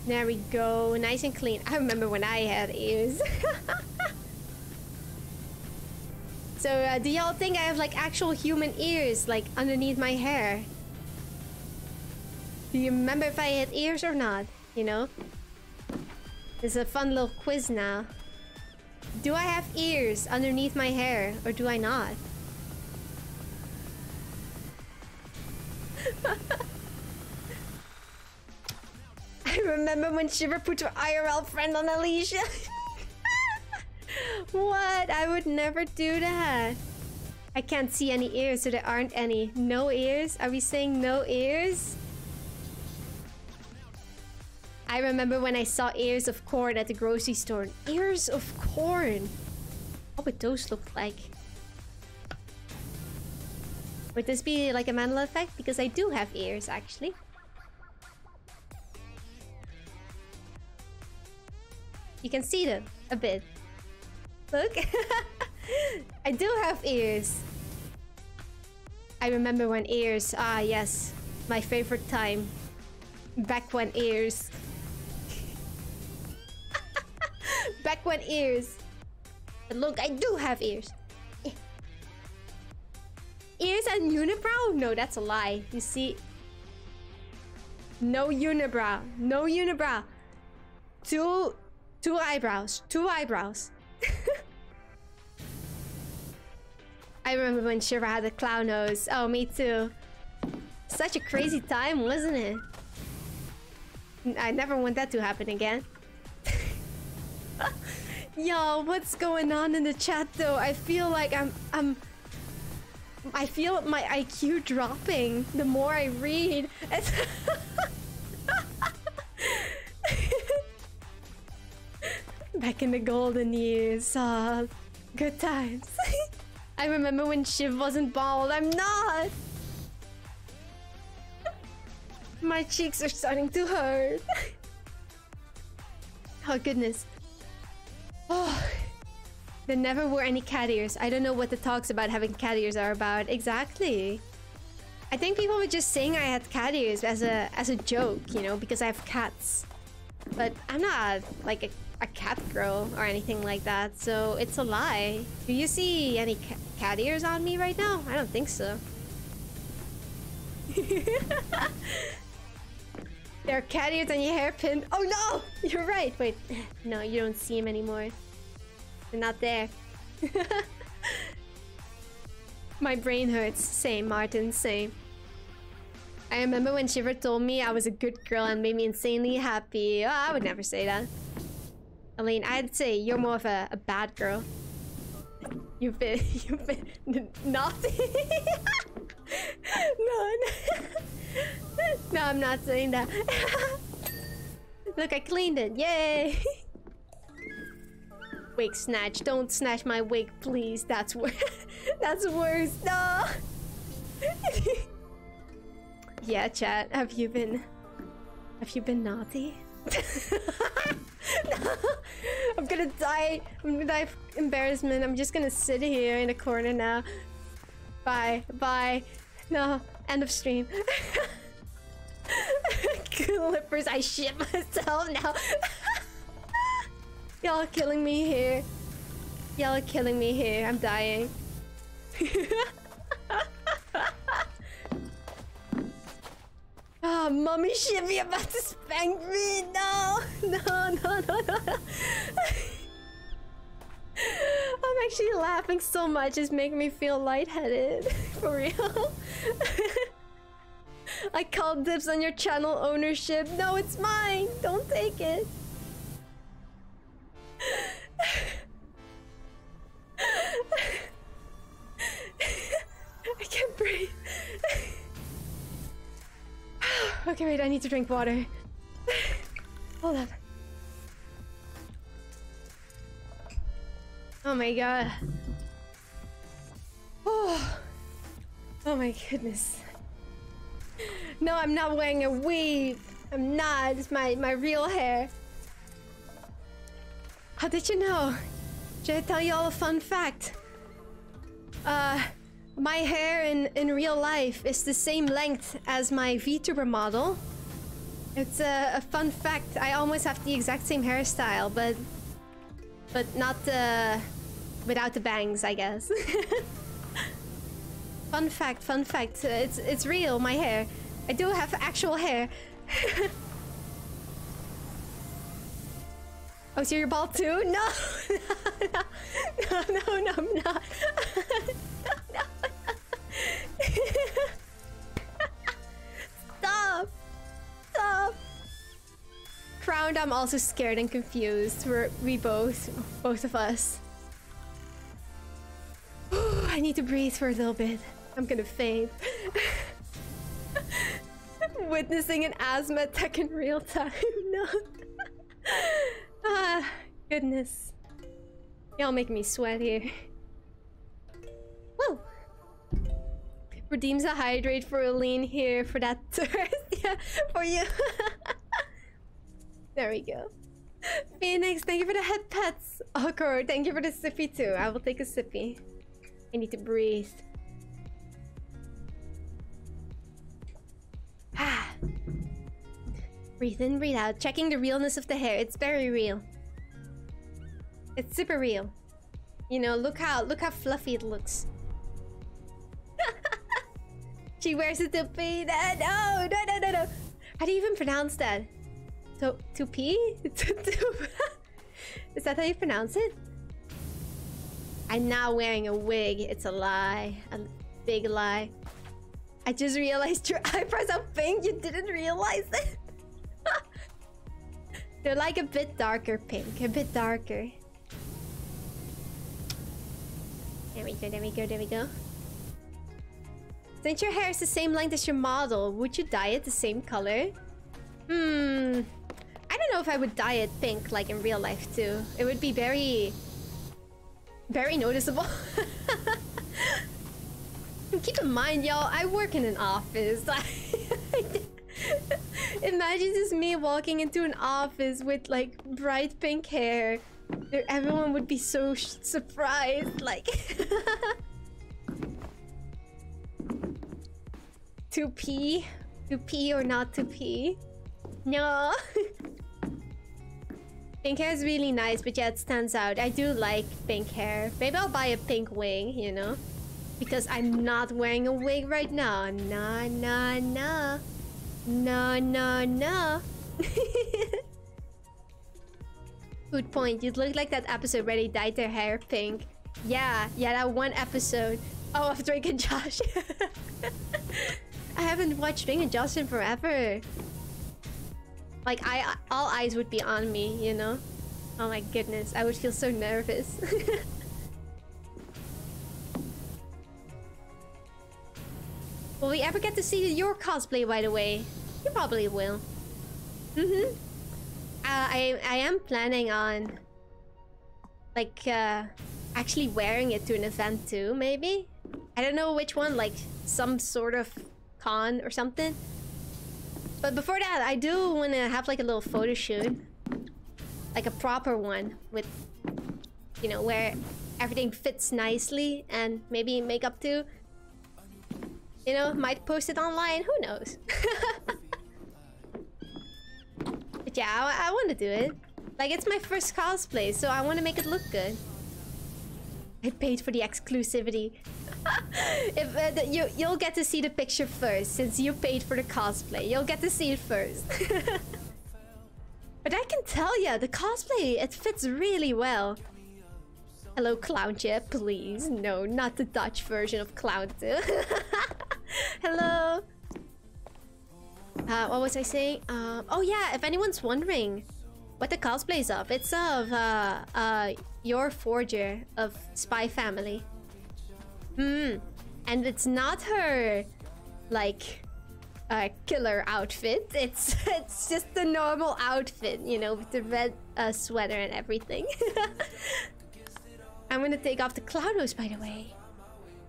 There we go. Nice and clean. I remember when I had ears. [laughs] so, uh, do y'all think I have like actual human ears like underneath my hair? Do you remember if I had ears or not? You know? It's a fun little quiz now. Do I have ears underneath my hair or do I not? [laughs] I remember when Shivrer put her IRL friend on Alicia. [laughs] what? I would never do that. I can't see any ears, so there aren't any. No ears? Are we saying no ears? I remember when I saw ears of corn at the grocery store. Ears of corn? What would those look like? Would this be like a Mandela effect? Because I do have ears, actually. You can see them a bit. Look. [laughs] I do have ears. I remember when ears... Ah, yes. My favorite time. Back when ears... [laughs] Back when ears... But look, I do have ears. Ears and unibrow? No, that's a lie. You see... No unibrow. No unibrow. Two Two eyebrows. Two eyebrows. I remember when Shiva had a clown nose. Oh, me too. Such a crazy time, wasn't it? I never want that to happen again. [laughs] Yo, what's going on in the chat though? I feel like I'm I'm I feel my IQ dropping the more I read. [laughs] [laughs] Back in the golden years. Uh, good times. [laughs] I remember when Shiv wasn't bald. I'm not! [laughs] My cheeks are starting to hurt. [laughs] oh, goodness. Oh, there never were any cat ears. I don't know what the talks about having cat ears are about. Exactly. I think people were just saying I had cat ears as a as a joke, you know, because I have cats. But I'm not like a a cat girl or anything like that, so it's a lie. Do you see any ca cat ears on me right now? I don't think so. [laughs] there are cat ears on your hairpin. Oh no! You're right. Wait. No, you don't see them anymore. They're not there. [laughs] My brain hurts. Same, Martin. Same. I remember when Shivrer told me I was a good girl and made me insanely happy. Oh, I would never say that. Aline, I'd say you're more of a, a bad girl. You've been, you've been naughty. no, no, no, I'm not saying that. [laughs] Look, I cleaned it. Yay! [laughs] wig snatch. Don't snatch my wig, please. That's worse. [laughs] That's worse. No. yeah, chat. Have you been? Have you been naughty? [laughs] I'm gonna die. I'm gonna die of embarrassment. I'm just gonna sit here in a corner now. Bye. Bye. No. End of stream. [laughs] Clippers, I shit myself now. [laughs] Y'all are killing me here. Y'all are killing me here. I'm dying. Ah, oh, mommy should be about to spank me. No, no, no, no, no. I'm actually laughing so much, it's making me feel lightheaded. [laughs] For real. [laughs] I called dibs on your channel ownership. No, it's mine. Don't take it. [laughs] I can't breathe. [sighs] okay, wait, I need to drink water. [sighs] Hold up. Oh my god. Oh. [sighs] Oh my goodness. No, I'm not wearing a weave. I'm not. It's my, my real hair. How did you know? Should I tell you all a fun fact? Uh, my hair in, in real life is the same length as my VTuber model. It's a, a fun fact. I almost have the exact same hairstyle, but but not uh, without the bangs, I guess. [laughs] fun fact, fun fact. It's it's real. My hair. I do have actual hair. [laughs] oh, so you're bald too? No, no, [laughs] no, no, no, I'm not. no, no. Stop! Stop! Crowned, I'm also scared and confused. We're we both, both of us. [gasps] I need to breathe for a little bit. I'm gonna faint. [laughs] Witnessing an asthma attack in real time. [laughs] no. Ah, goodness. Y'all making me sweat here. Whoa! Redeems a hydrate for a lean here for that [laughs] thirst. yeah, for you. [laughs] there we go. Phoenix, thank you for the head pets. Awkward, thank you for the sippy too. I will take a sippy. I need to breathe. Ah. Breathe in, breathe out. Checking the realness of the hair. It's very real. It's super real. You know, look how look how fluffy it looks. [laughs] She wears a toupee. No, no, no, no, no. How do you even pronounce that? To toupee? [laughs] [laughs] Is that how you pronounce it? I'm not wearing a wig. It's a lie. A big lie. I just realized your eyebrows are pink. You didn't realize it. They're like a bit darker pink. A bit darker. There we go, there we go, there we go. Since your hair is the same length as your model, would you dye it the same color? Hmm... I don't know if I would dye it pink like in real life too. It would be very... Very noticeable. [laughs] Keep in mind, y'all, I work in an office. [laughs] Imagine just me walking into an office with like bright pink hair. Everyone would be so surprised, like... [laughs] To pee? To pee or not to pee? No. [laughs] pink hair is really nice, but yeah, it stands out. I do like pink hair. Maybe I'll buy a pink wig, you know? Because I'm not wearing a wig right now. Nah, nah, nah. Nah, no, no. Good point. You'd look like that episode where they dyed their hair pink. Yeah, yeah, that one episode. Oh, of Drake and Josh. [laughs] I haven't watched Drake and Josh in forever. Like, I all eyes would be on me, you know? Oh my goodness, I would feel so nervous. [laughs] Will we ever get to see your cosplay, by the way? You probably will. Mm-hmm. Uh, I, I am planning on... Like, uh... Actually wearing it to an event too, maybe? I don't know which one, like, some sort of con or something. But before that, I do want to have like a little photo shoot. Like a proper one with, you know, where everything fits nicely and maybe makeup too. You know, might post it online, who knows? [laughs] but yeah, I, I want to do it. Like, it's my first cosplay, so I want to make it look good. I paid for the exclusivity. [laughs] if uh, the, you you'll get to see the picture first since you paid for the cosplay. You'll get to see it first. [laughs] but I can tell you, the cosplay it fits really well. Hello, Clowncha, please. No, not the Dutch version of Clown [laughs] Hello. Uh, what was I saying? Um, oh yeah, if anyone's wondering what the cosplay is of, it's of uh, uh, Yor Forger of Spy Family. Hmm. And it's not her, like, uh, killer outfit. It's [laughs] it's just the normal outfit, you know, with the red uh, sweater and everything. [laughs] I'm gonna take off the cloud nose, by the way.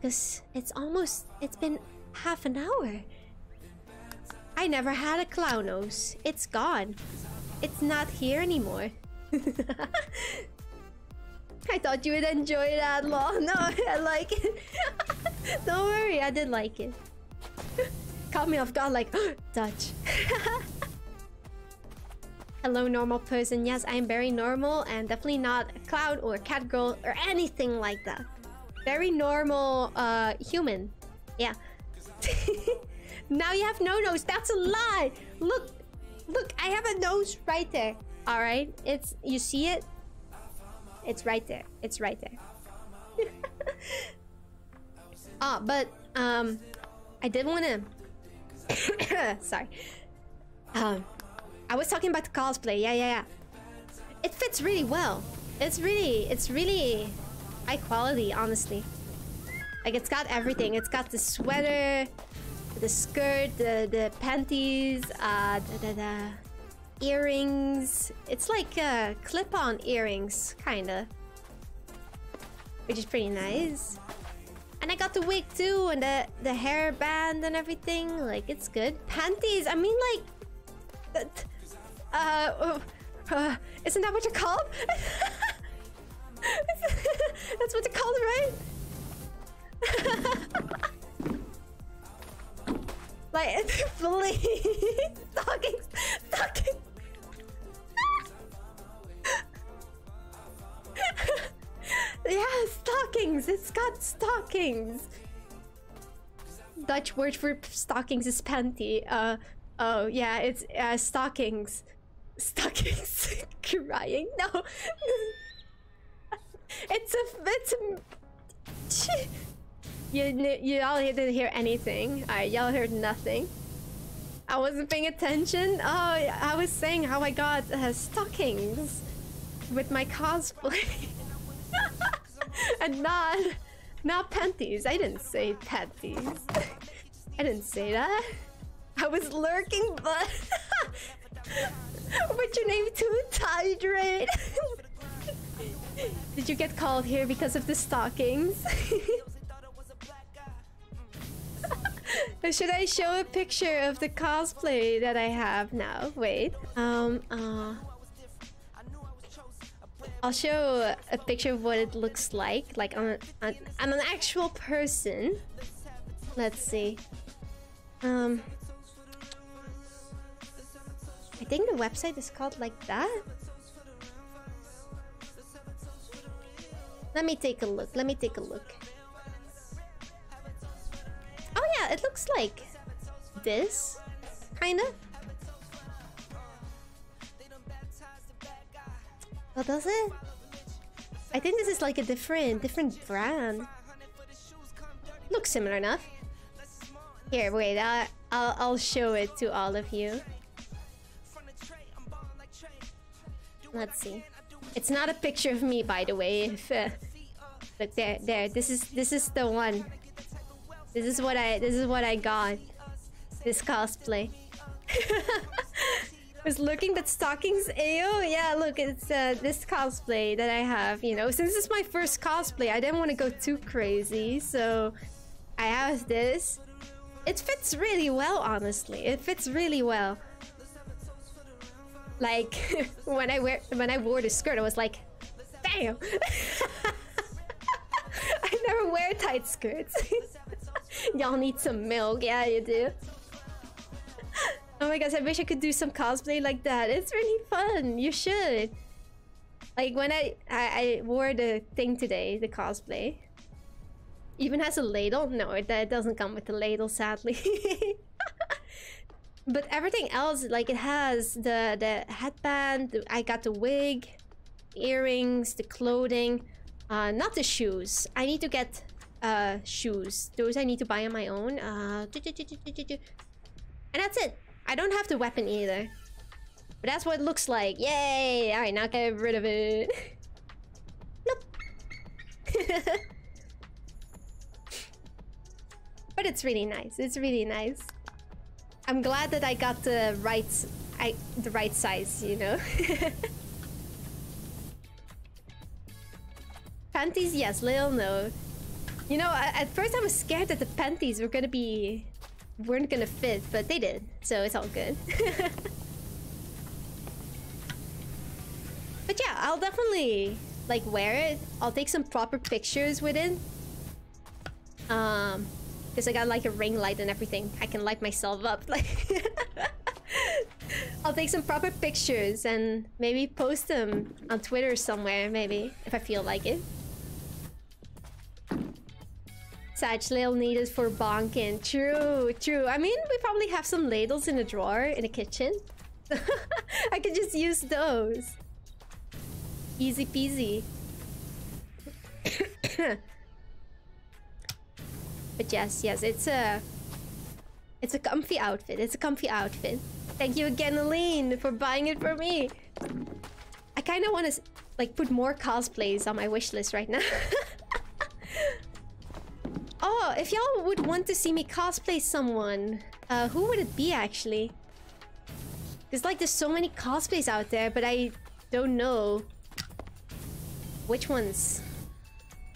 Because it's almost... It's been half an hour. I never had a clown nose. It's gone. It's not here anymore. [laughs] I thought you would enjoy that long. [laughs] No, I like it. [laughs] Don't worry, I did like it. Caught me off guard like, [gasps] Dutch. Hello, normal person. Yes, I'm very normal and definitely not a cloud or a cat girl or anything like that. Very normal uh, human. Yeah. [laughs] now you have no nose. That's a lie. Look, look, I have a nose right there. All right, it's you see it. It's right there. It's right there. [laughs] ah, but um, I did want to. [coughs] Sorry. Um, I was talking about the cosplay. Yeah, yeah, yeah. It fits really well. It's really, it's really high quality, honestly. Like it's got everything. It's got the sweater, the skirt, the the panties, uh, the, the, the earrings. It's like uh, clip-on earrings, kinda. Which is pretty nice. And I got the wig too, and the, the hairband and everything. Like, it's good. Panties, I mean like... Uh, uh, isn't that what you're called? [laughs] That's what you're called, right? [laughs] like, [laughs] please. Stockings. Stockings. yeah, stockings. It's got stockings. Dutch word for stockings is panty. Uh, oh yeah, it's uh, stockings. Stockings. [laughs] Crying. No. [laughs] it's a. It's a. [laughs] You you all didn't hear anything. Alright, y'all heard nothing. I wasn't paying attention. Oh, I was saying how I got uh, stockings with my cosplay. and not, not panties. I didn't say panties. I didn't say that. I was lurking, but... [laughs] What's your name too? Hydrate. [laughs] Did you get called here because of the stockings? [laughs] Should I show a picture of the cosplay that I have now? Wait. Um, uh... I'll show a picture of what it looks like, like on, on, on an actual person. Let's see. Um... I think the website is called like that. Let me take a look. Let me take a look. Oh yeah, it looks like this, kinda. Oh, does it? I think this is like a different, different brand. Looks similar enough. Here, wait, I'll, I'll show it to all of you. Let's see. It's not a picture of me, by the way. If, uh, look there, there. This is this is the one. This is what I this is what I got. This cosplay. [laughs] Was looking at stockings Ayo. Yeah, look, it's uh, this cosplay that I have. You know, since it's my first cosplay, I didn't want to go too crazy, so I have this. It fits really well, honestly. It fits really well. Like [laughs] when I wear when I wore the skirt, I was like, damn. [laughs] I never wear tight skirts. [laughs] Y'all need some milk. Yeah, you do. oh my gosh, I wish I could do some cosplay like that. It's really fun. You should. Like when I, I, I wore the thing today, the cosplay. Even has a ladle? No, that doesn't come with the ladle, sadly. But everything else, like it has the the headband. I got the wig, earrings, the clothing. Uh, not the shoes. I need to get uh shoes. Those I need to buy on my own. Uh, and that's it. I don't have the weapon either. But that's what it looks like. Yay! Alright, now get rid of it. [laughs] nope. [laughs] but it's really nice. It's really nice. I'm glad that I got the right I the right size, you know. [laughs] panties, yes, little no. You know, at first I was scared that the panties were gonna be weren't gonna fit, but they did, so it's all good. [laughs] but yeah, I'll definitely like wear it. I'll take some proper pictures with it. Um, because I got like a ring light and everything. I can light myself up. Like, [laughs] I'll take some proper pictures and maybe post them on Twitter somewhere, maybe, if I feel like it. Such little needed for bonking. True, true. I mean, we probably have some ladles in the drawer in the kitchen. [laughs] I could just use those. Easy peasy. [coughs] [coughs] but yes, yes, it's a... It's a comfy outfit. It's a comfy outfit. Thank you again, Aline, for buying it for me. I kind of want to, like, put more cosplays on my wish list right now. [laughs] Oh, if y'all would want to see me cosplay someone, uh, who would it be actually? There's like there's so many cosplays out there, but I don't know which ones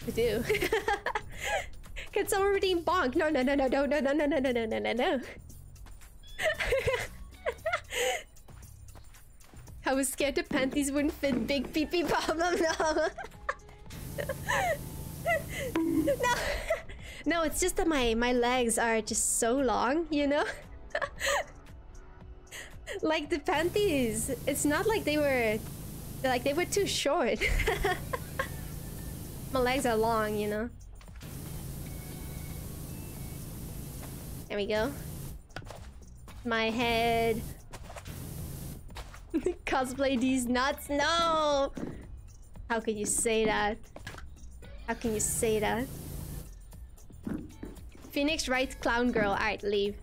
to do. [laughs] Can someone redeem bonk? No, no, no, no, no, no, no, no, no, no, no, no, no, no. I was scared the panties wouldn't fit big pee pee problem. No. no. No, it's just that my, my legs are just so long, you know? like the panties, it's not like they were... Like they were too short. my legs are long, you know? There we go. My head. [laughs] Cosplay these nuts? No! How can you say that? How can you say that? Phoenix right clown girl. Alright, leave.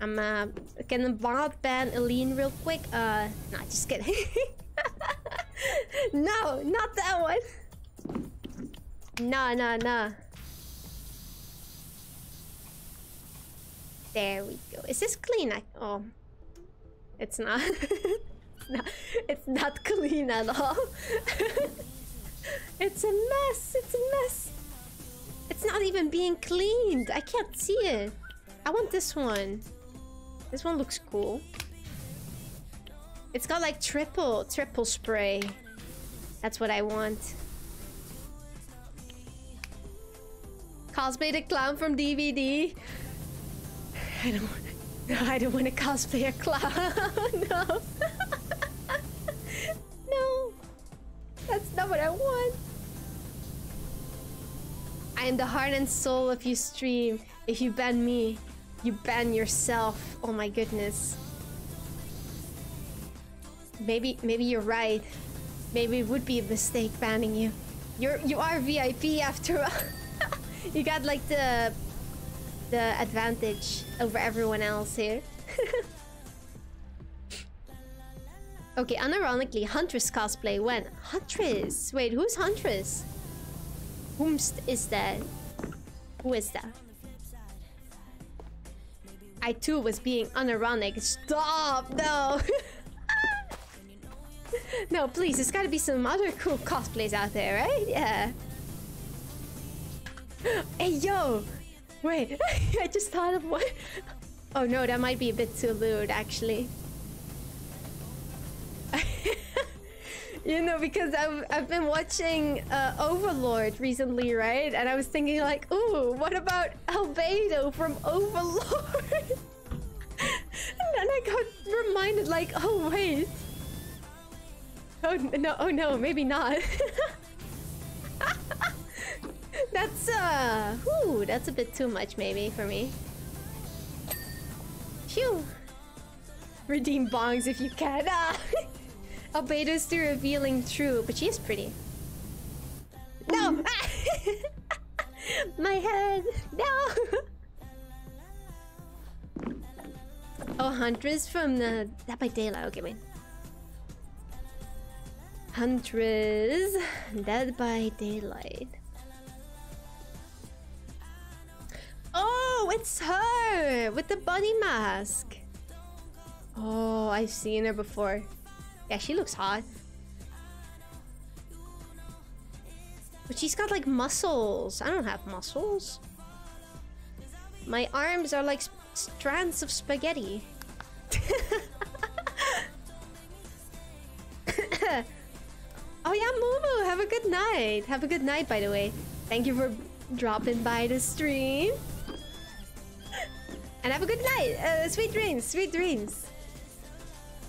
I'm uh gonna bot ban Aline real quick. Uh nah just kidding. [laughs] no, not that one. Nah nah nah. There we go. Is this clean? I oh it's not. [laughs] it's not it's not clean at all. [laughs] it's a mess, it's a mess. It's not even being cleaned. I can't see it. I want this one. This one looks cool. It's got like triple, triple spray. That's what I want. Cosplay the clown from DBD. I don't want I don't want to cosplay a clown. [laughs] no. [laughs] no. That's not what I want. I am the heart and soul of your stream. If you ban me, you ban yourself. Oh my goodness. Maybe, maybe you're right. Maybe it would be a mistake banning you. You're, you are VIP after all. [laughs] you got like the, the advantage over everyone else here. [laughs] okay, unironically, Huntress cosplay when? Huntress? Wait, who's Huntress? Whom is that? Who is that? I too was being unironic. Stop! No! [laughs] no, please, there's gotta be some other cool cosplays out there, right? Yeah. [gasps] hey, yo! Wait, [laughs] I just thought of what... Oh no, that might be a bit too lewd, actually. [laughs] You know, because I've, I've been watching uh, Overlord recently, right? And I was thinking like, ooh, what about Albedo from Overlord? [laughs] and then I got reminded like, oh wait. Oh no! Oh no! Maybe not. That's uh, ooh, that's a bit too much maybe for me. Phew. Redeem bongs if you can. [laughs] Ah. Albedo's still revealing true, but she is pretty. No! [laughs] My head! No! [laughs] oh, Huntress from the Dead by Daylight. Okay, wait. Huntress, Dead by Daylight. Oh, it's her with the body mask. Oh, I've seen her before. Yeah, she looks hot. But she's got like muscles. I don't have muscles. My arms are like strands of spaghetti. [laughs] oh yeah, Mumu, have a good night. Have a good night, by the way. Thank you for dropping by the stream. And have a good night. Uh, sweet dreams, sweet dreams.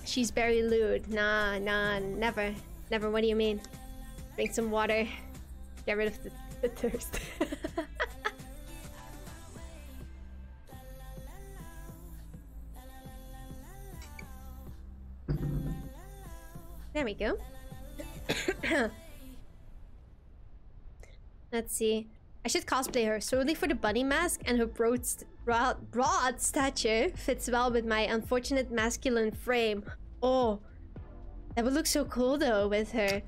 She's very lewd. Nah, nah, never. Never, what do you mean? Drink some water. Get rid of the, the thirst. [laughs] there we go. [coughs] [coughs] Let's see. I should cosplay her solely for the bunny mask and her broad, broad, broad stature fits well with my unfortunate masculine frame. Oh, that would look so cool though with her.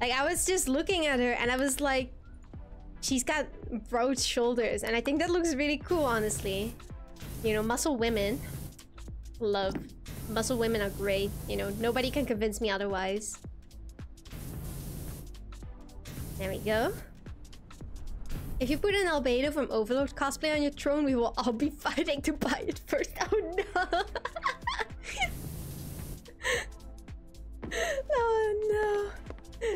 Like I was just looking at her and I was like, she's got broad shoulders and I think that looks really cool, honestly. You know, muscle women, love. Muscle women are great. You know, nobody can convince me otherwise. There we go. If you put an Albedo from Overlord cosplay on your throne, we will all be [laughs] fighting to buy it first. Oh no! [laughs] oh no.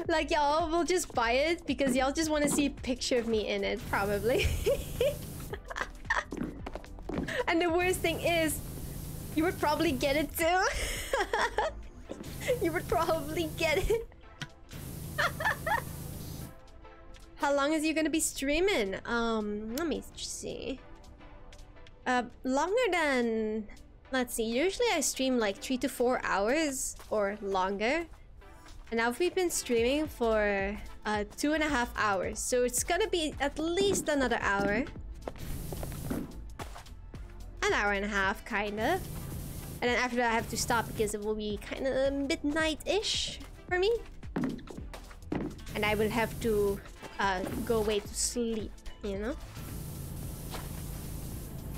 Like y'all will just buy it because y'all just want to see a picture of me in it, probably. [laughs] and the worst thing is, you would probably get it too. you would probably get it. How long is you gonna be streaming? Um, let me see. Uh, longer than Let's see, usually I stream like 3 to 4 hours or longer. And now we've been streaming for uh, two and a half hours. So it's gonna be at least another hour. An hour and a half, kind of. And then after that I have to stop because it will be kind of midnight-ish for me. And I will have to uh, go away to sleep, you know?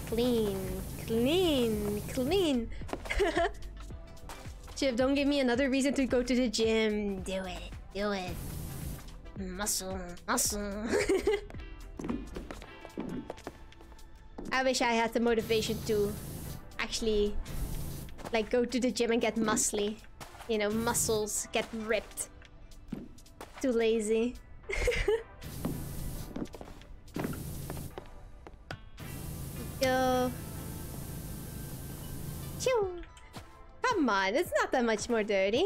Clean, Clean, clean. [laughs] Chip, don't give me another reason to go to the gym. Do it, do it. Muscle, muscle. [laughs] I wish I had the motivation to actually like go to the gym and get muscly. You know, muscles get ripped. Too lazy. [laughs] Go. Come on, it's not that much more dirty.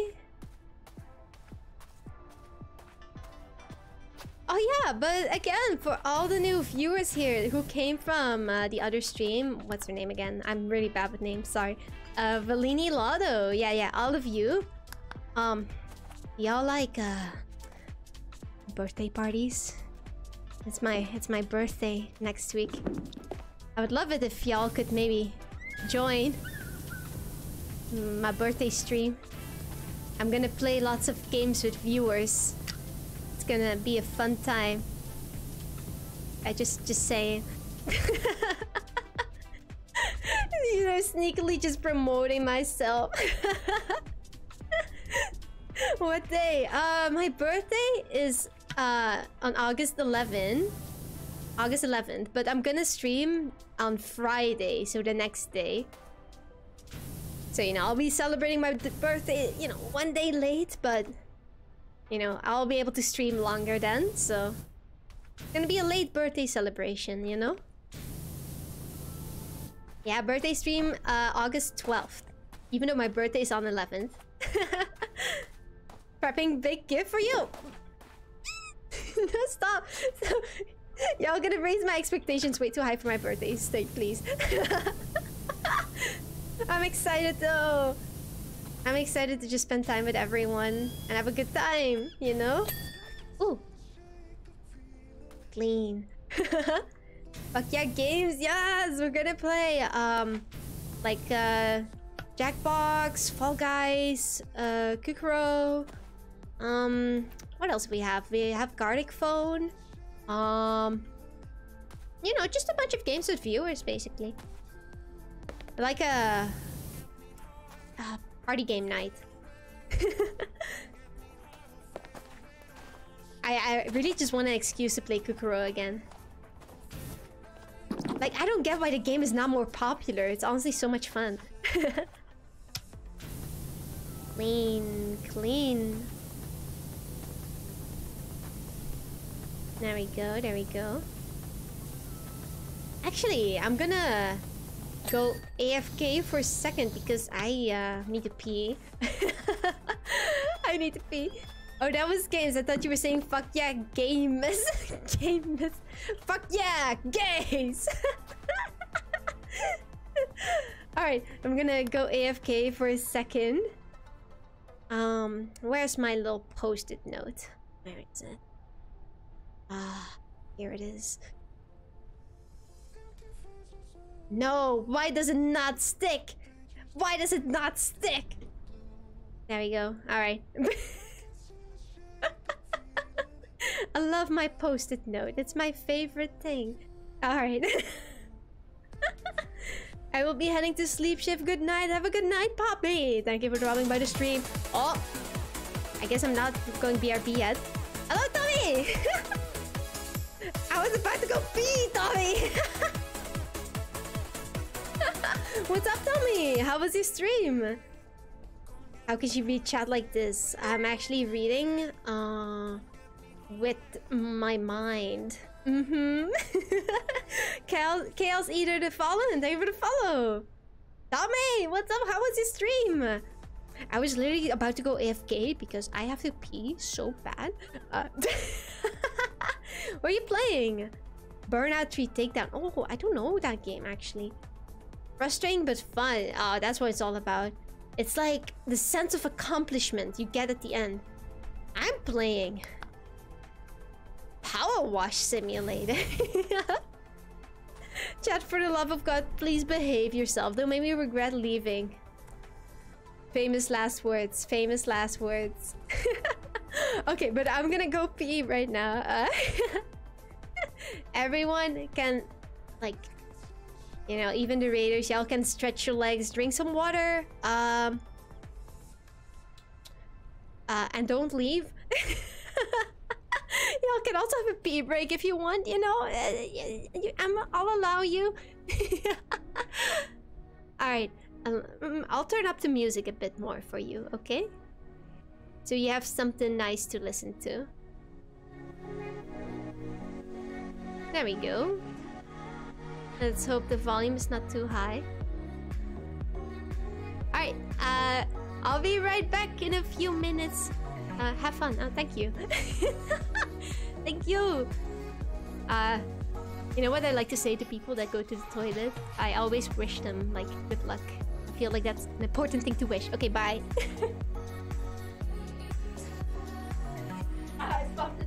Oh yeah, but again, for all the new viewers here who came from uh, the other stream, what's her name again? I'm really bad with names, sorry. Uh, Valini Lotto, yeah, yeah, all of you. Um, y'all like uh, birthday parties? It's my it's my birthday next week. I would love it if y'all could maybe join my birthday stream. I'm gonna play lots of games with viewers. It's gonna be a fun time. I just just saying. [laughs] you know, sneakily just promoting myself. [laughs] what day? Uh, my birthday is uh on August 11th. August 11th, but I'm gonna stream on Friday, so the next day. So, you know, I'll be celebrating my birthday, you know, one day late, but, you know, I'll be able to stream longer then, so... It's gonna be a late birthday celebration, you know? Yeah, birthday stream, uh, August 12th. Even though my birthday is on 11th. [laughs] Prepping big gift for you. [laughs] no, stop. [laughs] [laughs] Y'all gonna raise my expectations way too high for my birthday. Stay, please. [laughs] I'm excited though. I'm excited to just spend time with everyone and have a good time, you know? Ooh. Clean. [laughs] Fuck yeah, games, yes! We're gonna play, um, like, uh, Jackbox, Fall Guys, uh, Kukoro, um, what else we have? We have Gartic Phone, um, you know, just a bunch of games with viewers, basically. Like a, a party game night. [laughs] I, I really just want an excuse to play Kukoro again. Like, I don't get why the game is not more popular. It's honestly so much fun. [laughs] clean, clean. There we go, there we go. Actually, I'm gonna go AFK for a second because I uh, need to pee. [laughs] I need to pee. Oh, that was games. I thought you were saying fuck yeah, games. [laughs] games. Fuck yeah, gays. [laughs] Alright, I'm gonna go AFK for a second. Um, where's my little post-it note? Where is it? Ah, here it is. No, why does it not stick? Why does it not stick? There we go. Alright. [laughs] I love my post-it note. It's my favorite thing. Alright. [laughs] I will be heading to sleep shift. Good night. Have a good night, Poppy. Thank you for dropping by the stream. Oh, I guess I'm not going BRB yet. Hello, Tommy. [laughs] I was about to go pee, Tommy. [laughs] What's up, Tommy? How was your stream? How could you read chat like this? I'm actually reading uh, with my mind. Mm-hmm. [laughs] Chaos, Chaos Eater the Fallen, thank you for the follow. Tommy, what's up? How was your stream? I was literally about to go AFK because I have to pee so bad. Uh, [laughs] [laughs] what are you playing? Burnout 3 Takedown. Oh, I don't know that game actually. Frustrating but fun. Oh, that's what it's all about. It's like the sense of accomplishment you get at the end. I'm playing PowerWash Simulator. [laughs] Chat, for the love of God, please behave yourself. Don't make me regret leaving. Famous last words. Famous last words. [laughs] okay, but I'm gonna go pee right now. Uh, [laughs] everyone can, like, you know, even the raiders, y'all can stretch your legs, drink some water, um, uh, and don't leave. [laughs] y'all can also have a pee break if you want, you know. Uh, I'm, I'll allow you. [laughs] Alright, um, mm, I'll turn up the music a bit more for you, okay? So you have something nice to listen to. There we go. Let's hope the volume is not too high. Alright, uh, I'll be right back in a few minutes. Uh, have fun. Oh, thank you. [laughs] thank you. Uh, you know what I like to say to people that go to the toilet? I always wish them, like, good luck. I feel like that's an important thing to wish. Okay, bye. [laughs] I stopped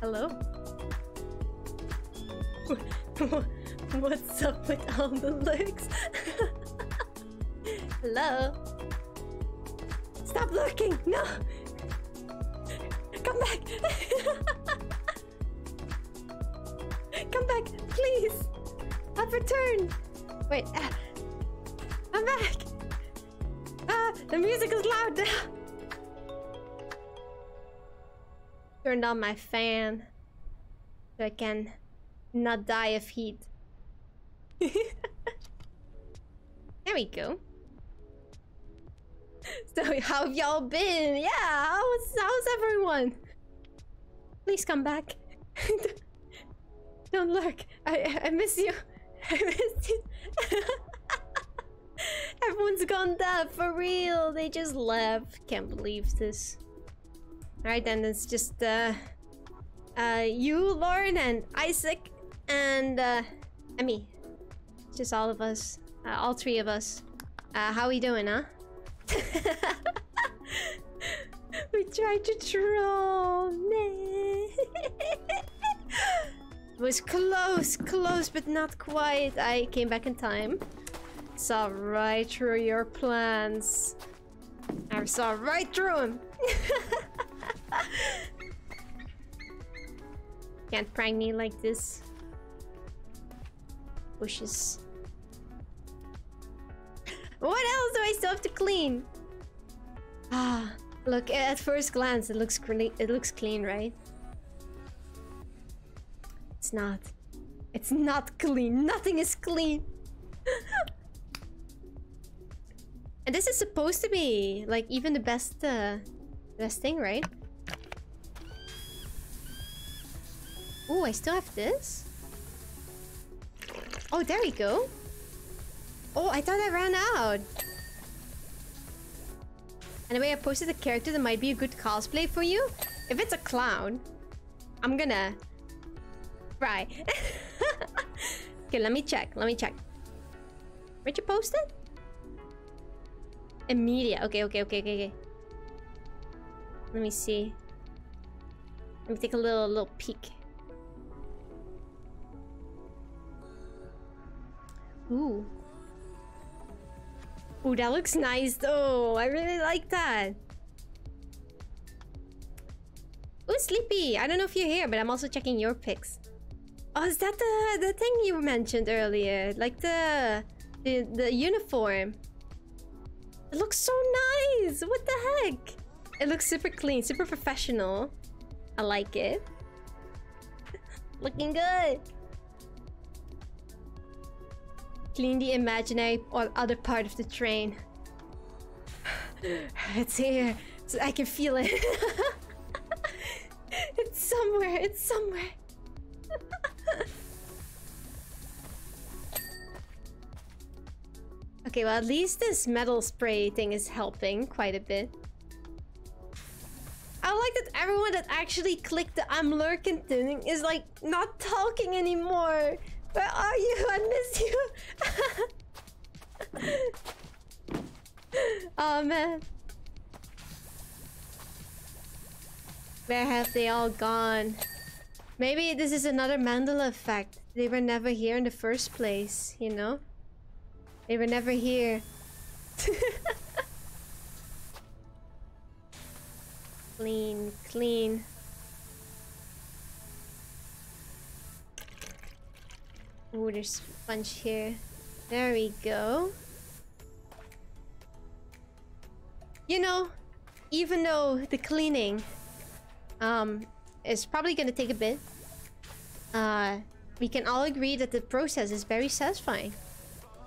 Hello? [laughs] What's up with all the lurks? [laughs] Hello? Stop lurking! No! Turned on my fan so I can not die of heat. [laughs] there we go. [laughs] So how have y'all been? Yeah, how's how's everyone? Please come back. [laughs] Don't lurk. I I miss you. I miss you. Everyone's gone dead for real. They just left. Can't believe this. Alright then, it's just uh uh you, Lauren, and Isaac, and uh me. Just all of us. Uh, all three of us. Uh how we doing, huh? [laughs] we tried to troll. [laughs] it was close, close, but not quite. I came back in time. Saw right through your plans. I saw right through them. [laughs] Can't prank me like this. Bushes. What else do I still have to clean? Ah, look, at first glance, it looks clean. It looks clean, right? It's not. It's not clean. Nothing is clean. [laughs] and this is supposed to be, like, even the best, uh, best thing, right? Oh, I still have this? Oh, there we go. Oh, I thought I ran out. Anyway, I posted a character that might be a good cosplay for you. If it's a clown, I'm gonna... Try. [laughs] okay, let me check. Let me check. Where'd you post it? Immediate. Okay, okay, okay, okay, okay. Let me see. Let me take a little, little peek. Ooh. Ooh, that looks nice though. I really like that. Ooh, Sleepy. I don't know if you're here, but I'm also checking your pics. Oh, is that the the thing you mentioned earlier? Like the the the uniform. It looks so nice. What the heck? It looks super clean, super professional. I like it. [laughs] Looking good. Clean the imaginary or other part of the train. It's here. I can feel it. [laughs] it's somewhere. It's somewhere. [laughs] okay, well at least this metal spray thing is helping quite a bit. I like that everyone that actually clicked the I'm lurking thing is like not talking anymore. Where are you? [laughs] I miss you. [laughs] oh man. Where have they all gone? Maybe this is another Mandela effect. They were never here in the first place, you know? They were never here. [laughs] clean, clean. Oh, there's a bunch here. There we go. You know, even though the cleaning um, is probably gonna take a bit, uh, we can all agree that the process is very satisfying.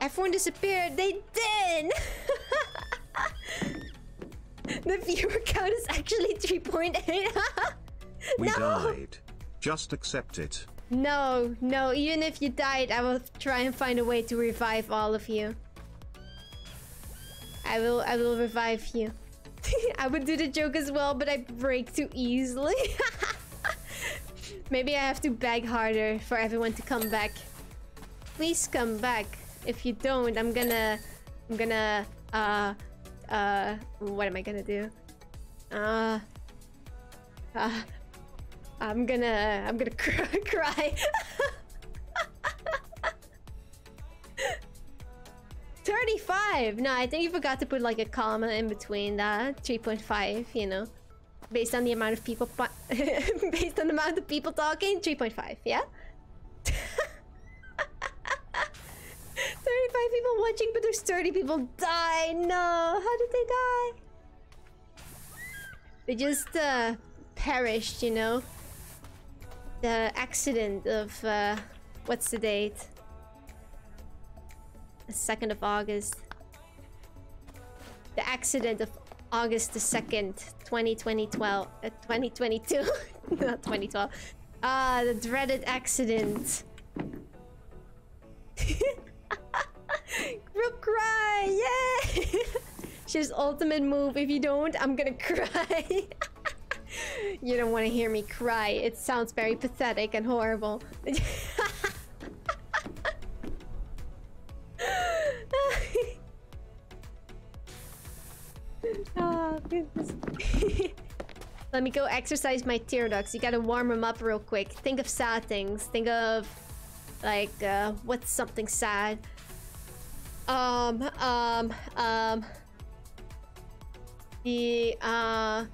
Everyone disappeared. They did! [laughs] the viewer count is actually 3.8. [laughs] we no! died. Just accept it. No, no, even if you died, I will try and find a way to revive all of you. I will I will revive you. [laughs] I would do the joke as well, but I break too easily. [laughs] Maybe I have to beg harder for everyone to come back. Please come back. If you don't, I'm gonna... I'm gonna... Uh... Uh... What am I gonna do? Uh... Uh... I'm gonna I'm gonna [laughs] cry. 35! No, I think you forgot to put like a comma in between that. 3.5, you know. Based on the amount of people [laughs] based on the amount of people talking, 3.5, yeah? [laughs] 35 people watching, but there's 30 people die. No, how did they die? They just uh, perished, you know? The accident of, uh, what's the date? The 2nd of August. The accident of August the 2nd, 2012, uh, 2022, [laughs] not 2012. Ah, the dreaded accident. [laughs] Group cry! Yay! [laughs] She's ultimate move. If you don't, I'm gonna cry. [laughs] you don't want to hear me cry. It sounds very pathetic and horrible. [laughs] oh. [laughs] Let me go exercise my tear ducts. You gotta warm them up real quick. Think of sad things. Think of, like, uh, what's something sad? Um, um, um... The, uh...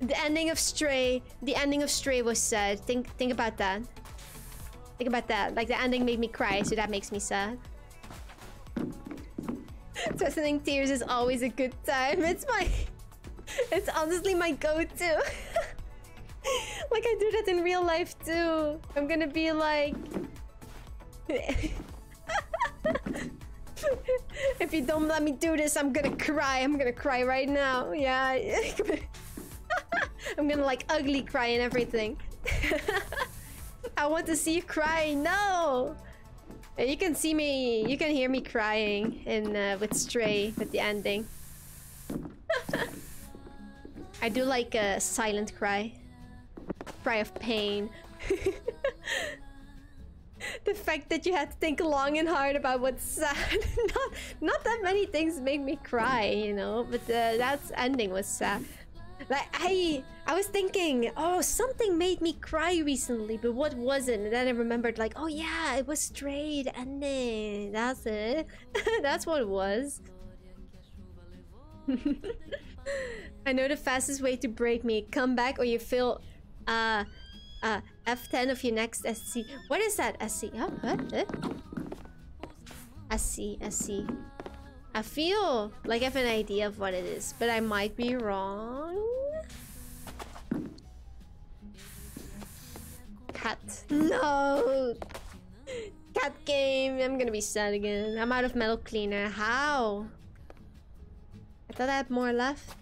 The ending of Stray, the ending of Stray was sad. Think, think about that. Think about that. Like, the ending made me cry, so that makes me sad. [laughs] Twisting tears is always a good time. It's my... [laughs] It's honestly my go-to. [laughs] like, I do that in real life, too. I'm gonna be like... if you don't let me do this, I'm gonna cry. I'm gonna cry right now. Yeah. I'm gonna like ugly cry and everything. [laughs] I want to see you cry. No! You can see me, you can hear me crying in uh, with Stray with the ending. [laughs] I do like a silent cry. Cry of pain. [laughs] the fact that you had to think long and hard about what's sad. not, not that many things make me cry, you know, but uh, that ending was sad. Like, I I was thinking, oh, something made me cry recently, but what wasn't? And then I remembered, like, oh yeah, it was straight ending. That's it. [laughs] That's what it was. [laughs] I know the fastest way to break me. Come back or you feel uh uh F10 of your next SC. What is that? SC? Huh? What? Uh? SC, SC. I feel like I have an idea of what it is, but I might be wrong. Cat. No! Cat game. I'm gonna be sad again. I'm out of metal cleaner. How? I thought I had more left.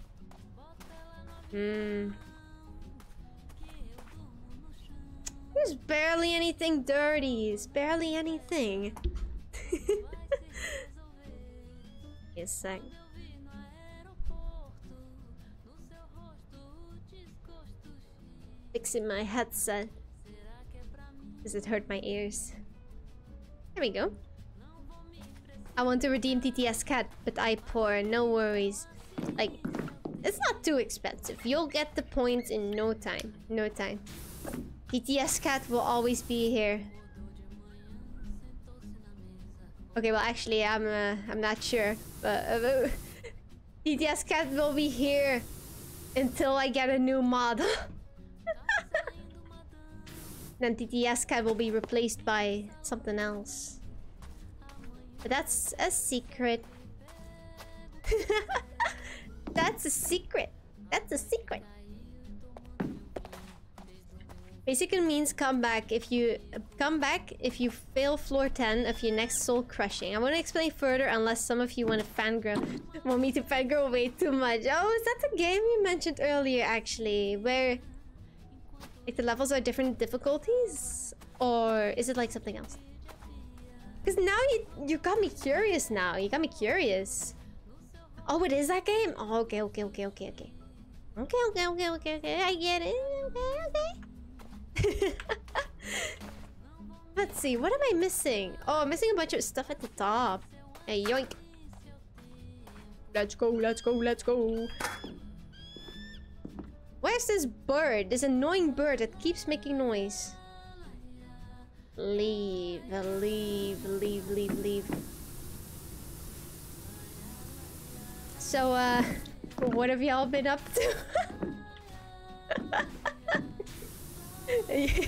Hmm. There's barely anything dirty. It's barely anything. [laughs] a sec. Fixing my headset. Does it hurt my ears? There we go. I want to redeem TTS cat, but I poor. No worries. Like, it's not too expensive. You'll get the points in no time. No time. TTS cat will always be here. Okay, well, actually, I'm uh, I'm not sure, but uh, [laughs] cat will be here until I get a new mod. [laughs] then TTS cat will be replaced by something else. But that's a secret. [laughs] that's a secret. That's a secret. Basically means come back if you come back if you fail floor 10 of your next soul crushing. I want to explain further unless some of you want to fangirl [laughs] want me to fangirl way too much. Oh, is that the game you mentioned earlier actually? Where if the levels are different difficulties? Or is it like something else? Because now you you got me curious now. You got me curious. Oh, it is that game? Oh, okay, okay, okay, okay, okay. Okay, okay, okay, okay, okay. I get it. Okay, okay. Let's see, what am I missing? Oh, I'm missing a bunch of stuff at the top. Hey, yoink. Let's go, let's go, let's go. Where's this bird, this annoying bird that keeps making noise. Leave, leave, leave, leave, leave. So, uh, [laughs] what have y'all been up to? [laughs] I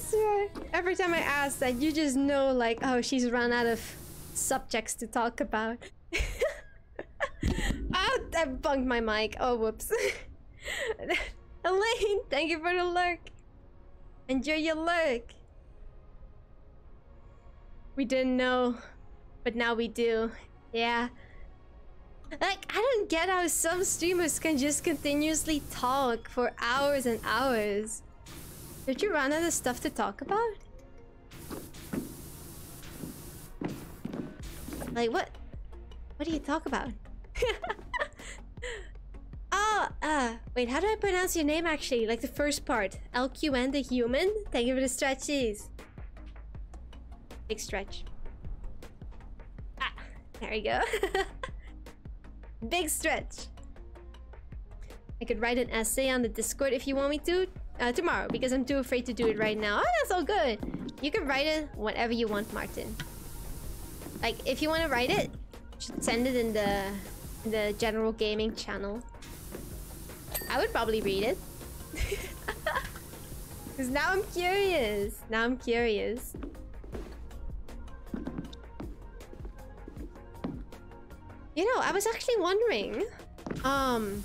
swear, every time I ask that, you just know, like, oh, she's run out of subjects to talk about. [laughs] oh, I bunked my mic. Oh, whoops. [laughs] Elaine, thank you for the lurk. Enjoy your lurk. We didn't know, but now we do. Yeah. Like, I don't get how some streamers can just continuously talk for hours and hours. Did you run out of stuff to talk about? Like, what? What do you talk about? [laughs] oh, uh, wait, how do I pronounce your name actually? Like the first part. LQN the human? Thank you for the stretches. Big stretch. Ah, there we go. [laughs] Big stretch. I could write an essay on the Discord if you want me to. Uh, tomorrow, because I'm too afraid to do it right now. Oh, that's all good. You can write it whatever you want, Martin. Like, if you want to write it, send it in the, in the general gaming channel. I would probably read it. [laughs] Because now I'm curious. Now I'm curious. You know, I was actually wondering, um,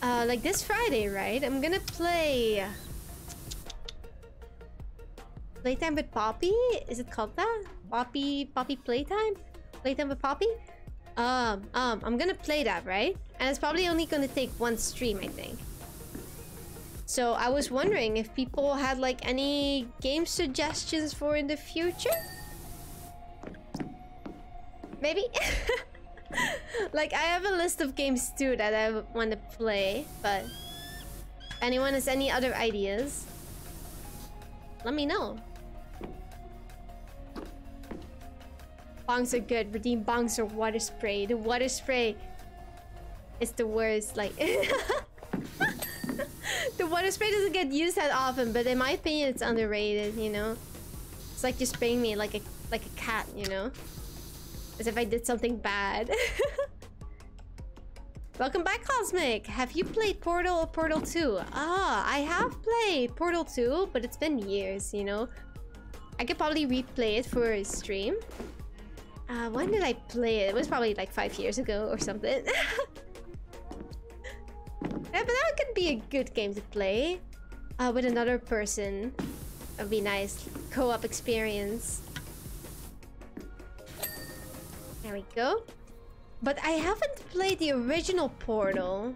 uh, like this Friday, right? I'm gonna play Playtime with Poppy? Is it called that? Poppy, Poppy Playtime? Playtime with Poppy? Um, um, I'm gonna play that, right? And it's probably only gonna take one stream, I think. So I was wondering if people had like any game suggestions for in the future? Maybe? [laughs] like, I have a list of games too that I want to play, but... Anyone has any other ideas? Let me know. Bongs are good. Redeem bongs or water spray. The water spray is the worst. Like... [laughs] the water spray doesn't get used that often, but in my opinion, it's underrated, you know? It's like just spraying me like a like a cat, you know? As if I did something bad. [laughs] Welcome back, Cosmic! Have you played Portal or Portal 2? Ah, I have played Portal 2, but it's been years, you know? I could probably replay it for a stream. Uh, when did I play it? It was probably like five years ago or something. [laughs] yeah, but that could be a good game to play. Uh, with another person. That'd be nice. Co-op experience. There we go. But I haven't played the original Portal.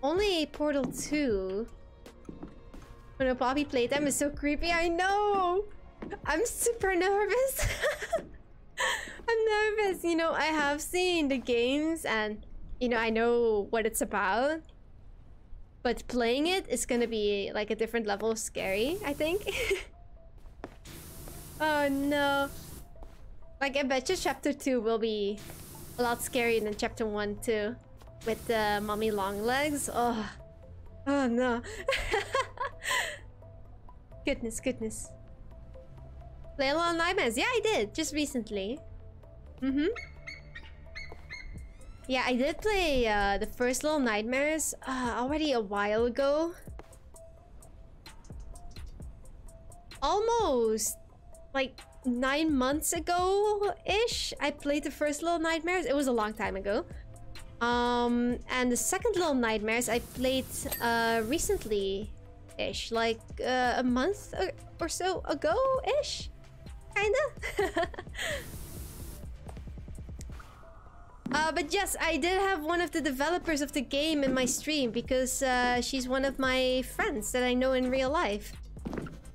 Only Portal 2. When a Bobby Poppy them, is so creepy, I know! I'm super nervous. [laughs] I'm nervous. You know, I have seen the games and, you know, I know what it's about. But playing it is gonna be like a different level of scary, I think. [laughs] oh no. Like, I bet you chapter 2 will be a lot scarier than chapter 1 too. With the uh, mommy long legs. Oh. Oh no. [laughs] goodness, goodness. Play a lot of Nightmares. Yeah, I did. Just recently. Mm-hmm. Yeah, I did play uh, the first Little Nightmares uh, already a while ago. Almost. Like, nine months ago-ish, I played the first Little Nightmares. It was a long time ago. Um, and the second Little Nightmares I played uh, recently-ish, like uh, a month or so ago-ish, kinda. [laughs] uh, but yes, I did have one of the developers of the game in my stream because uh, she's one of my friends that I know in real life.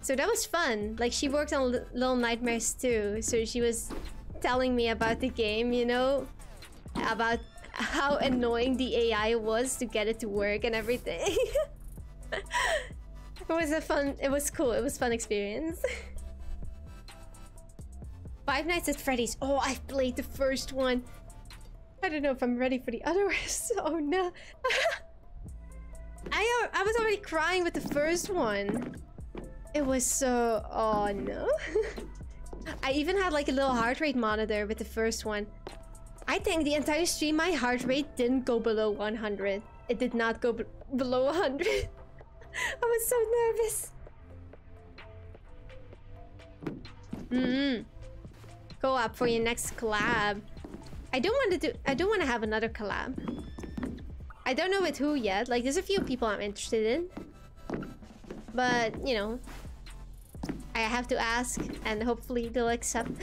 So that was fun. Like, she worked on L Little Nightmares too. So she was telling me about the game, you know? About how annoying the AI was to get it to work and everything. [laughs] it was a fun... It was cool. It was fun experience. Five Nights at Freddy's. Oh, I've played the first one. I don't know if I'm ready for the other ones. [laughs] Oh no. [laughs] I, I was already crying with the first one. It was so... Oh no. [laughs] I even had like a little heart rate monitor with the first one. I think the entire stream my heart rate didn't go below 100. It did not go below 100. [laughs] I was so nervous. Mm -hmm. Go up for your next collab. I don't want to do. I don't want to have another collab. I don't know with who yet. Like, there's a few people I'm interested in, but you know, I have to ask, and hopefully they'll accept. [laughs]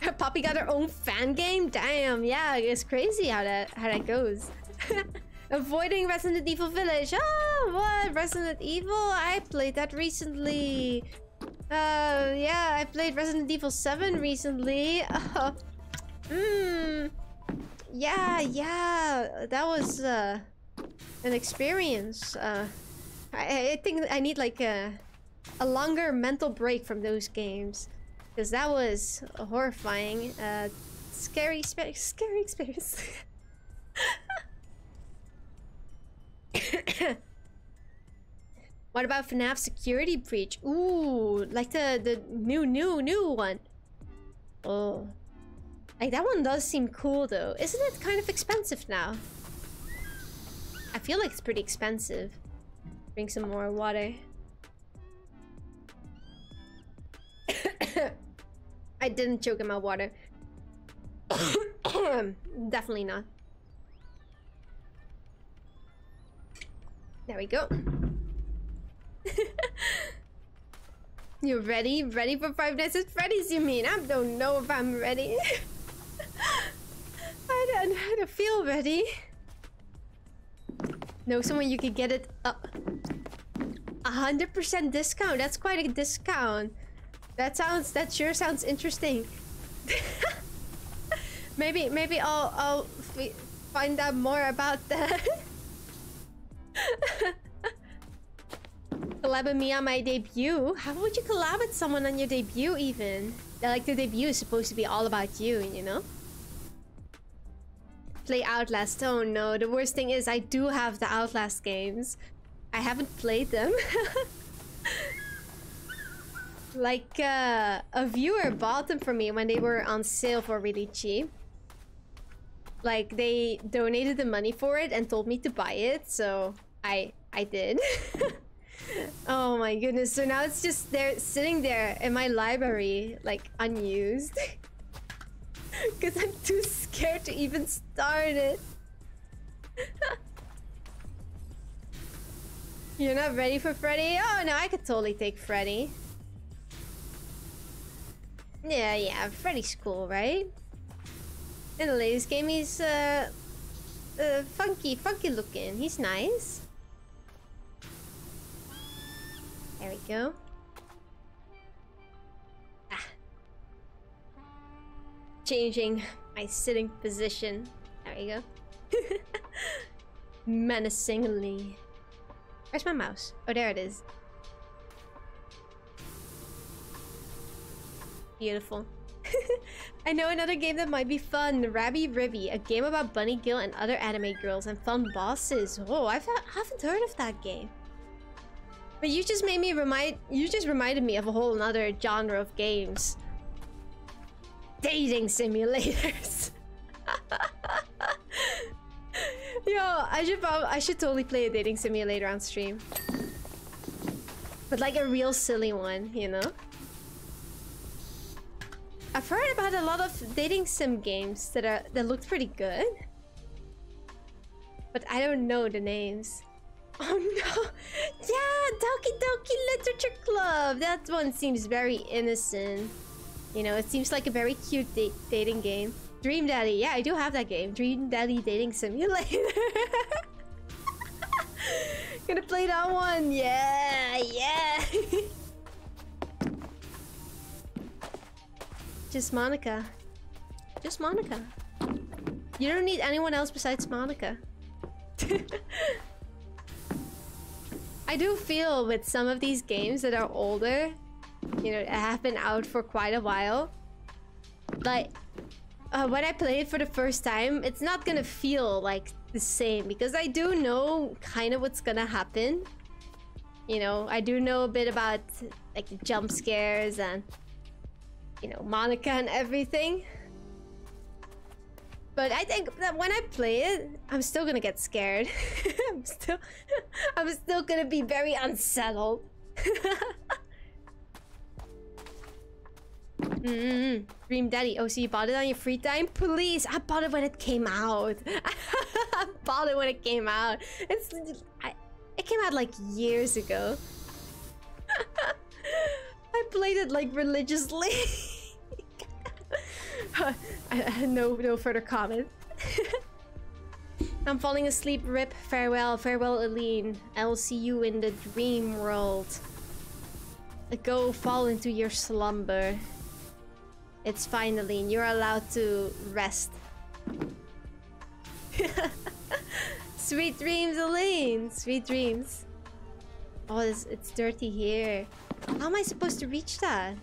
her Poppy got her own fan game? Damn, yeah, it's crazy how that how that goes. [laughs] Avoiding Resident Evil Village. Oh, what? Resident Evil? I played that recently. Uh, yeah, I played Resident Evil 7 recently. [laughs] Uh, mm, yeah, yeah, that was uh, an experience. Uh, I, I think I need like a, a longer mental break from those games. Because that was horrifying. Uh, scary, scary experience. [coughs] what about FNAF Security Breach? Ooh, like the, the new, new, new one. Oh. Like, that one does seem cool, though. Isn't it kind of expensive now? I feel like it's pretty expensive. Drink some more water. [coughs] I didn't choke in my water. [coughs] Definitely not. There we go. [laughs] you ready? Ready for Five Nights at Freddy's, you mean? I don't know if I'm ready. [laughs] I don't, I don't feel ready. Know someone you could get it up. A hundred percent discount. That's quite a discount. That sounds. That sure sounds interesting. [laughs] maybe, maybe I'll I'll find out more about that. [laughs] collab with me on my debut? How would you collab with someone on your debut even? Like the debut is supposed to be all about you, you know? Play Outlast. Oh no, the worst thing is I do have the Outlast games. I haven't played them. [laughs] like, uh, a viewer bought them for me when they were on sale for really cheap. Like, they donated the money for it and told me to buy it, so I I did. [laughs] oh my goodness, so now it's just there sitting there in my library, like, unused. [laughs] [laughs] Because I'm too scared to even start it. [laughs] You're not ready for Freddy? Oh no, I could totally take Freddy. Yeah, yeah, Freddy's cool, right? In the latest game, he's uh, uh, funky, funky looking. He's nice. There we go. Changing my sitting position. There you go. [laughs] Menacingly. Where's my mouse? Oh, there it is. Beautiful. [laughs] I know another game that might be fun. Rabi-Ribi, a game about Bunny Gill and other anime girls and fun bosses. Oh, I've, I haven't heard of that game. But you just made me remind- you just reminded me of a whole another genre of games dating simulators. Yo, I should probably, I should totally play a dating simulator on stream. But like a real silly one, you know? I've heard about a lot of dating sim games that are that look pretty good. But I don't know the names. [laughs] Oh no! Yeah, Doki Doki Literature Club! That one seems very innocent. You know, it seems like a very cute dating game. Dream Daddy. Yeah, I do have that game. Dream Daddy Dating Simulator. [laughs] Gonna play that one. Yeah, yeah. [laughs] Just Monika. Just Monika. You don't need anyone else besides Monika. [laughs] I do feel with some of these games that are older, you know, have been out for quite a while. like uh, when I play it for the first time, it's not gonna feel like the same because I do know kind of what's gonna happen. You know, I do know a bit about like jump scares and you know Monika and everything. But I think that when I play it, I'm still gonna get scared. [laughs] I'm still, [laughs] I'm still gonna be very unsettled. [laughs] Mm -hmm. Dream Daddy. Oh, so you bought it on your free time? Please, I bought it when it came out. [laughs] I bought it when it came out. It's, I, it came out like years ago. [laughs] I played it like religiously. [laughs] I, no, no further comment. I'm falling asleep. Rip. Farewell. Farewell, Aline. I'll see you in the dream world. Go fall into your slumber. It's finally, and you're allowed to rest. [laughs] Sweet dreams, Elaine! Sweet dreams. Oh, it's, it's dirty here. How am I supposed to reach that?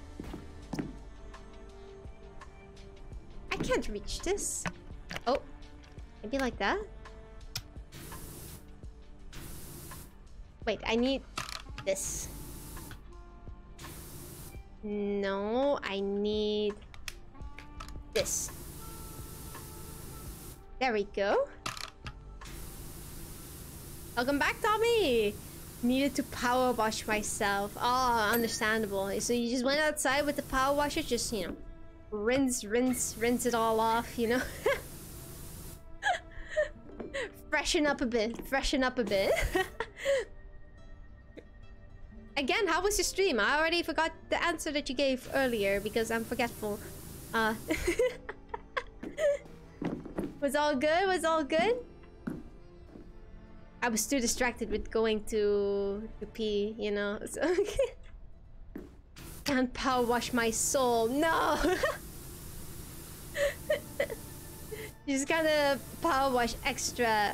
I can't reach this. Oh, maybe like that? Wait, I need this. No, I need this. There we go. Welcome back, Tommy! Needed to power wash myself. Oh, understandable. So you just went outside with the power washer, just, you know, rinse, rinse, rinse it all off, you know? [laughs] freshen up a bit, freshen up a bit. [laughs] Again, how was your stream? I already forgot the answer that you gave earlier because I'm forgetful. Uh, [laughs] was all good? Was all good? I was too distracted with going to to pee, you know. [laughs] So can't power wash my soul. No. [laughs] you just gotta power wash extra,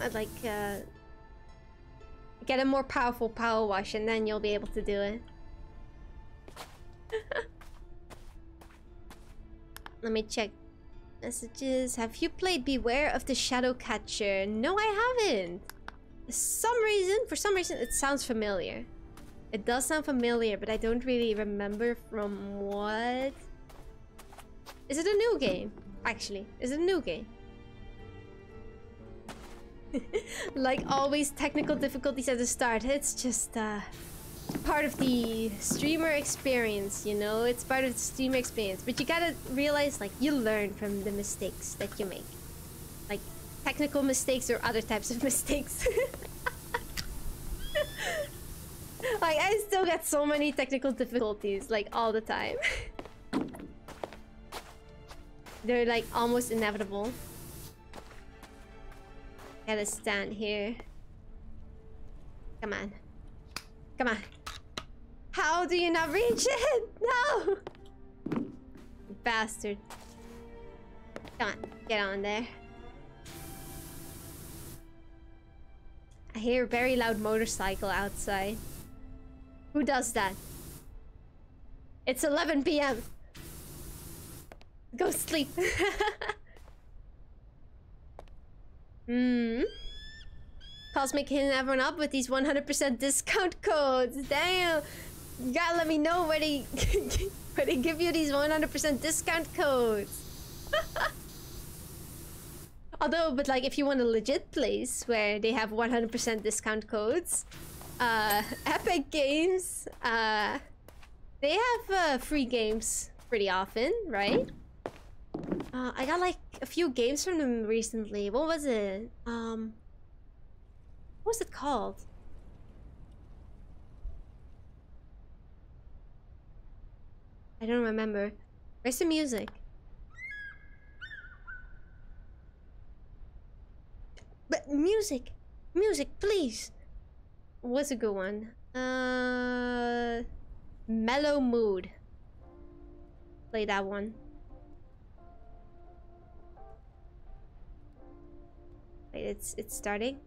uh, like uh, get a more powerful power wash, and then you'll be able to do it. Let me check messages. Have you played Beware of the Shadow Catcher? No, I haven't. For some reason, for some reason, it sounds familiar. It does sound familiar, but I don't really remember from what. Is it a new game? Actually, is it a new game? [laughs] like always, technical difficulties at the start. It's just, uh part of the streamer experience, you know? It's part of the streamer experience. But you gotta realize, like, you learn from the mistakes that you make. Like, technical mistakes or other types of [laughs] mistakes. like, I still get so many technical difficulties, like, all the time. [laughs] They're, like, almost inevitable. Gotta stand here. Come on. Come on. How do you not reach it? [laughs] No! Bastard. Come on, get on there. I hear a very loud motorcycle outside. Who does that? It's 11 p.m. Go sleep. [laughs] Hmm. Cosmic hitting everyone up with these 100% discount codes. Damn. You gotta let me know where they, [laughs] where they give you these 100% discount codes. [laughs] Although, but like if you want a legit place where they have 100% discount codes, uh, [laughs] Epic Games, uh, they have uh, free games pretty often, right? Uh, I got like a few games from them recently. What was it? Um, what was it called? I don't remember. Where's the music? But music! Music, please! What's a good one? Uh... Mellow Mood. Play that one. Wait, it's it's starting.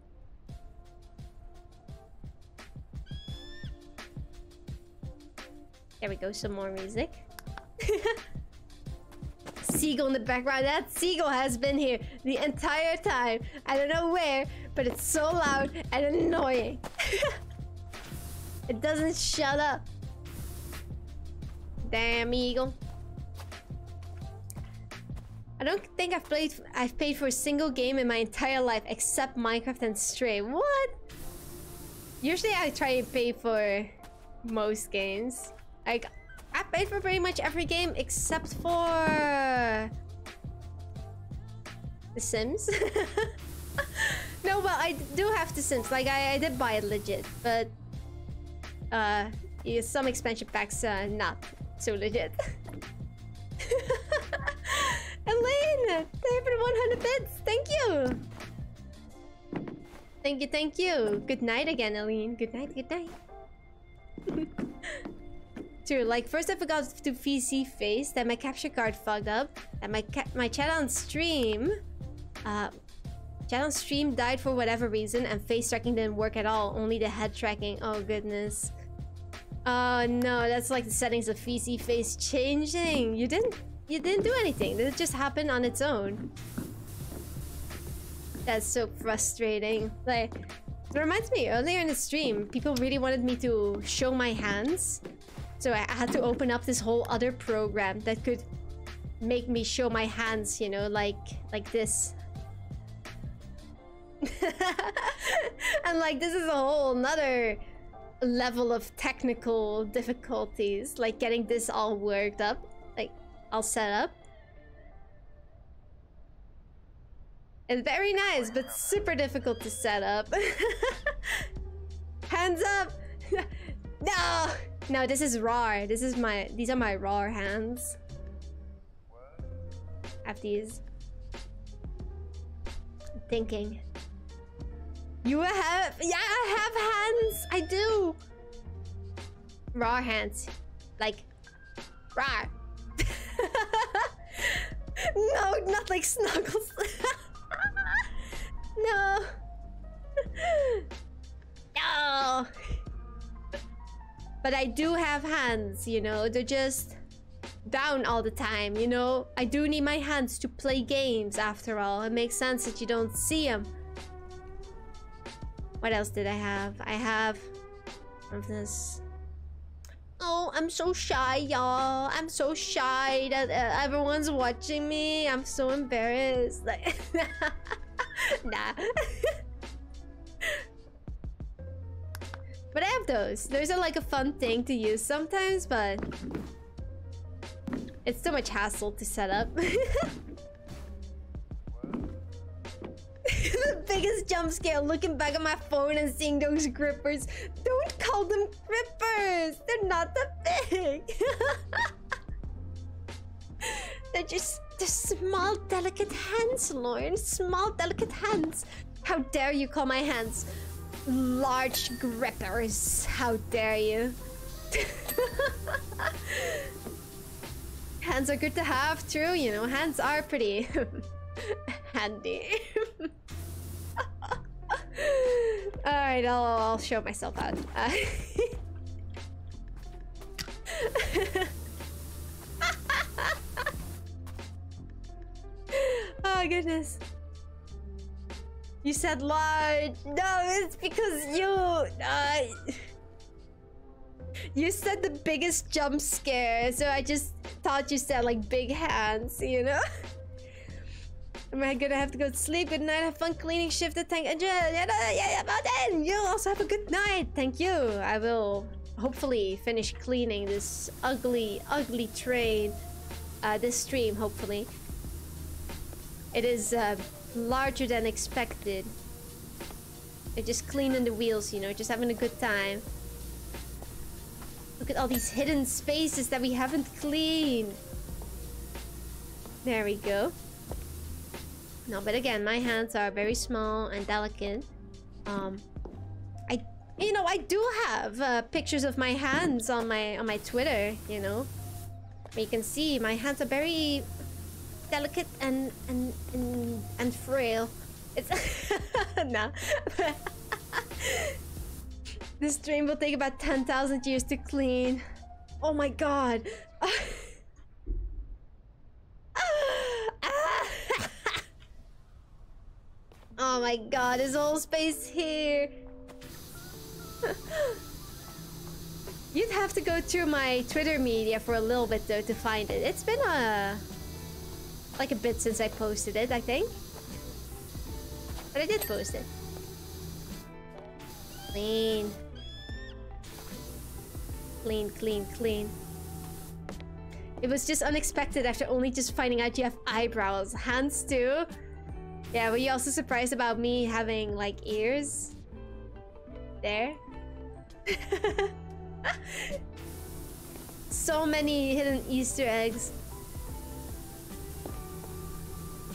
There we go, some more music. seagull in the background. That seagull has been here the entire time. I don't know where, but it's so loud and annoying. [laughs] it doesn't shut up. Damn eagle. I don't think I've played I've paid for a single game in my entire life except Minecraft and Stray. What? Usually I try and pay for most games. Like I paid for pretty much every game except for The Sims. [laughs] no, but I do have The Sims. Like I, I did buy it legit, but uh, yeah, some expansion packs uh, not so legit. [laughs] Elaine! Thank for 100 bits! Thank you! Thank you, thank you! Good night again, Elaine. Good night, good night. [laughs] Like first I forgot to VSeeFace, then my capture card fucked up, and my my chat on stream, uh, chat on stream died for whatever reason, and face tracking didn't work at all, only the head tracking. Oh goodness. Oh no, that's like the settings of VSeeFace changing. You didn't you didn't do anything. This just happened on its own. That's so frustrating. Like, it reminds me, earlier in the stream, people really wanted me to show my hands. So I had to open up this whole other program that could make me show my hands, you know, like like this. [laughs] and like this is a whole another level of technical difficulties, like getting this all worked up. Like I'll set up. It's very nice, but super difficult to set up. [laughs] Hands up! [laughs] no! No, this is raw. This is my... These are my raw hands. I have these. Thinking. You have... Yeah, I have hands! I do! Raw hands. Like... Raw. [laughs] no, not like Snuggles. [laughs] no. [laughs] no. But I do have hands, you know, they're just down all the time, you know? I do need my hands to play games after all. It makes sense that you don't see them. What else did I have? I have of this Oh, I'm so shy, y'all. I'm so shy that uh, everyone's watching me. I'm so embarrassed. Like, [laughs] nah. [laughs] [laughs] but I have those. Those are like a fun thing to use sometimes, but it's too much hassle to set up. [laughs] the biggest jump scare looking back at my phone and seeing those grippers. Don't call them grippers. They're not that big. [laughs] they're just they're small, delicate hands, Lauren. Small, delicate hands. How dare you call my hands large grippers? How dare you? [laughs] hands are good to have, true. You know, hands are pretty [laughs] handy. [laughs] Alright, I'll, I'll show myself out. Uh, oh goodness. You said large. No, it's because you... Uh, [laughs] you said the biggest jump scare, so I just thought you said like big hands, you know? [laughs] Am I gonna have to go to sleep? Good night. Have fun cleaning shift the tank. Enjoy. Yeah, yeah, yeah. Then. You also have a good night. Thank you. I will hopefully finish cleaning this ugly, ugly train. Uh, this stream, hopefully. It is uh, larger than expected. I just cleaning the wheels, you know, just having a good time. Look at all these hidden spaces that we haven't cleaned. There we go. No, but again, my hands are very small and delicate. Um, I, you know, I do have uh, pictures of my hands on my on my Twitter. You know, you can see my hands are very delicate and and and, and frail. It's [laughs] no. [laughs] this dream will take about ten thousand years to clean. Oh my god. [laughs] oh my god, Is all space here. You'd have to go through my Twitter media for a little bit though to find it. It's been a like a bit since I posted it, I think. But I did post it. Clean. Clean, clean, clean. It was just unexpected after only just finding out you have eyebrows. Hands too? Yeah, were you also surprised about me having like ears? There? [laughs] so many hidden Easter eggs.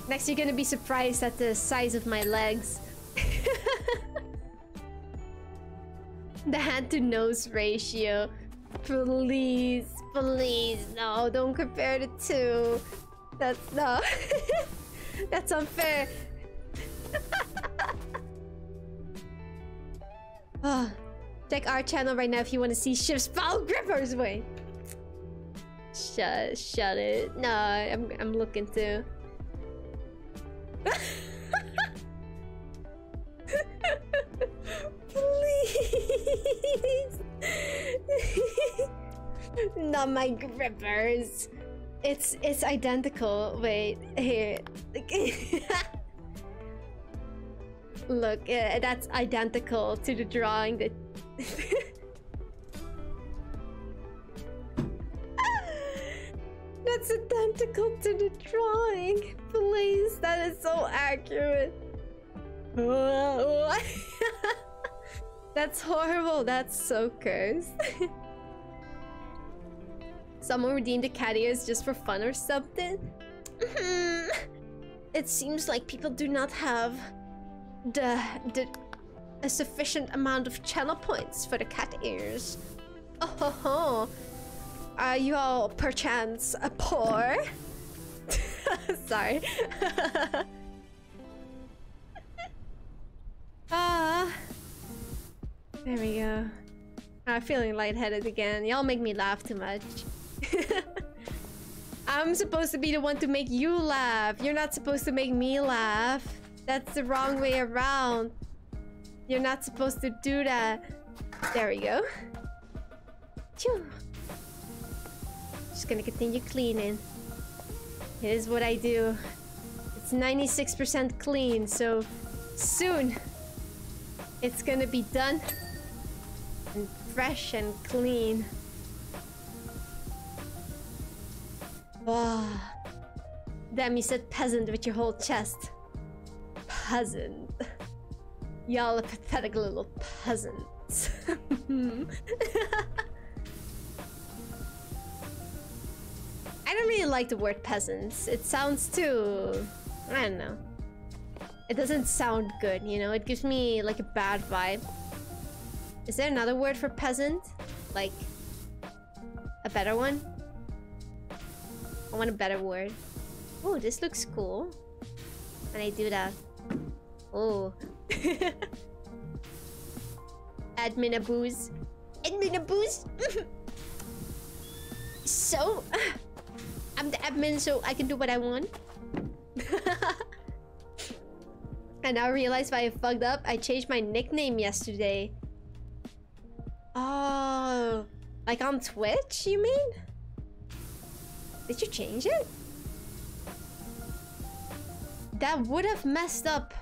Next, you're gonna be surprised at the size of my legs. [laughs] the hand to nose ratio. Please, please, no, don't compare the two. That's no. [laughs] That's unfair. oh, [laughs] check our channel right now if you want to see Shiv's foul grippers. Wait. Shut, shut it. No, I'm, I'm looking too. Please. Not my grippers. It's it's identical. Wait, here. Look, uh, that's identical to the drawing that [laughs] That's identical to the drawing. Please, that is so accurate. [laughs] That's horrible. That's so cursed. [laughs] Someone redeemed the cat ears just for fun or something? Hmm. it seems like people do not have the, the a sufficient amount of channel points for the cat ears. Oh ho ho. Are you all perchance a poor? [laughs] Sorry. [laughs] Ah. there we go. I'm feeling lightheaded again. Y'all make me laugh too much. [laughs] I'm supposed to be the one to make you laugh. You're not supposed to make me laugh. That's the wrong way around. You're not supposed to do that. There we go. Phew. Just gonna continue cleaning. It is what I do. It's 96% clean, so soon it's gonna be done and fresh and clean. Wow. Damn, you said peasant with your whole chest. Peasant. Y'all are pathetic little peasants. [laughs] [laughs] I don't really like the word peasants. It sounds too... I don't know. It doesn't sound good, you know? It gives me like a bad vibe. Is there another word for peasant? Like... A better one? I want a better word. Oh, this looks cool. When I do that. Oh. [laughs] Admin abuse. Admin abuse? [laughs] so... [laughs] I'm the admin, so I can do what I want. [laughs] and now I realize why I fucked up. I changed my nickname yesterday. Oh, like on Twitch, you mean? Did you change it? That would have messed up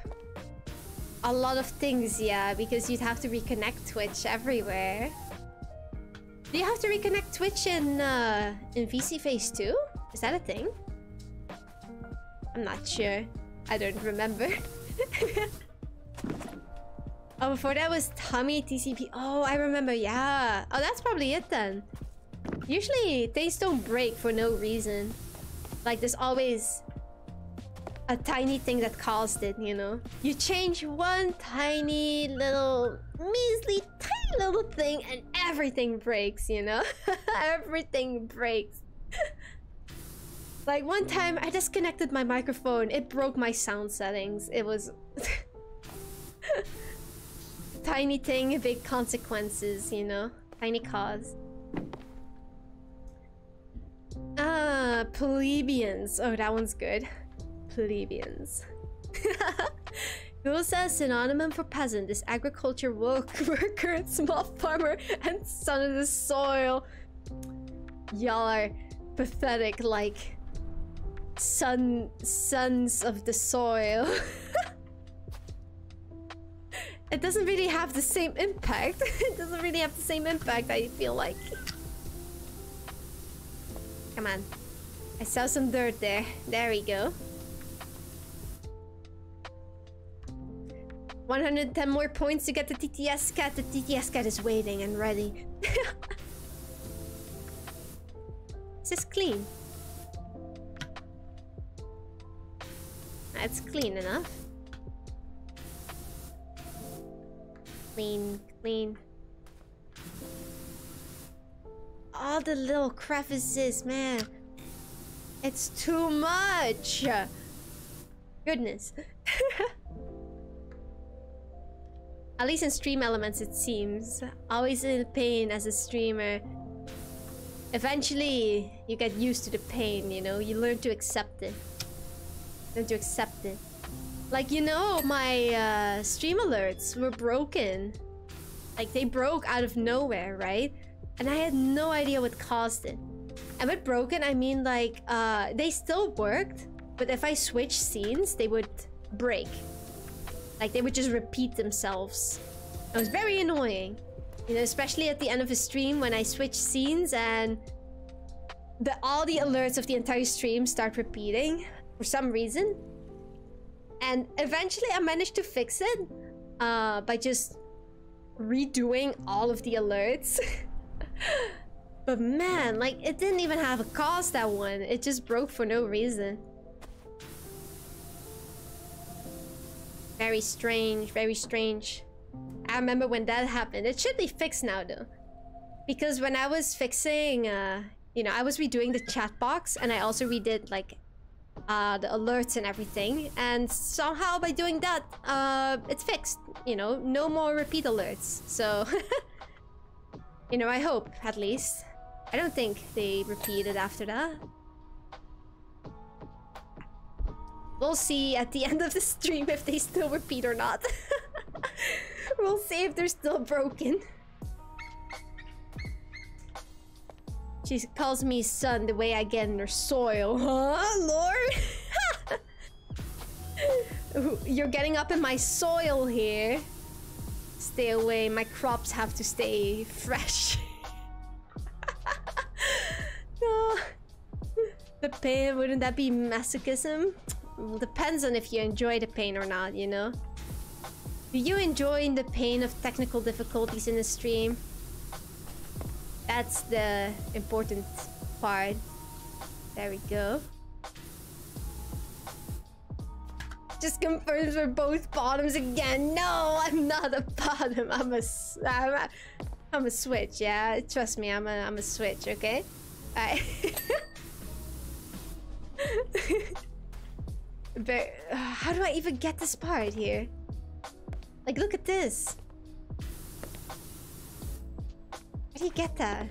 a lot of things, yeah, because you'd have to reconnect Twitch everywhere. Do you have to reconnect Twitch in, uh, in VSeeFace 2? Is that a thing? I'm not sure. I don't remember. [laughs] oh, before that was Tommy TCP. Oh, I remember. Yeah. Oh, that's probably it then. Usually, things don't break for no reason. Like, there's always a tiny thing that caused it, you know? You change one tiny little, measly, tiny little thing and everything breaks, you know? [laughs] everything breaks. [laughs] Like one time I disconnected my microphone. It broke my sound settings. It was [laughs] tiny thing, big consequences, you know? Tiny cause. Ah, plebeians. Oh, that one's good. Plebeians. [laughs] Google says synonym for peasant is agriculture work, [laughs] worker, small farmer, and son of the soil. Y'all are pathetic like son sons of the soil. [laughs] it doesn't really have the same impact. [laughs] it doesn't really have the same impact, I feel like. Come on. I saw some dirt there. There we go. 110 more points to get the TTS cat. The TTS cat is waiting and ready. [laughs] This is clean? That's clean enough. Clean, clean. All the little crevices, man. It's too much. Goodness. [laughs] At least in StreamElements, it seems. Always in pain as a streamer. Eventually, you get used to the pain, you know? You learn to accept it. Learn to accept it. Like, you know, my uh, stream alerts were broken. Like, they broke out of nowhere, right? And I had no idea what caused it. And with broken, I mean, like, uh, they still worked, but if I switch scenes, they would break. Like they would just repeat themselves. It was very annoying. You know, especially at the end of a stream when I switch scenes and the all the alerts of the entire stream start repeating for some reason. And eventually I managed to fix it uh, by just redoing all of the alerts. [laughs] but man, like it didn't even have a cause that one. It just broke for no reason. Very strange, very strange. I remember when that happened. It should be fixed now though. Because when I was fixing, uh, you know, I was redoing the chat box and I also redid like uh, the alerts and everything. And somehow by doing that, uh, it's fixed. You know, no more repeat alerts. So, [laughs] you know, I hope at least. I don't think they repeated after that. We'll see at the [laughs] end of the stream if they still repeat or not. [laughs] we'll see if they're still broken. She calls me son the way I get in her soil. Huh, Lord? [laughs] You're getting up in my soil here. Stay away, my crops have to stay fresh. [laughs] no. The pain, wouldn't that be masochism? depends on if you enjoy the pain or not, you know? Do you enjoy the pain of technical difficulties in the stream? That's the important part. There we go. Just confirms we're both bottoms again. No, I'm not a bottom. I'm a, I'm a, I'm a switch. Yeah, trust me. I'm a, I'm a switch. Okay. Alright. [laughs] But uh, how do I even get this part here? Like, look at this. You get that?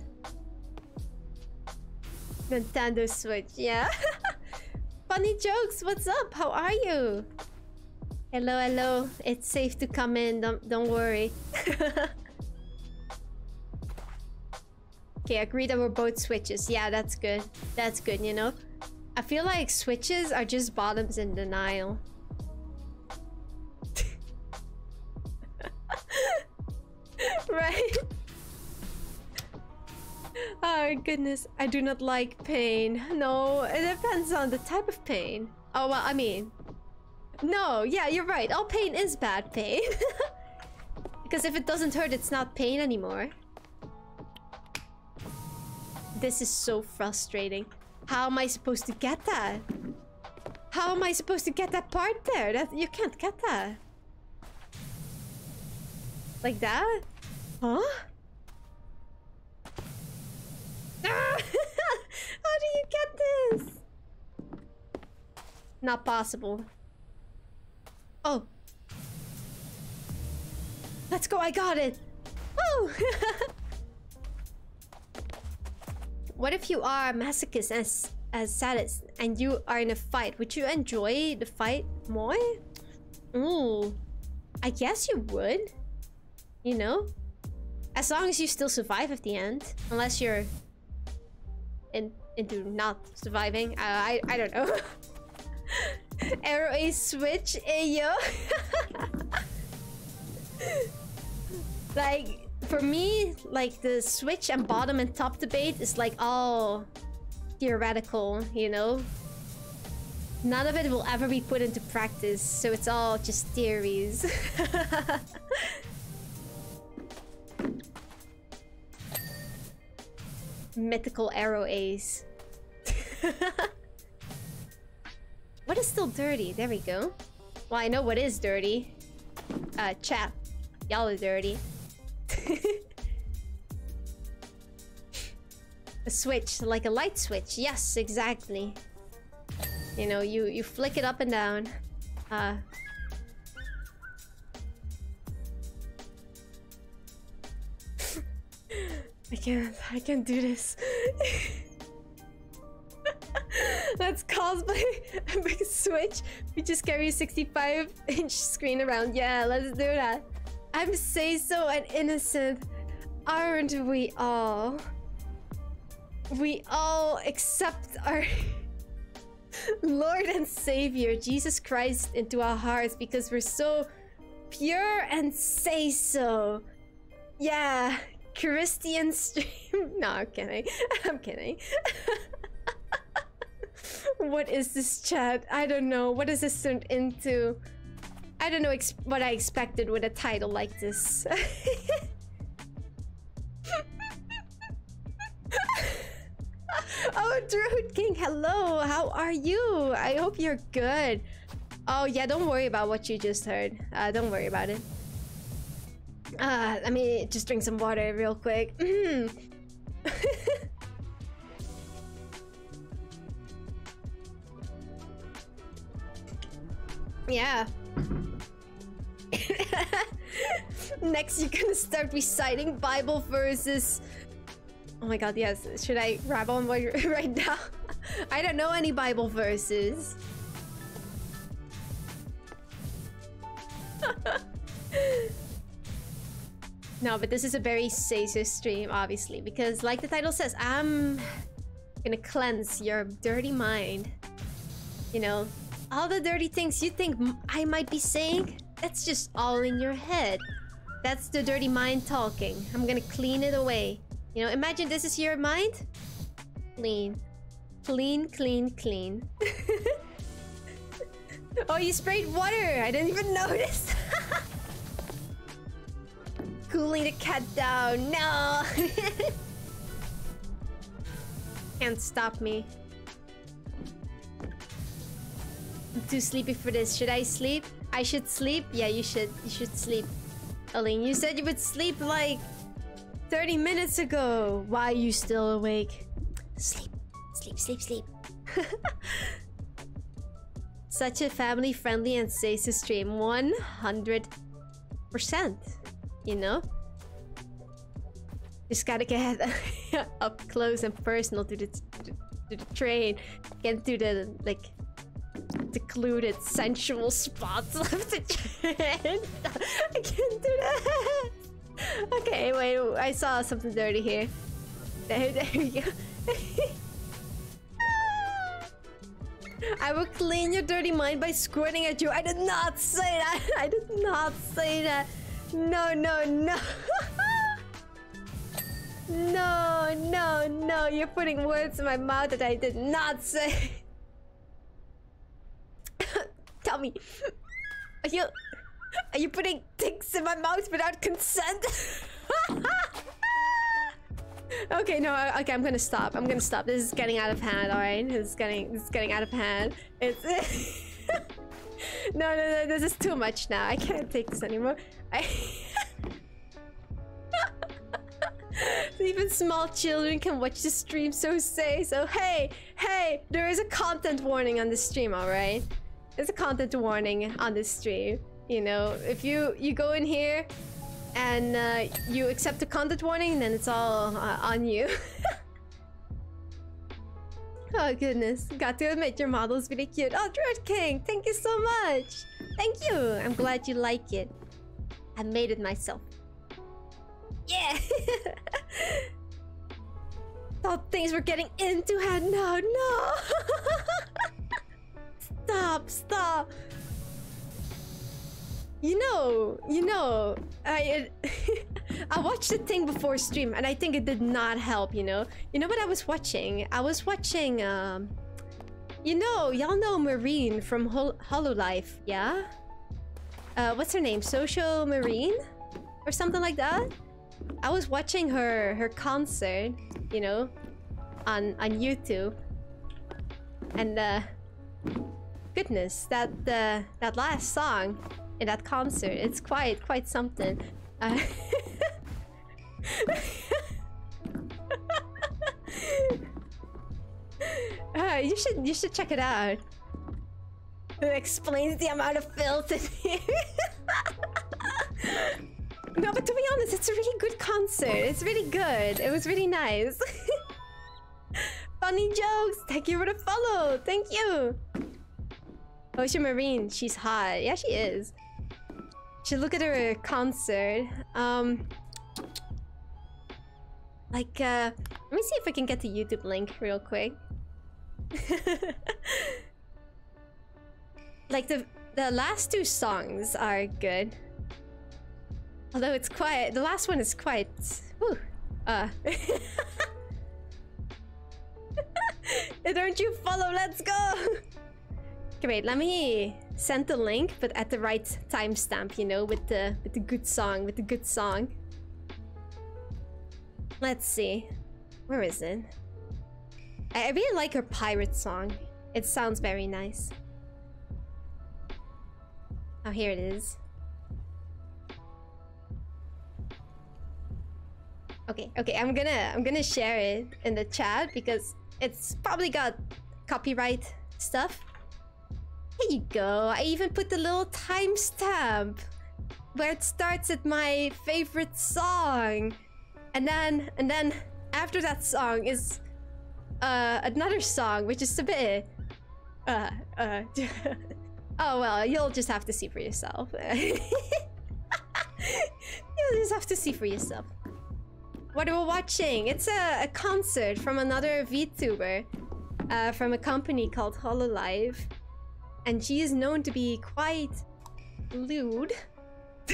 Nintendo Switch, yeah. [laughs] Funny jokes, what's up? How are you? Hello, hello. It's safe to come in, don't, don't worry. [laughs] okay, agree that we're both switches. Yeah, that's good. That's good, you know? I feel like switches are just bottoms in denial. [laughs] right? Oh goodness, I do not like pain. No, it depends on the type of pain. Oh, well, I mean... No, yeah, you're right. All pain is bad pain. [laughs] because if it doesn't hurt, it's not pain anymore. This is so frustrating. How am I supposed to get that? How am I supposed to get that part there? That You can't get that. Like that? Huh? Ah! [laughs] How do you get this? Not possible. Oh. Let's go, I got it. Oh! [laughs] What if you are a masochist as as sadist and you are in a fight? Would you enjoy the fight more? Ooh. I guess you would. You know? As long as you still survive at the end. Unless you're in into not surviving. Uh, I I don't know. [laughs] Arrow A switch, ayo. [laughs] like for me, like the switch and bottom and top debate is like all theoretical, you know? None of it will ever be put into practice, so it's all just theories. [laughs] Mythical arrow ace. [laughs] what is still dirty? There we go. Well, I know what is dirty. Uh, chat. Y'all are dirty. [laughs] a switch, like a light switch. Yes, exactly. You know, you, you flick it up and down. Uh, I can't, I can't do this. [laughs] Let's cosplay a big switch. We just carry a 65 inch screen around. Yeah, let's do that. I'm seiso and innocent. Aren't we all? We all accept our [laughs] Lord and Savior, Jesus Christ, into our hearts because we're so pure and seiso. Yeah, Christian stream. [laughs] no, I'm kidding. [laughs] I'm kidding. [laughs] what is this chat? I don't know. What is this turned into? I don't know what I expected with a title like this. oh, Druid King, hello. How are you? I hope you're good. Oh, yeah, don't worry about what you just heard. Uh, don't worry about it. Uh, let me just drink some water real quick. Mm. [laughs] yeah. [laughs] Next, you're gonna start reciting Bible verses. Oh my god, yes. Should I grab on [laughs] right now? I don't know any Bible verses. No, but this is a very seiso stream, obviously, because like the title says, I'm gonna cleanse your dirty mind. You know, all the dirty things you think I might be saying, that's just all in your head. That's the dirty mind talking. I'm gonna clean it away. You know, imagine this is your mind. Clean. Clean, clean, clean. [laughs] oh, you sprayed water! I didn't even [laughs] notice! [laughs] cooling the cat down. No! [laughs] Can't stop me. I'm too sleepy for this. Should I sleep? I should sleep? Yeah, you should. You should sleep. Aline, you said you would sleep like 30 minutes ago. Why are you still awake? Sleep. Sleep, sleep, sleep. [laughs] Such a family-friendly and safe stream. 100% you know? Just gotta get [laughs] up close and personal to the, to, the train. Get to the, like, secluded, sensual spots of the train. [laughs] I can't do that. Okay, wait, I saw something dirty here. There, there we go. [laughs] I will clean your dirty mind by squirting at you. I did not say that. I did not say that. No, no, no. no, no, no. You're putting words in my mouth that I did not say. Tell me. Are you... Are you putting things in my mouth without consent? okay, no, okay, I'm gonna stop. I'm gonna stop. This is getting out of hand, alright? This is getting this is getting out of hand. It's [laughs] [laughs] No no no, this is too much now. I can't take this anymore. I [laughs] Even small children can watch the stream, so say. So hey, hey, there is a content warning on the stream, alright? There's a content warning on this stream. You know, if you you go in here and uh, you accept the content warning, then it's all uh, on you. [laughs] oh goodness, got to admit your model's really cute. Oh, Dread King, thank you so much. Thank you. I'm glad you like it. I made it myself. Yeah. [laughs] Thought things were getting into hand. No, no. [laughs] stop, stop. You know, you know, I [laughs] I watched the thing before stream and I think it did not help, you know? You know what I was watching? I was watching, um... You know, y'all know Marine from Hol Hololive, yeah? Uh, what's her name? Houshou Marine? Or something like that? I was watching her her concert, you know, on on YouTube. And uh goodness, that uh, that last song in that concert. It's quite quite something. Uh, [laughs] [laughs] uh, you should you should check it out. It explains the amount of filth in here. [laughs] no, but to be honest, it's a really good concert. It's really good. It was really nice. [laughs] Funny jokes. Thank you for the follow. Thank you. Houshou Marine, she's hot. Yeah, she is. Should look at her concert. Um, like, uh, let me see if I can get the YouTube link real quick. [laughs] like the the last two songs are good. Although it's quite, the last one is quite, whew, uh. [laughs] Don't you follow? Let's go! Okay, wait, let me send the link, but at the right timestamp, you know, with the with the good song, with the good song. Let's see. Where is it? I, really like her pirate song. It sounds very nice. Oh, here it is. Okay, okay, I'm gonna I'm gonna share it in the chat because it's probably got copyright stuff. Here you go. I even put the little timestamp where it starts at my favorite song. And then, and then after that song is uh, another song, which is a bit... Uh, uh, [laughs] oh, well, you'll just have to see for yourself. [laughs] you'll just have to see for yourself. What are we watching? It's a, a concert from another VTuber uh, from a company called Hololive and she is known to be quite lewd. [laughs]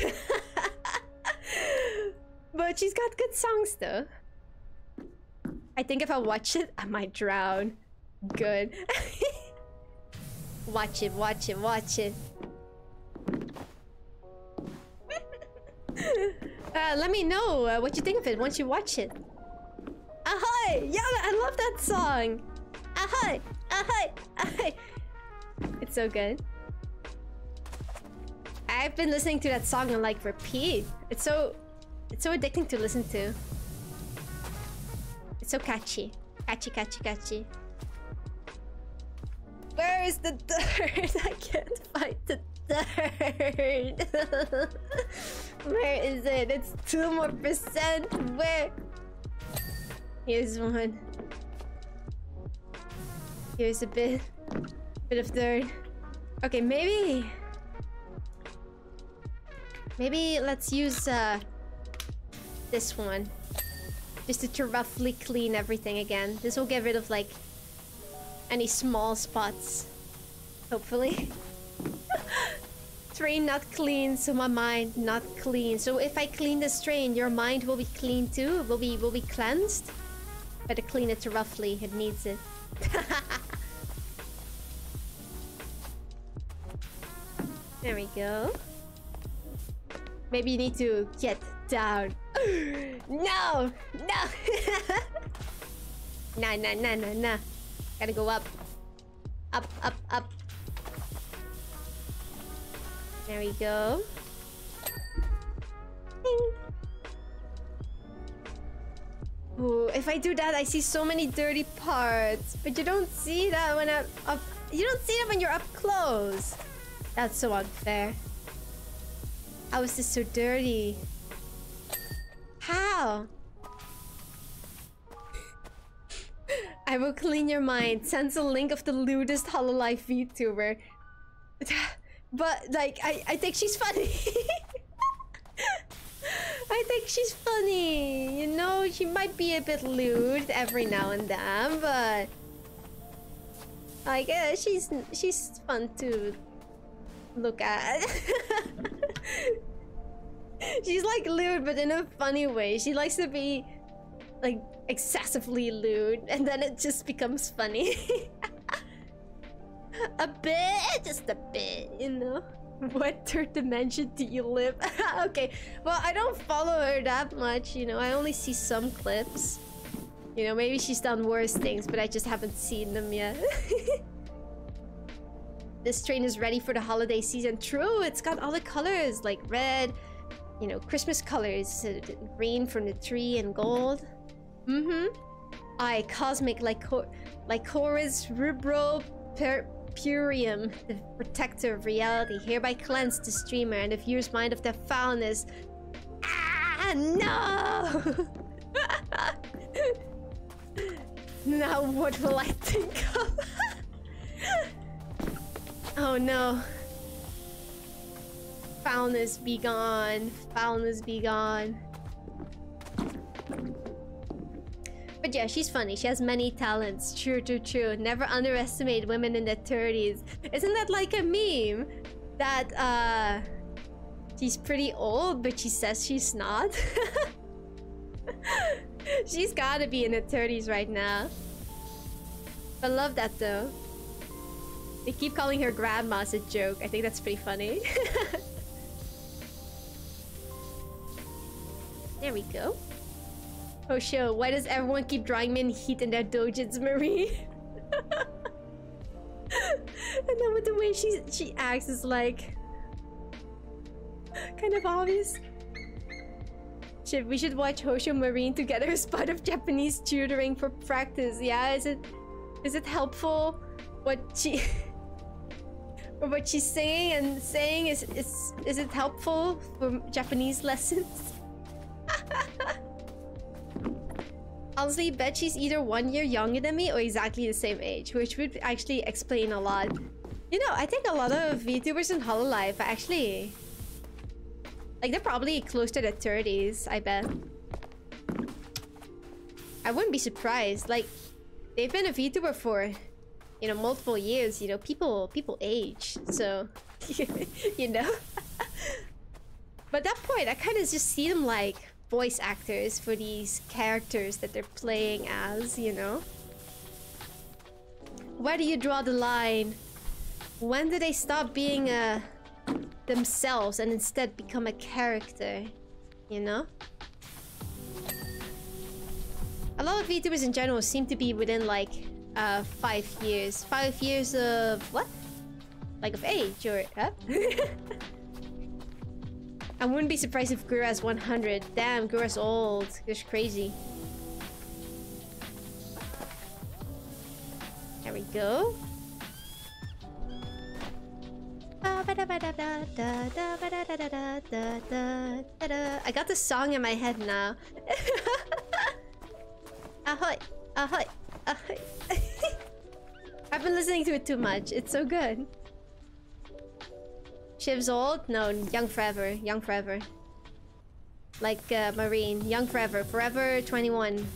but she's got good songs though. I think if I watch it, I might drown. Good. [laughs] watch it, watch it, watch it. [laughs] uh, let me know uh, what you think of it once you watch it. Ahoy! Yeah, I love that song! Ahoy! Ahoy! Ahoy! It's so good. I've been listening to that song on like repeat. It's so it's so addicting to listen to. It's so catchy. Catchy, catchy, catchy. Where is the [laughs] dirt? I can't find the dirt. [laughs] Where is it? It's two more percent. Where? Here's one. Here's a bit. Bit of dirt. Okay, maybe... Maybe let's use uh, this one. Just to roughly clean everything again. This will get rid of like any small spots. Hopefully. [laughs] Train not clean, so my mind not clean. So if I clean this train, your mind will be clean too? Will be will be cleansed? Better clean it roughly, it needs it. [laughs] There we go. Maybe you need to get down. [gasps] no! No! [laughs] nah, nah, nah, nah, nah. Gotta go up. Up, up, up. There we go. Ooh, if I do that, I see so many dirty parts. But you don't see that when I'm up. You don't see it when you're up close. That's so unfair. How is this so dirty? How? I will clean your mind. Sends a link of the lewdest Hololive VTuber. [sighs] but like I, I think she's funny. [laughs] I think she's funny. You know, she might be a bit lewd every now and then, but like uh, she's she's fun to look at. [laughs] she's like lewd, but in a funny way. She likes to be like excessively lewd, and then it just becomes funny. [laughs] a bit, just a bit, you know. What third dimension do you live? [laughs] okay, well, I don't follow her that much, you know. I only see some clips. You know, maybe she's done worse things, but I just haven't seen them yet. [laughs] this train is ready for the holiday season. True, it's got all the colors, like red, you know, Christmas colors, uh, green from the tree and gold. Mm-hmm. I, Cosmic Lycor Lycoris Rubro per Purium, the protector of reality, hereby cleanse the streamer and the viewer's mind of their foulness. Ah, no! [laughs] now what will I think of? [laughs] oh no. Foulness be gone. Foulness be gone. But yeah, she's funny. She has many talents. True, true, true. Never underestimate women in their 30s. Isn't that like a meme? That, uh... She's pretty old, but she says she's not. [laughs] she's gotta be in her 30s right now. I love that though. They keep calling her grandma as a joke. I think that's pretty funny. [laughs] there we go. Oh show, why does everyone keep drawing me in heat in their dojins, Marie? and then with the way she she acts is like kind of obvious. Should we should watch Houshou Marine together as part of Japanese tutoring for practice? Yeah, is it is it helpful? What she or [laughs] what she's saying and saying is is is it helpful for Japanese lessons? [laughs] Honestly, bet she's either one year younger than me or exactly the same age, which would actually explain a lot. You know, I think a lot of VTubers in Hololive are actually... Like, they're probably close to their 30s, I bet. I wouldn't be surprised. Like, they've been a VTuber for, you know, multiple years. You know, people people age, so... [laughs] you know? [laughs] but at that point, I kind of just see them like voice actors for these characters that they're playing as, you know? Where do you draw the line? When do they stop being uh, themselves and instead become a character? You know? A lot of VTubers in general seem to be within like uh, five years. Five years of what? Like of age or huh? [laughs] I wouldn't be surprised if Gura's 100. Damn, Gura's old. It's crazy. There we go. I got the song in my head now. [laughs] ahoy! Ahoy! Ahoy! [laughs] I've been listening to it too much. It's so good. Shiv's old? No, young forever. Young forever. Like uh, Marine. Young forever. Forever 21.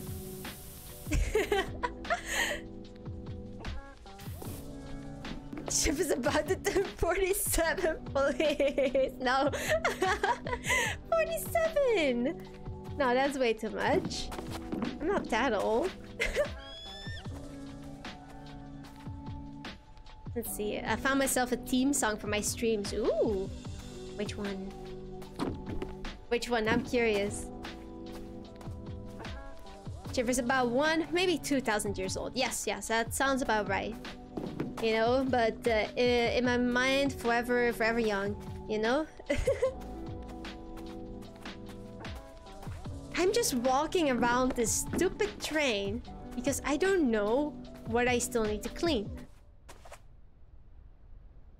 Shiv is about to turn 47, [laughs] please. No. [laughs] 47! No, that's way too much. I'm not that old. [laughs] Let's see. I found myself a theme song for my streams. Ooh. Which one? Which one? I'm curious. Shiver's about one, maybe 2,000 years old. Yes, yes, that sounds about right. You know, but uh, in my mind, forever, forever young. You know? [laughs] I'm just walking around this stupid train because I don't know what I still need to clean.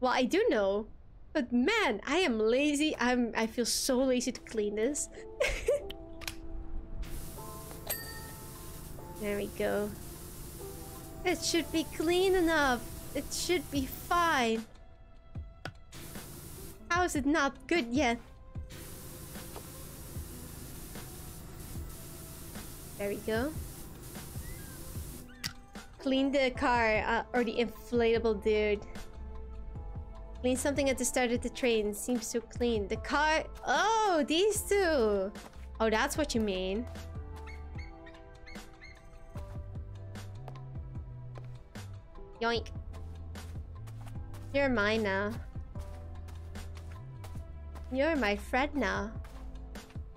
Well, I do know. But man, I am lazy. I'm I feel so lazy to clean this. [laughs] there we go. It should be clean enough. It should be fine. How is it not good yet? There we go. Clean the car uh, or the inflatable dude. Clean something at the start of the train. Seems so clean. The car... Oh, these two. Oh, that's what you mean. Yoink. You're mine now. You're my friend now.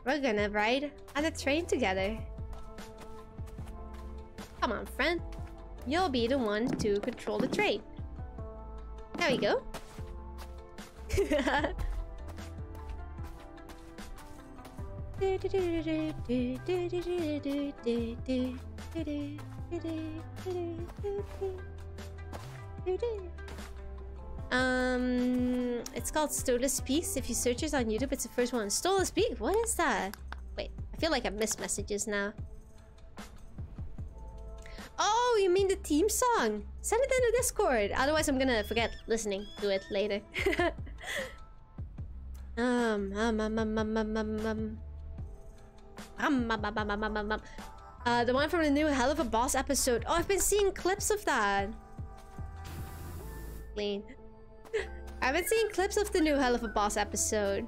We're gonna ride on a train together. Come on, friend. You'll be the one to control the train. There we go. [laughs] Um, it's called Stolus Peaks. If you search it on YouTube, it's the first one. Stolus Peak? What is that? Wait, I feel like I missed messages now. Oh, you mean the theme song? Send it in the Discord. Otherwise, I'm gonna forget listening to it later. [laughs] Uh, the one from the new Helluva Boss episode. Oh, I've been seeing clips of that. Clean. I've been seeing clips of the new Helluva Boss episode.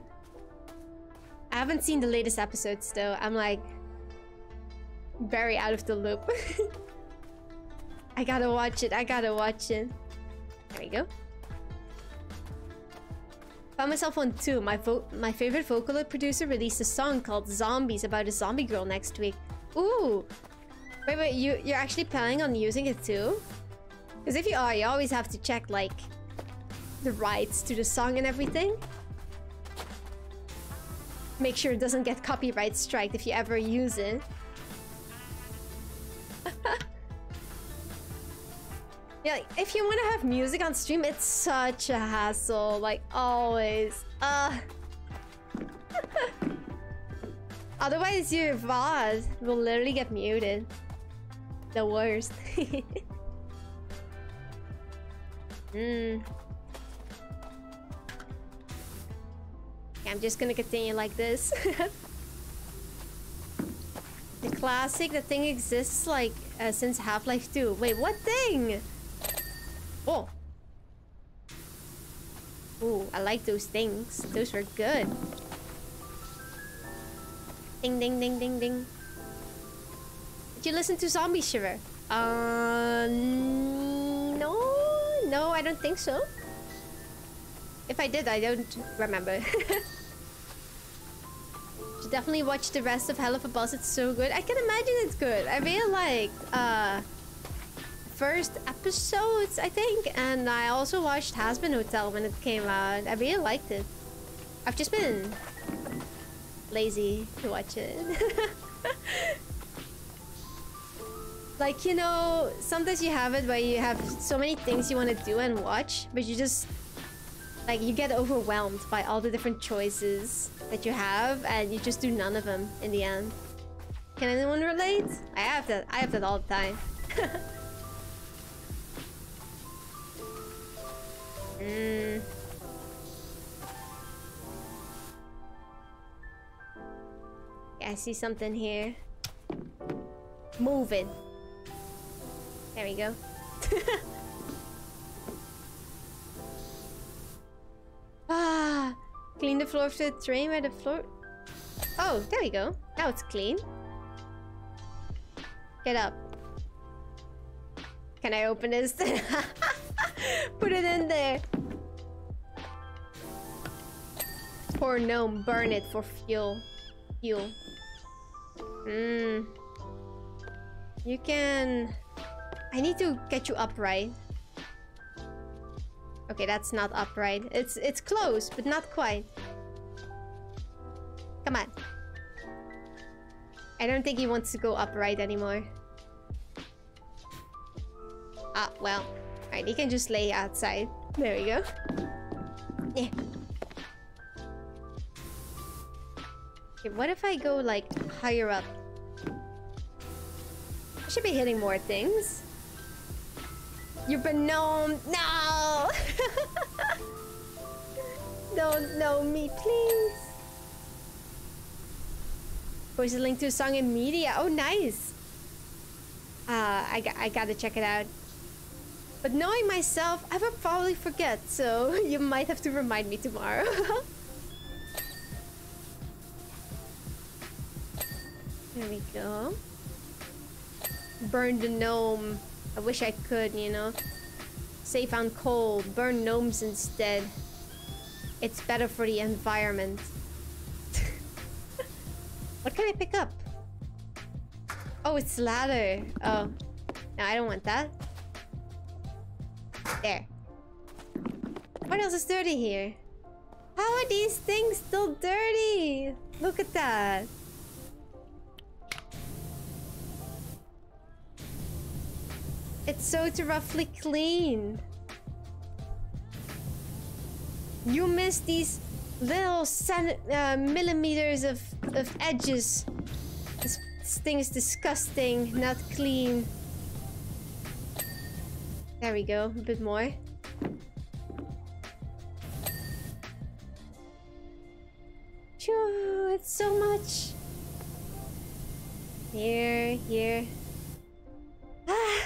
I haven't seen the latest episodes though. I'm like very out of the loop. [laughs] I gotta watch it. I gotta watch it. There we go. Found myself on two. My my favorite Vocaloid producer released a song called Zombies about a zombie girl next week. Ooh. Wait, wait, you, you're actually planning on using it too? Because if you are, you always have to check, like, the rights to the song and everything. Make sure it doesn't get copyright strike if you ever use it. [laughs] yeah, if you want to have music on stream, it's such a hassle. Like, always. Uh... [laughs] Otherwise, your VOD will literally get muted. The worst. [laughs] Hmm. I'm just gonna continue like this. [laughs] the classic, the thing exists like uh, since Half-Life 2. Wait, what thing? Oh. Ooh, I like those things. Those were good. Ding, ding, ding, ding, ding. Did you listen to Zombie Shiver? Uh, no, no, I don't think so. If I did, I don't remember. [laughs] Should definitely watch the rest of Helluva Boss. It's so good. I can imagine it's good. I really like uh first episodes, I think, and I also watched Hazbin Hotel when it came out. I really liked it. I've just been lazy to watch it. [laughs] like, you know, sometimes you have it where you have so many things you want to do and watch, but you just... Like, you get overwhelmed by all the different choices that you have, and you just do none of them in the end. Can anyone relate? I have that. I have that all the time. [laughs] mm. I see something here. Moving. There we go. [laughs] ah, clean the floor of the train where the floor... Oh, there we go. Now it's clean. Get up. Can I open this? [laughs] Put it in there. Poor gnome, burn it for fuel. Fuel. Hmm. You can... I need to get you upright. Okay, that's not upright. It's it's close, but not quite. Come on. I don't think he wants to go upright anymore. Ah, well. Alright, he can just lay outside. There we go. Yeah. Okay, what if I go, like, higher up? I should be hitting more things. You've been known. No! [laughs] don't know me, please. Post a link to a song in media. Oh, nice. Uh, I, I gotta check it out. But knowing myself, I will probably forget, so [laughs] you might have to remind me tomorrow. [laughs] there we go. Burn the gnome. I wish I could, you know. Save on coal. Burn gnomes instead. It's better for the environment. [laughs] what can I pick up? Oh, it's ladder. Oh. No, I don't want that. There. What else is dirty here? How are these things still dirty? Look at that. It's so roughly clean. You miss these little uh, millimeters of, of edges. This, this thing is disgusting, not clean. There we go, a bit more. Phew, it's so much. Here, here. Ah. [laughs]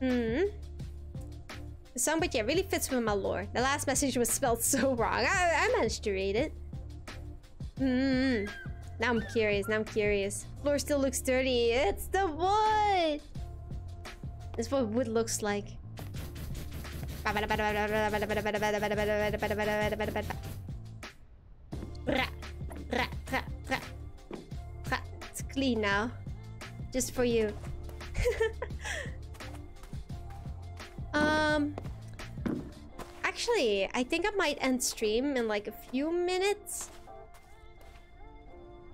hmm. The song, but yeah, really fits with my lore. The last message was spelled so wrong. I, I managed to read it. Hmm. Now I'm curious. Now I'm curious. Floor still looks dirty. It's the wood. This is what wood looks like. It's clean now. Just for you. [laughs] um Actually, I think I might end stream in like a few minutes.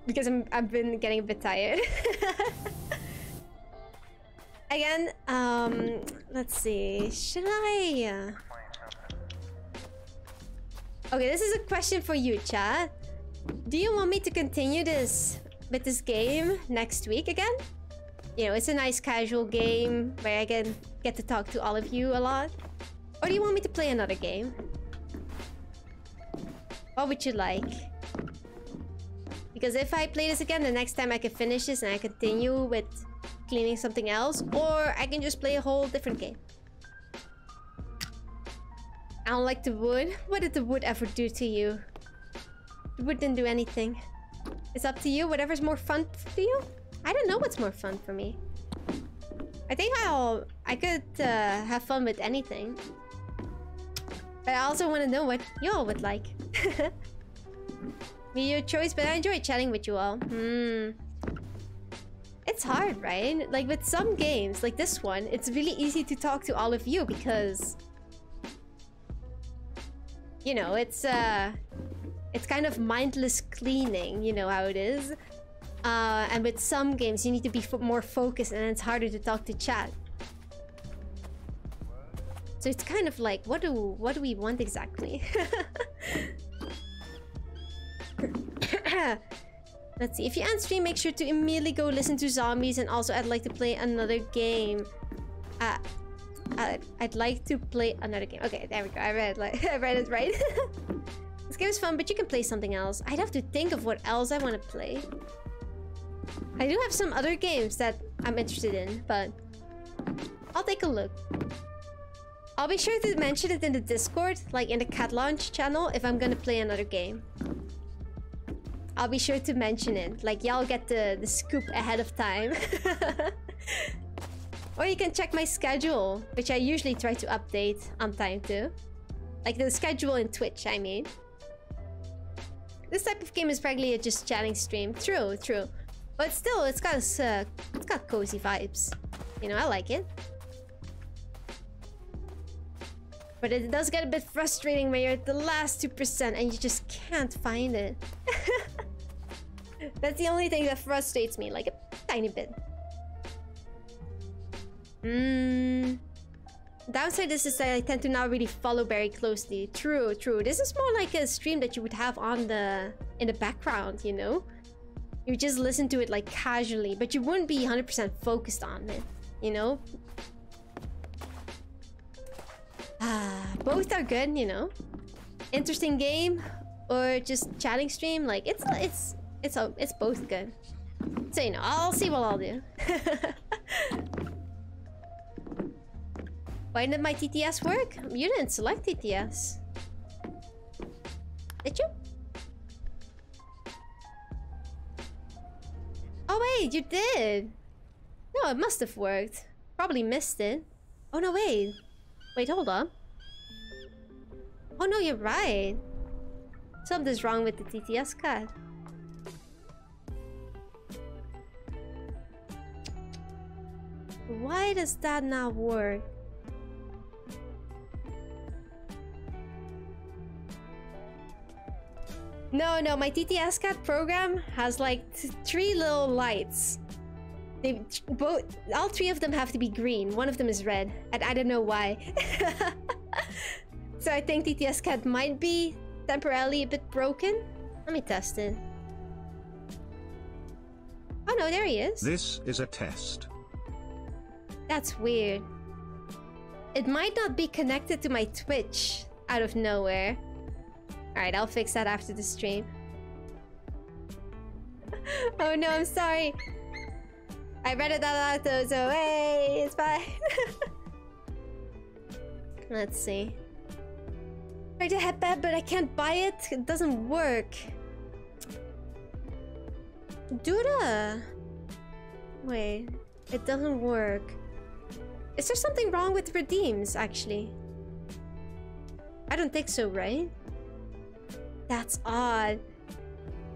Because I'm I've been getting a bit tired. [laughs] Again, um let's see. Should I. Okay, this is a question for you, chat. Do you want me to continue this with this game next week again? You know, it's a nice casual game where I can get to talk to all of you a lot. Or do you want me to play another game? What would you like? Because if I play this again, the next time I can finish this and I continue with cleaning something else. Or I can just play a whole different game. I don't like the wood. [laughs] What did the wood ever do to you? The wood didn't do anything. It's up to you. Whatever's more fun for you. I don't know what's more fun for me. I think I'll... I could uh, have fun with anything. But I also want to know what you all would like. [laughs] Me your choice, but I enjoy chatting with you all. Hmm. It's hard, right? Like with some games, like this one, it's really easy to talk to all of you because... You know, it's uh... It's kind of mindless cleaning, you know how it is. Uh, and with some games, you need to be more focused and it's harder to talk to chat. So it's kind of like, what do what do we want exactly? [laughs] [coughs] [coughs] [coughs] Let's see. If you end stream, make sure to immediately go listen to zombies and also I'd like to play another game. Uh, uh, I'd like to play another game. Okay, there we go. I read like [laughs] I read it right. [laughs] this game is fun, but you can play something else. I'd have to think of what else I want to play. I do have some other games that I'm interested in, but I'll take a look. I'll be sure to mention it in the Discord, like in the cat launch channel, if I'm gonna play another game. I'll be sure to mention it. Like, y'all get the, the scoop ahead of time. [laughs] or you can check my schedule, which I usually try to update on time too. Like the schedule in Twitch, I mean. This type of game is practically a just chatting stream. True, true. But still, it's got uh, it's got cozy vibes. You know, I like it. But it does get a bit frustrating when you're at the last 2% and you just can't find it. [laughs] That's the only thing that frustrates me, like a tiny bit. Hmm. Downside is, is that I tend to not really follow very closely. True, true. This is more like a stream that you would have on the in the background, you know? You just listen to it like casually, but you wouldn't be 100% focused on it, you know? Ah, both are good, you know. Interesting game or just chatting stream, like it's it's it's it's both good. So you know, I'll see what I'll do. [laughs] Why didn't my TTS work? You didn't select TTS. Did you? Oh wait, you did! No, it must have worked. Probably missed it. Oh no, wait. Wait, hold on. Oh no, you're right. Something's wrong with the TTS cat. Why does that not work? No, no, my TTS cat program has like three little lights. They both, all three of them have to be green. One of them is red, and I don't know why. [laughs] so I think TTS cat might be temporarily a bit broken. Let me test it. Oh no, there he is. This is a test. That's weird. It might not be connected to my Twitch out of nowhere. Alright, I'll fix that after the stream. [laughs] oh no, I'm sorry. I read it though, so hey, it's. [laughs] Let's see. Try to headband, but I can't buy it. It doesn't work. Duda! Wait, it doesn't work. Is there something wrong with redeems, actually? I don't think so, right? That's odd.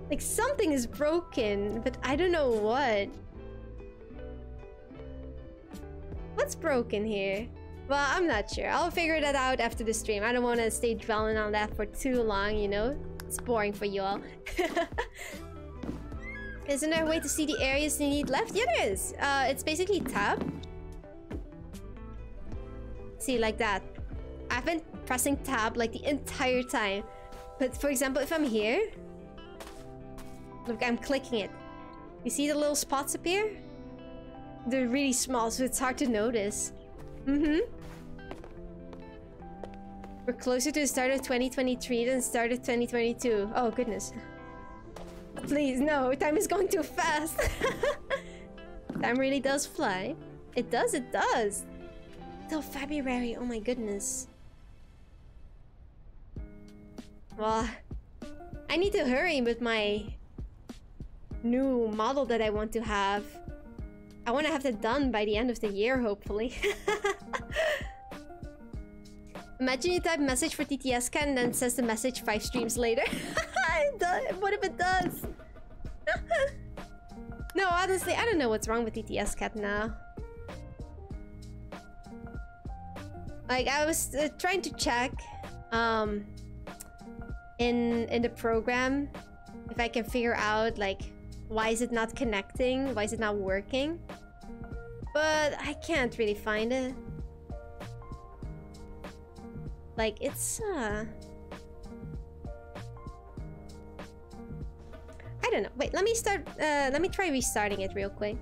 Like something is broken, but I don't know what. What's broken here? Well, I'm not sure. I'll figure that out after the stream. I don't want to stay dwelling on that for too long, you know? It's boring for you all. [laughs] Isn't there a way to see the areas you need left? Yeah, there is. Uh, it's basically tab. See, like that. I've been pressing tab like the entire time. But for example, if I'm here... Look, I'm clicking it. You see the little spots appear? They're really small, so it's hard to notice. Mm-hmm. We're closer to the start of 2023 than start of 2022. Oh, goodness. Please, no. Time is going too fast. [laughs] time really does fly. It does, it does. Till February. Oh my goodness. Well, I need to hurry with my new model that I want to have. I want to have that done by the end of the year, hopefully. [laughs] Imagine you type message for TTS cat and then says the message five streams later. [laughs] what if it does? [laughs] no, honestly, I don't know what's wrong with TTS cat now. Like, I was uh, trying to check, um, in in the program if I can figure out like why is it not connecting? Why is it not working? But I can't really find it. Like it's uh I don't know. Wait, let me start uh let me try restarting it real quick.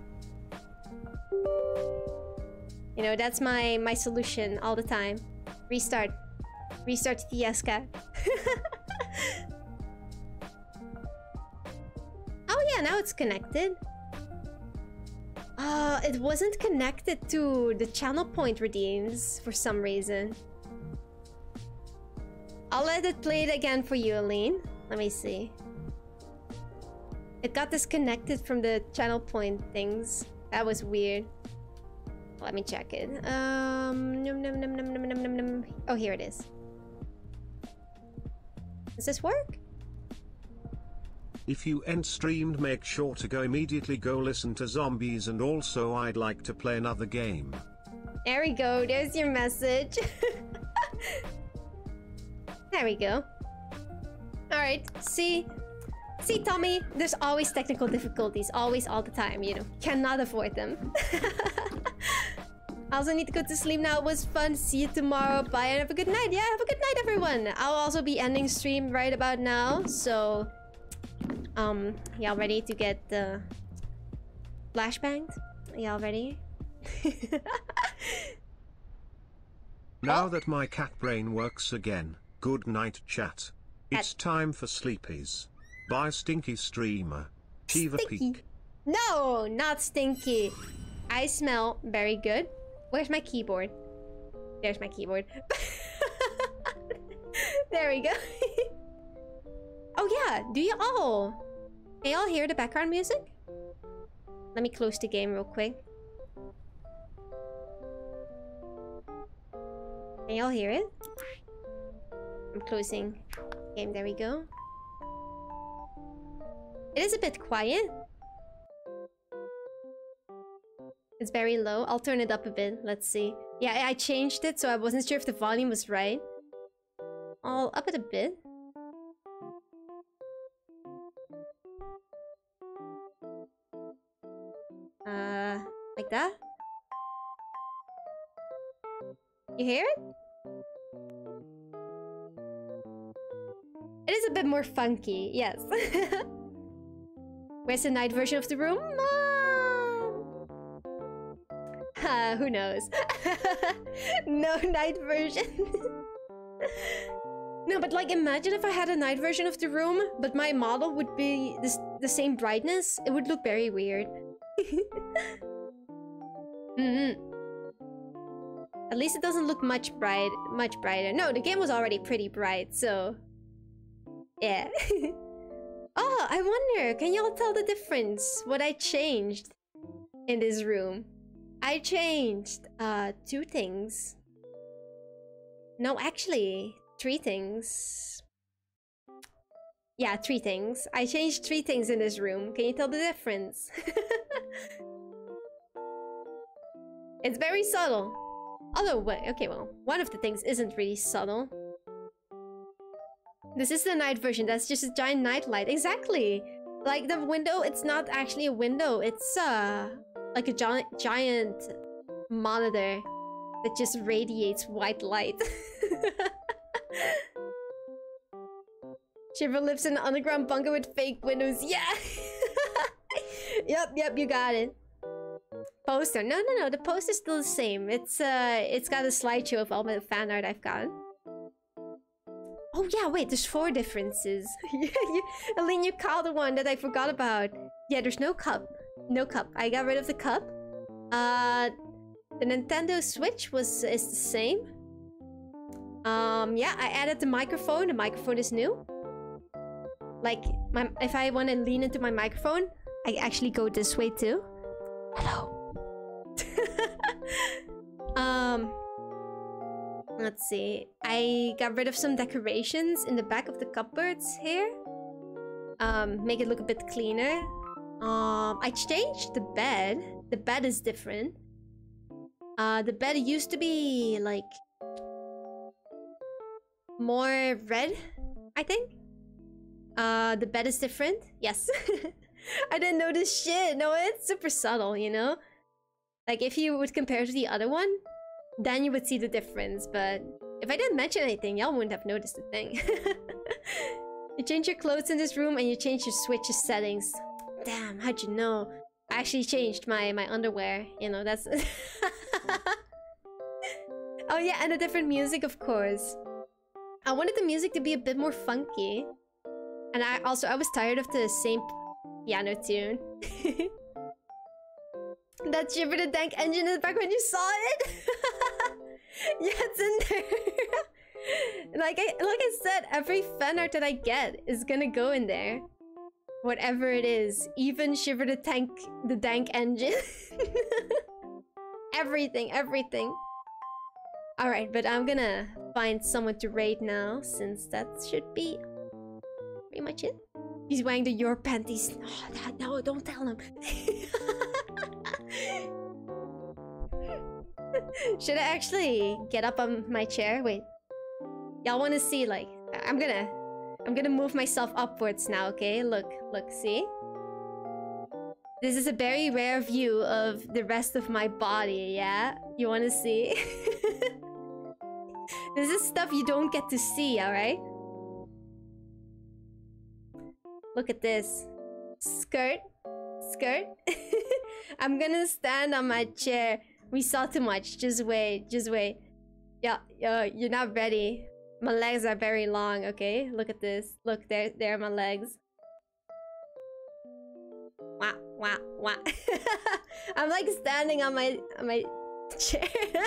You know, that's my my solution all the time. Restart. Restart the Yeska. [laughs] oh yeah, now it's connected. Uh, it wasn't connected to the channel point redeems for some reason. I'll let it play it again for you, Aline. Let me see. It got disconnected from the channel point things. That was weird. Let me check it. Um, num, num, num, num, num, num, num. Oh, here it is. Does this work? If you end streamed make sure to go immediately go listen to zombies and also I'd like to play another game. There we go, there's your message. [laughs] there we go. Alright, see? See, Tommy, there's always technical difficulties, always, all the time, you know. Cannot avoid them. I [laughs] also need to go to sleep now. It was fun. See you tomorrow. Bye and have a good night. Yeah, have a good night, everyone. I'll also be ending stream right about now. So, um, y'all ready to get the flashbanged? Y'all ready? [laughs] Now that my cat brain works again, good night chat. It's time for sleepies. Bye Stinky Streamer. Kiva Stinky. Peak. No, not stinky. I smell very good. Where's my keyboard? There's my keyboard. [laughs] there we go. [laughs] oh yeah, do you all? Can you all hear the background music? Let me close the game real quick. Can y'all hear it? I'm closing game, there we go. It is a bit quiet. It's very low. I'll turn it up a bit. Let's see. Yeah, I changed it, so I wasn't sure if the volume was right. I'll up it a bit. Like that? You hear it? It is a bit more funky, yes. [laughs] Where's the night version of the room? Uh, who knows? [laughs] no night version. [laughs] no, but like imagine if I had a night version of the room, but my model would be this, the same brightness. It would look very weird. Mm -hmm. At least it doesn't look much bright, much brighter. No, the game was already pretty bright, so... Yeah. [laughs] oh, I wonder, can y'all tell the difference? What I changed in this room? I changed, uh, two things. No, actually, three things. Yeah, three things. I changed three things in this room. Can you tell the difference? [laughs] it's very subtle. Although, okay, well, one of the things isn't really subtle. This is the night version. That's just a giant night light. Exactly. Like the window, it's not actually a window. It's uh like a giant giant monitor that just radiates white light. [laughs] Shiver lives in an underground bunker with fake windows. Yeah. [laughs] yep, yep, you got it. Poster. No, no, no. The poster's still the same. It's uh, it's got a slideshow of all the fan art I've got. Oh yeah, wait. There's four differences. [laughs] Aline, you called the one that I forgot about. Yeah, there's no cup. No cup. I got rid of the cup. Uh, the Nintendo Switch was is the same. Um, yeah, I added the microphone. The microphone is new. Like, my, if I want to lean into my microphone, I actually go this way too. Hello. Um, let's see. I got rid of some decorations in the back of the cupboards here. Um, make it look a bit cleaner. Um, I changed the bed. The bed is different. Uh, the bed used to be like more red, I think. Uh, the bed is different. Yes. [laughs] I didn't notice shit. No, it's super subtle, you know? Like, if you would compare to the other one, then you would see the difference. But if I didn't mention anything, y'all wouldn't have noticed a thing. [laughs] you change your clothes in this room and you change your switch's settings. Damn, how'd you know? I actually changed my, my underwear. You know, that's... [laughs] oh yeah, and a different music, of course. I wanted the music to be a bit more funky. And I also, I was tired of the same piano tune. [laughs] that the Dank engine in the background, you saw it? [laughs] yeah, it's in there. [laughs] like I like I said, every fan art that I get is gonna go in there. Whatever it is. Even Shiver the Tank the Dank engine. [laughs] everything, everything. Alright, but I'm gonna find someone to raid now, since that should be pretty much it. He's wearing the your panties. Oh, that, no, don't tell him. Should I actually get up on my chair? Wait. Y'all want to see, like... I'm gonna... I'm gonna move myself upwards now, okay? Look, look, see? This is a very rare view of the rest of my body, yeah? You wanna see? [laughs] this is stuff you don't get to see, alright? Look at this. Skirt. Skirt. [laughs] I'm gonna stand on my chair. We saw too much. Just wait. Just wait. Yeah, uh, you're not ready. My legs are very long, okay? Look at this. Look, there, there are my legs. Wah, wah, wah. [laughs] I'm like standing on my, on my chair. [laughs]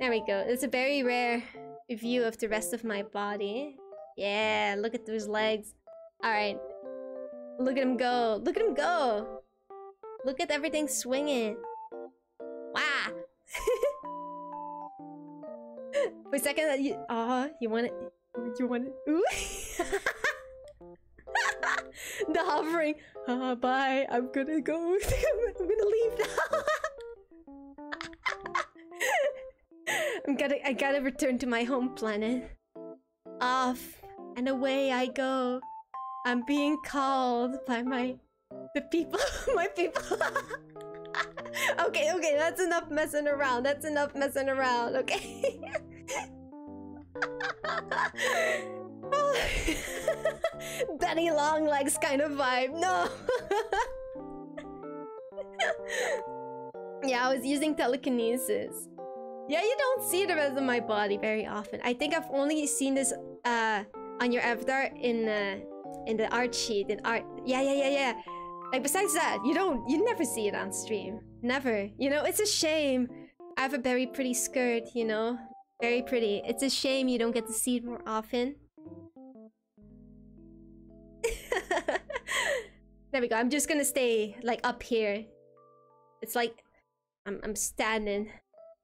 there we go. It's a very rare view of the rest of my body. Yeah, look at those legs. Alright. Look at him go. Look at him go. Look at everything swinging. Wow. [laughs] For a second, you, uh, you want it? You want it? Ooh. [laughs] the hovering. Uh, bye. I'm gonna go. [laughs] I'm gonna leave now. I'm gonna. I gotta return to my home planet. Off and away I go. I'm being called by my the people. [laughs] my people. [laughs] okay, okay, that's enough messing around. That's enough messing around, okay? [laughs] Benny long Longlegs kind of vibe. No. yeah, I was using telekinesis. Yeah, you don't see the rest of my body very often. I think I've only seen this uh on your avatar in uh, in the art sheet in art. Yeah, yeah, yeah, yeah. Like besides that, you don't you never see it on stream. Never. You know, it's a shame. I have a very pretty skirt, you know. Very pretty. It's a shame you don't get to see it more often. [laughs] there we go. I'm just gonna stay like up here. It's like I'm I'm standing,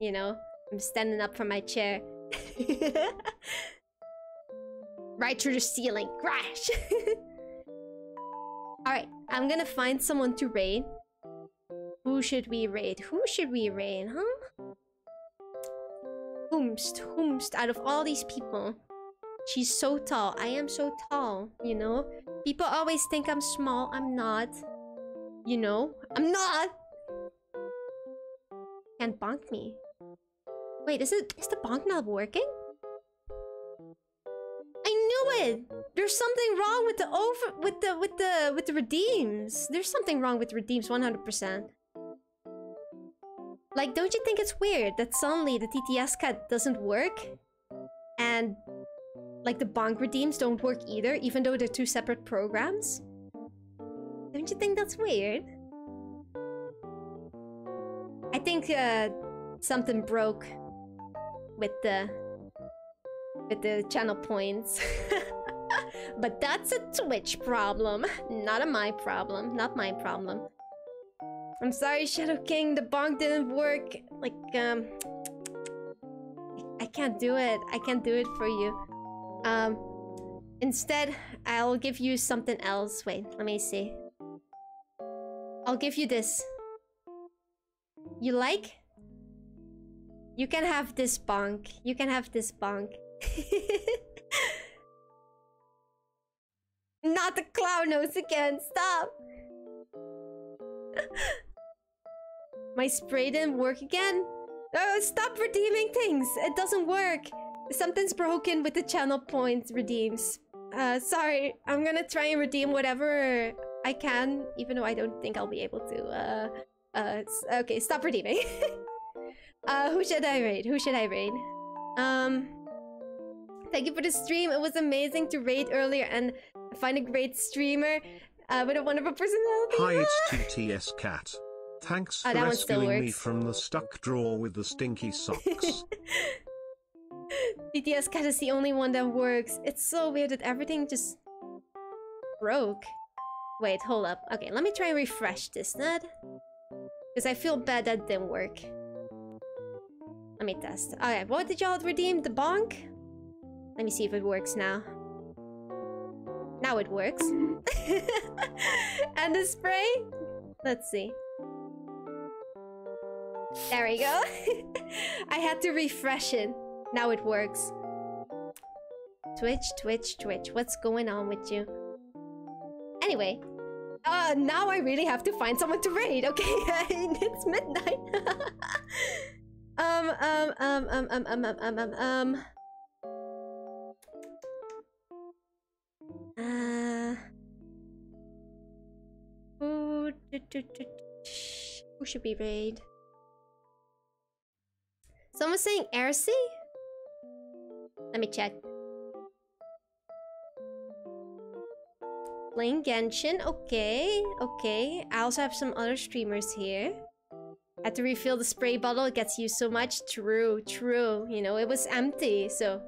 you know. I'm standing up from my chair. [laughs] right through the ceiling. Crash! [laughs] Alright, I'm gonna find someone to raid. Who should we raid? Who should we raid, huh? Whomst, whomst, out of all these people. She's so tall. I am so tall, you know? People always think I'm small. I'm not. You know? I'm not! Can't bonk me. Wait, is it is the bonk not working? There's something wrong with the over with the with the with the redeems. There's something wrong with redeems 100%. Like, don't you think it's weird that suddenly the TTS cat doesn't work? And like the bank redeems don't work either, even though they're two separate programs? Don't you think that's weird? I think uh, something broke with the with the channel points. [laughs] but that's a Twitch problem, not a my problem, not my problem. I'm sorry, Shadow King, the bonk didn't work. Like, um... I can't do it. I can't do it for you. Um, instead, I'll give you something else. Wait, let me see. I'll give you this. You like? You can have this bonk. You can have this bonk. [laughs] Not the clown nose again. Stop. [laughs] My spray didn't work again? Oh, stop redeeming things. It doesn't work. Something's broken with the channel points redeems. Uh, sorry. I'm gonna try and redeem whatever I can, even though I don't think I'll be able to. Uh, uh, okay, stop redeeming. [laughs] uh, who should I raid? Who should I raid? Um, thank you for the stream. It was amazing to raid earlier and find a great streamer uh, with a wonderful personality. Hi, it's [laughs] TTS Cat. Thanks Oh, for that one still rescuing me from the stuck drawer with the stinky socks. [laughs] TTS Cat is the only one that works. It's so weird that everything just broke. Wait, hold up. Okay, let me try and refresh this, Ned. Because I feel bad that didn't work. Let me test. Alright, what did y'all redeem? The bonk? Let me see if it works now. Now it works. [laughs] and the spray? Let's see. There we go. [laughs] I had to refresh it. Now it works. Twitch, Twitch, Twitch. What's going on with you? Anyway. Uh, now I really have to find someone to raid, okay? [laughs] it's midnight. um, um, um, um, um, um, um, um, um, um. Who, should be raid? Someone's saying Aircy? Let me check. Playing Genshin, okay, okay. I also have some other streamers here. I Had to refill the spray bottle, it gets used so much. True, true. You know, it was empty, so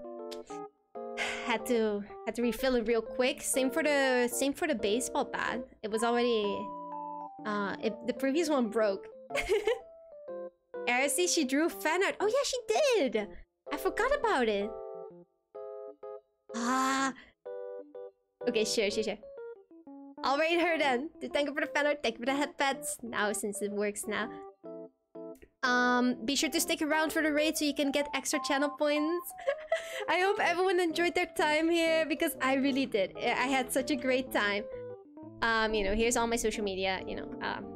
[sighs] had to had to refill it real quick. Same for the same for the baseball bat. It was already uh the previous one broke. [laughs] Aracey, she drew fan art. Oh yeah, she did. I forgot about it. Ah. Okay, sure, sure, sure. I'll rate her then. Thank you for the fan art. Thank you for the headpats. Now, since it works now. Um, be sure to stick around for the raid so you can get extra channel points. [laughs] I hope everyone enjoyed their time here because I really did. I had such a great time. Um, you know, here's all my social media, you know, um,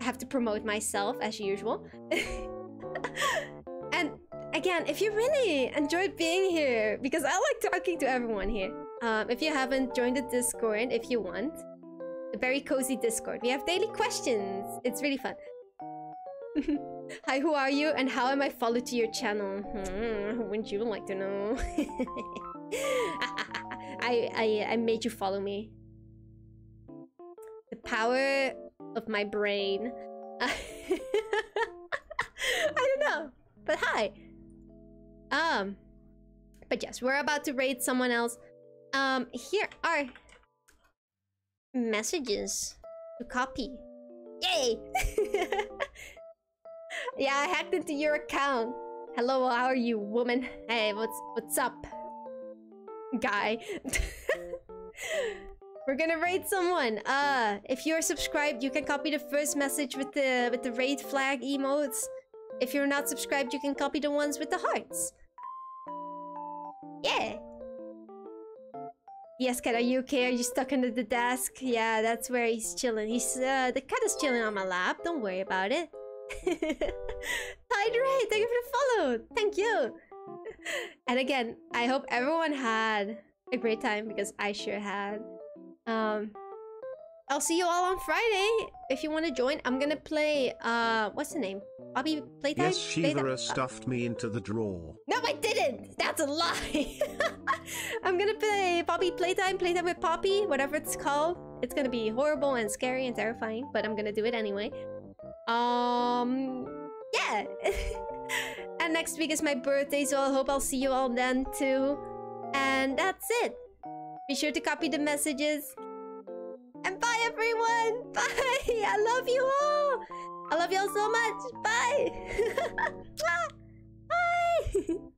I have to promote myself as usual. [laughs] and again, if you really enjoyed being here, because I like talking to everyone here. Um, if you haven't joined the Discord, if you want, a very cozy Discord. We have daily questions. It's really fun. [laughs] Hi, who are you and how am I followed to your channel? Hmm, wouldn't you like to know? [laughs] I, I, I made you follow me. The power of my brain. [laughs] I don't know, but hi. Um, but yes, we're about to raid someone else. Um, here are messages to copy. Yay! [laughs] yeah, I hacked into your account. Hello, how are you, woman? Hey, what's what's up, guy? [laughs] We're gonna raid someone. Uh, if you're subscribed, you can copy the first message with the with the raid flag emotes. If you're not subscribed, you can copy the ones with the hearts. Yeah. Yes, cat, are you okay? Are you stuck under the desk? Yeah, that's where he's chilling. He's uh, the cat is chilling on my lap. Don't worry about it. [laughs] Tide Ray, thank you for the follow. Thank you. And again, I hope everyone had a great time because I sure had. Um, I'll see you all on Friday if you want to join. I'm gonna play. Uh, what's the name? Bobby Playtime. Yes, Shivrer stuffed me into the drawer. No, I didn't. That's a lie. [laughs] I'm gonna play Poppy Playtime, Playtime with Poppy, whatever it's called. It's gonna be horrible and scary and terrifying, but I'm gonna do it anyway. Um, yeah. [laughs] and next week is my birthday, so I hope I'll see you all then too. And that's it. Be sure to copy the messages. And bye, everyone. [laughs] Bye. I love you all. I love y'all so much. Bye. [laughs] Bye. [laughs]